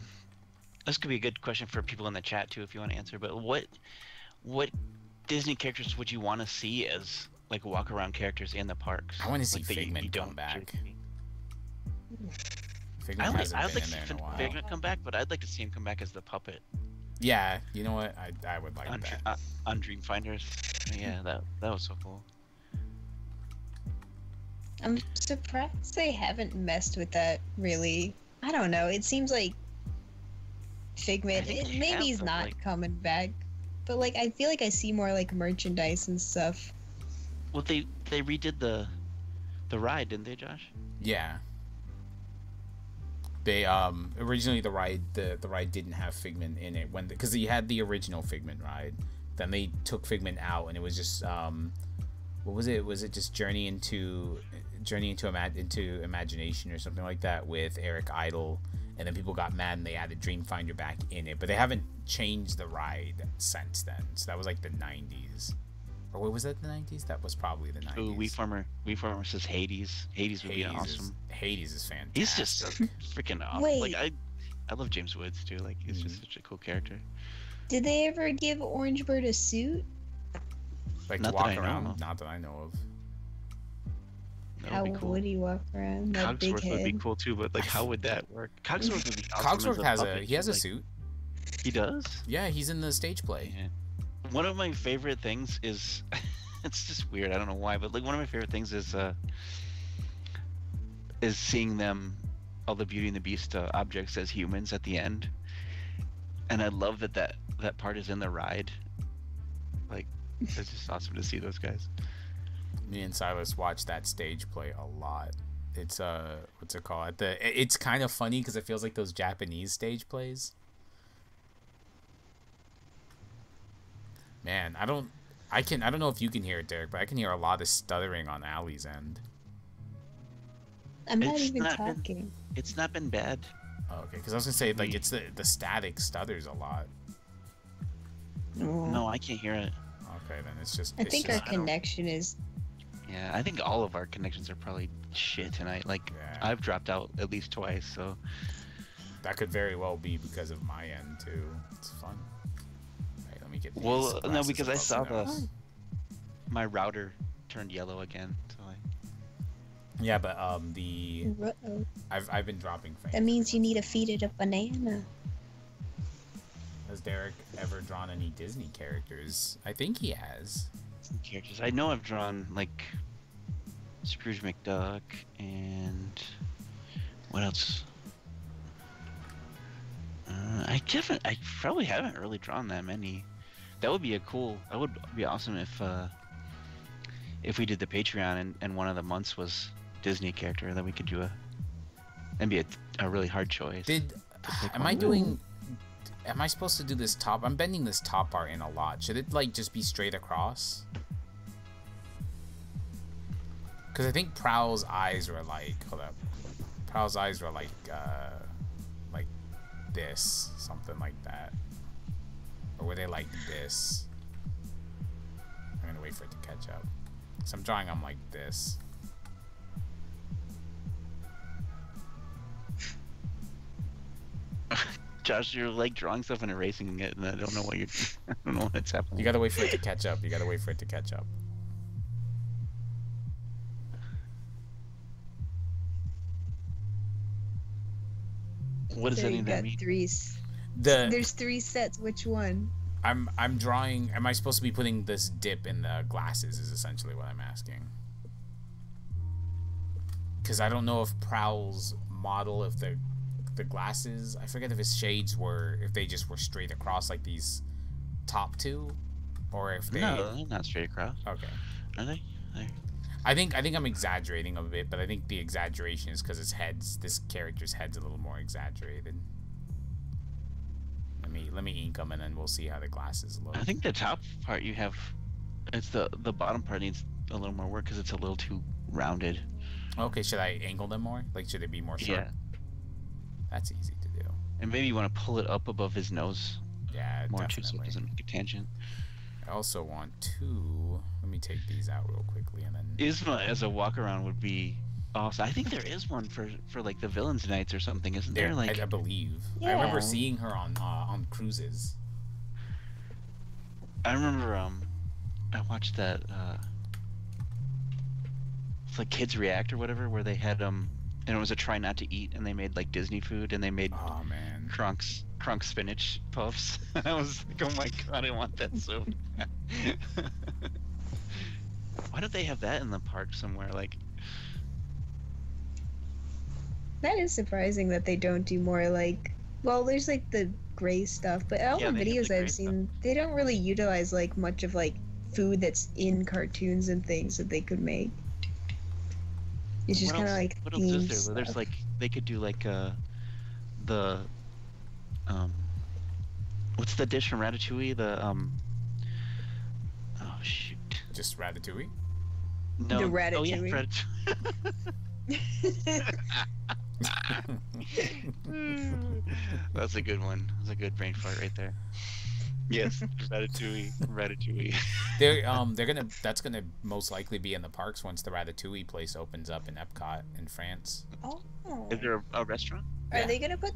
This could be a good question for people in the chat too, if you want to answer. But what what Disney characters would you want to see as like walk around characters in the parks? I wanna see Like, Figment come back. Figment I like, hasn't I'd been like in to there see in a while. Figment come back, but I'd like to see him come back as the puppet Yeah, you know what? I I would like on, that. Dr- uh, on Dream Finders. Yeah, <laughs> that that was so cool. I'm surprised they haven't messed with that really. I don't know. It seems like Figment. It, maybe have, he's but, not like- coming back, but like I feel like I see more like merchandise and stuff. Well, they they redid the the ride, didn't they, Josh? Yeah. They um originally the ride the the ride didn't have Figment in it when because you had the original Figment ride. Then they took Figment out and it was just um what was it? Was it just Journey into Journey into Ima- into Imagination or something like that with Eric Idle? And then people got mad and they added Dreamfinder back in it, but they haven't changed the ride since then. So that was like the '90s, or what was that? The '90s? That was probably the '90s. Ooh, Wii Farmer Wii Farmer says Hades. Hades would be awesome. Is, Hades is fantastic. He's just <laughs> freaking awesome. Wait. Like I, I love James Woods too. Like he's Mhm. just such a cool character. Did they ever give Orange Bird a suit? like Not to that walk I know around. of. Not that I know of. That How would be cool. would he walk around? That big Cogsworth head. would be cool too, but like how would that work? <laughs> Cogsworth would be awesome. as Cogsworth has a he has a like- suit. He does. Yeah, he's in the stage play. Yeah. One of my favorite things is, <laughs> it's just weird. I don't know why, but like one of my favorite things is uh, is seeing them, all the Beauty and the Beast uh, objects as humans at the end, and I love that that that part is in the ride. Like, it's just awesome to see those guys. Me and Silas watch that stage play a lot. It's uh, what's it called? The it's kind of funny because it feels like those Japanese stage plays. Man, I don't, I can, I don't know if you can hear it, Derrick, but I can hear a lot of stuttering on Ali's end. I'm not It's even not been- talking. It's not been bad. Oh, okay, because I was gonna say like hmm. it's the the static stutters a lot. Oh. No, I can't hear it. Okay, then it's just. I it's think just, our I connection is. Yeah, I think all of our connections are probably shit tonight. Like, Yeah. I've dropped out at least twice, so. That could very well be because of my end too. It's fun. Right, me get. Well, no, because I saw the nose. my router turned yellow again. So I, Yeah, but um, the Uh-oh. I've I've been dropping frames. That means you need to feed it a banana. Has Derrick ever drawn any Disney characters? I think he has. some characters. I know I've drawn like Scrooge McDuck and what else? Uh, I haven't. I probably haven't really drawn that many. That would be a cool. That would be awesome if uh, if we did the Patreon and, and one of the months was Disney character, then we could do a. That'd be a, a really hard choice. Did am I doing? Am I supposed to do this top? I'm bending this top part in a lot. Should it like just be straight across? Because I think Prowl's eyes were like, hold up, Prowl's eyes were like, uh, like this, something like that, or were they like this? I'm gonna wait for it to catch up. So I'm drawing them like this. <laughs> Josh, you're like drawing stuff and erasing it, and I don't know what you're. <laughs> I don't know what's happening. You gotta wait for it to catch up. You gotta wait for it to catch up. what does There any you of that got mean? three. S- The There's three sets. Which one? I'm I'm drawing. Am I supposed to be putting this dip in the glasses? Is essentially what I'm asking. Because I don't know if Prowl's model, if the the glasses, I forget if his shades were, if they just were straight across like these top two, or if they. No, they're not straight across. Okay. Are they? They- I think I think I'm exaggerating a bit, but I think the exaggeration is because his head's this character's head's a little more exaggerated. Let me let me ink them and then we'll see how the glasses look. I think the top part you have, it's the the bottom part needs a little more work because it's a little too rounded. Okay, should I angle them more? Like, should it be more sharp? Yeah, That's easy to do. and maybe you want to pull it up above his nose Yeah, more too, so it doesn't make a tangent. I also want to. Let me take these out real quickly and then. Isma as a walk around would be awesome. I think there is one for for like the villains nights or something, isn't there? There, Like I, I believe. I remember seeing her on uh, on cruises. I remember um I watched that uh it's like Kids React or whatever where they had um and it was a try not to eat and they made like Disney food and they made Oh man. Kronk's Kronk spinach puffs. <laughs> I was like, oh my god, I want that so. <laughs> Why don't they have that in the park somewhere? Like That is surprising that they don't do more like. Well, there's like the gray stuff, but all Yeah, the videos the I've stuff. seen, they don't really utilize like much of like food that's in cartoons and things that they could make. It's just kind of like what else is there? There's like they could do like uh the um what's the dish from Ratatouille? The um oh shoot. Just Ratatouille. No. Oh yeah, Ratatouille. <laughs> <laughs> <laughs> Ratatouille. <laughs> That's a good one. That's a good brain fart right there. Yes, <laughs> Ratatouille. Ratatouille. They're <laughs> um they're gonna that's gonna most likely be in the parks once the Ratatouille place opens up in Epcot in France. oh. Is there a, a restaurant? Are Yeah. they gonna put?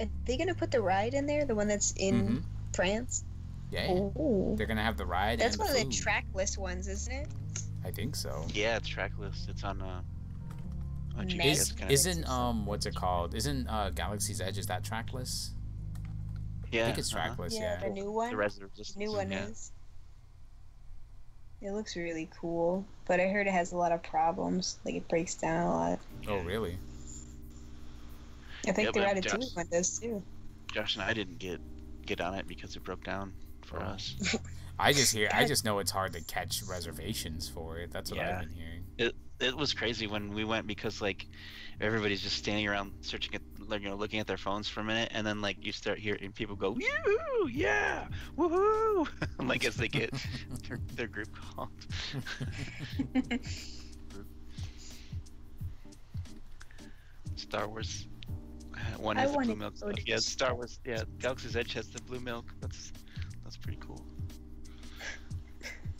Are they gonna put the ride in there? The one that's in Mhm. France? Yeah, Oh, they're gonna have the ride. that's and one the of the trackless ones, isn't it? I think so. Yeah, it's track list. It's on uh on Nice. GPS Is, kind of. isn't um what's it called? Isn't uh Galaxy's Edge is that trackless? yeah, I think it's uh-huh. trackless. yeah, Yeah. the new one. The Res of Resistance. The new one yeah. is. It looks really cool, but I heard it has a lot of problems. Like it breaks down a lot. Oh really? I think Yeah, the but Ratatouille Josh- one does too. Josh and I didn't get get on it because it broke down for Oh. us. <laughs> I just hear I just know it's hard to catch reservations for it. That's what Yeah. I've been hearing. It it was crazy when we went because like everybody's just standing around searching at like you know looking at their phones for a minute and then like you start hearing people go yoo yeah woohoo I <laughs> like as they get <laughs> their, their group called. <laughs> Star Wars. uh, One I has the blue milk. go stuff. to Yeah, Star Wars. Yeah, Galaxy's Edge has the blue milk. That's that's pretty cool.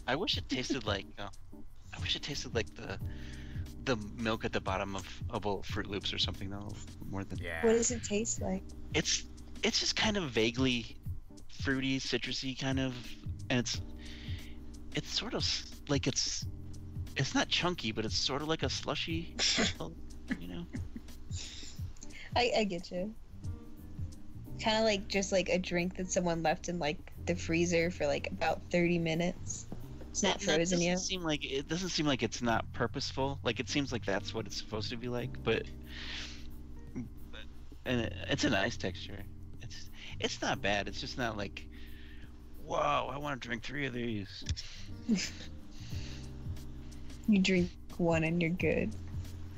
I wish it tasted like. Uh, <laughs> I wish it tasted like the the milk at the bottom of a bowl of Froot Loops or something though. More than Yeah. What does it taste like? it's it's just kind of vaguely fruity, citrusy kind of, and it's it's sort of like it's it's not chunky, but it's sort of like a slushy, <laughs> you know. I, I get you. Kind of like just like a drink that someone left in like the freezer for like about 30 minutes. That frozen doesn't. Seem like it doesn't seem like it's not purposeful. Like it seems like that's what it's supposed to be like, but and it, it's a nice texture. It's it's not bad. It's just not like, whoa, I want to drink three of these. <laughs> You drink one and you're good.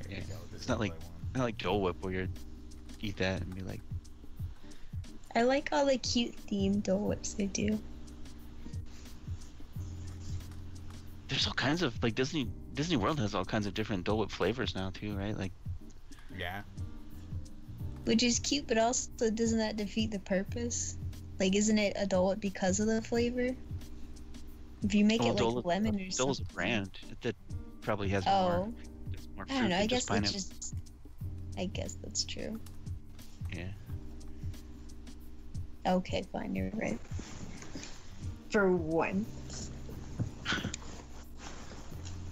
Go. It's not like-. Not like Dole Whip where you eat that and be like, I like all the cute themed Dole Whips they do. There's all kinds of like Disney Disney World has all kinds of different Dole Whip flavors now too, right? Like Yeah. Which is cute, but also doesn't that defeat the purpose? Like, isn't it a Dole Whip because of the flavor? If you make well, it like Dole, lemon or Dole's something. a brand that probably has more, Oh, it's more I don't know. I guess that's just. I guess that's true. Yeah. Okay, fine. You're right. For one. <laughs>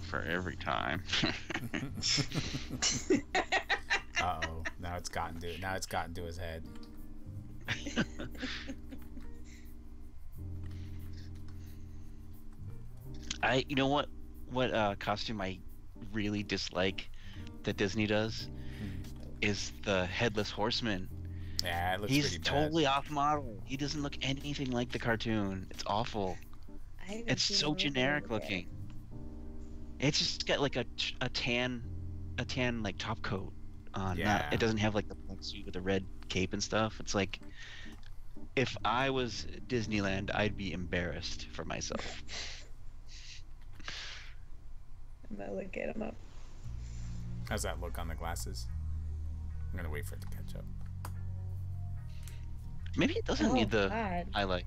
for every time. <laughs> uh oh, now it's gotten to now it's gotten to his head. <laughs> I you know what what uh, costume I really dislike that Disney does hmm. is the headless horseman. Yeah, it looks He's totally off model. He doesn't look anything like the cartoon. It's awful. It's so generic looking. It's just got like a, a tan a tan like top coat on. Not, Yeah. it doesn't have like the black suit with the red cape and stuff. It's like if I was Disneyland, I'd be embarrassed for myself. <laughs> I'm gonna look at him up. How's that look on the glasses? I'm gonna wait for it to catch up. Maybe it doesn't oh, need the God. highlight.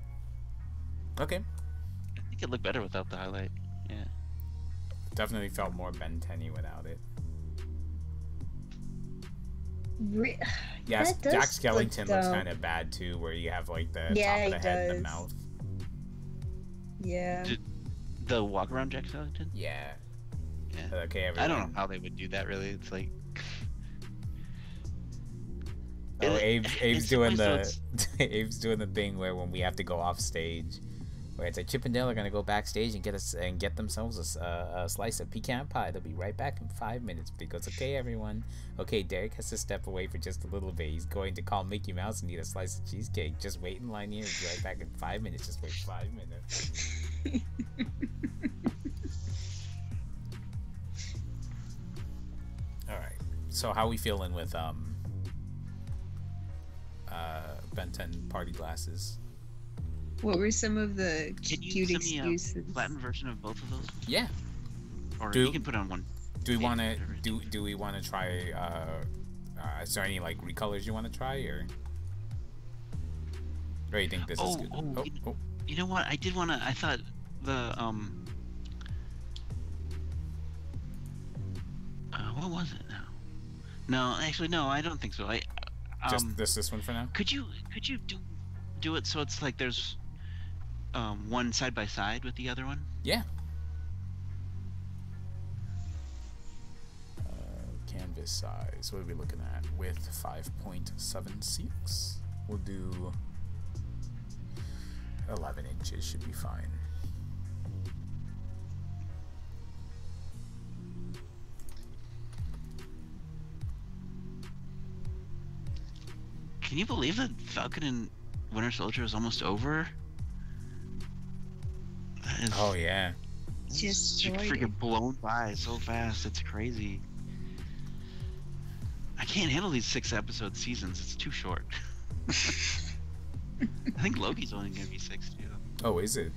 Okay. I think it looked better without the highlight. Definitely felt more Ben 10 without it. Re- <sighs> Yes, That does Jack look Skellington looks kind of bad too, where you have like the Yeah, top of he the head, and the mouth. yeah. Did- The walk around Jack Skellington? Yeah. Yeah. Okay, I don't know how they would do that really. It's like Oh, It- Abe's, <laughs> Abe's it's doing supposed the <laughs> Abe's doing the thing where when we have to go off stage, where it's like Chip and Dale are gonna go backstage and get us and get themselves a slice of pecan pie. They'll be right back in five minutes. But he goes, okay, everyone. Okay, Derrick has to step away for just a little bit. He's going to call Mickey Mouse and eat a slice of cheesecake. Just wait in line here. He'll be right back in five minutes. Just wait five minutes. <laughs> All right. So how we feeling with um uh Ben 10 party glasses? What were some of the Can you cute send me a excuses? flattened version of both of those, Yeah. or Do- you can put on one. Do we want to do do we want to try uh, uh is there any like recolors you want to try or or you think this is Oh, good? oh, oh, you- oh, You know what? I did want to. I thought the um. Uh, what was it now? No, actually, no. I don't think so. I. just Um, this this one for now? could you could you do do it so it's like there's um one side by side with the other one? Yeah. Uh, canvas size. What are we looking at? Width 5.76. We'll do 11 inches should be fine. Can you believe that Falcon and Winter Soldier is almost over? That is Oh yeah. Just it's freaking blown by so fast. It's crazy. I can't handle these six episode seasons. It's too short. <laughs> I think Loki's only gonna be six too. Oh, is it?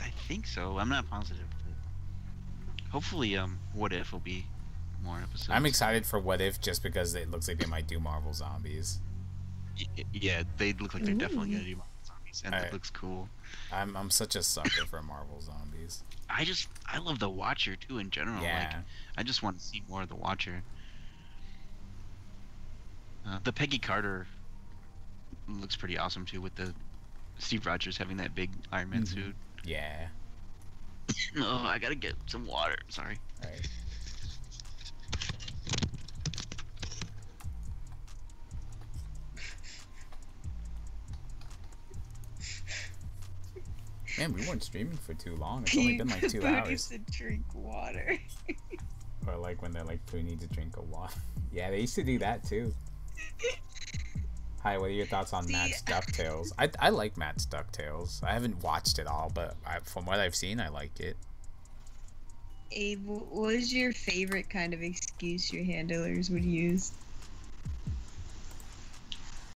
I think so. I'm not positive. Hopefully, um, What If will be more episodes. I'm excited for What If just because it looks like they might do Marvel Zombies. Yeah, they look like they're definitely gonna do Marvel zombies, and Alright. it looks cool. I'm I'm such a sucker for Marvel Zombies. I just I love the Watcher too in general. Yeah. Like I just want to see more of the Watcher. Uh, the Peggy Carter looks pretty awesome too, with the Steve Rogers having that big Iron Man Mhm. suit. Yeah. <coughs> Oh, I gotta get some water. Sorry. Right. Man, we weren't streaming for too long. It's only been like two hours. needs to drink water. Or like when they're like, "Who needs a drink of water?" Yeah, they used to do that too. Hi, what are your thoughts on See, Matt's Ducktales? I I like Matt's Ducktales. I haven't watched it all, but I, from what I've seen, I like it. Abe, what was your favorite kind of excuse your handlers would use?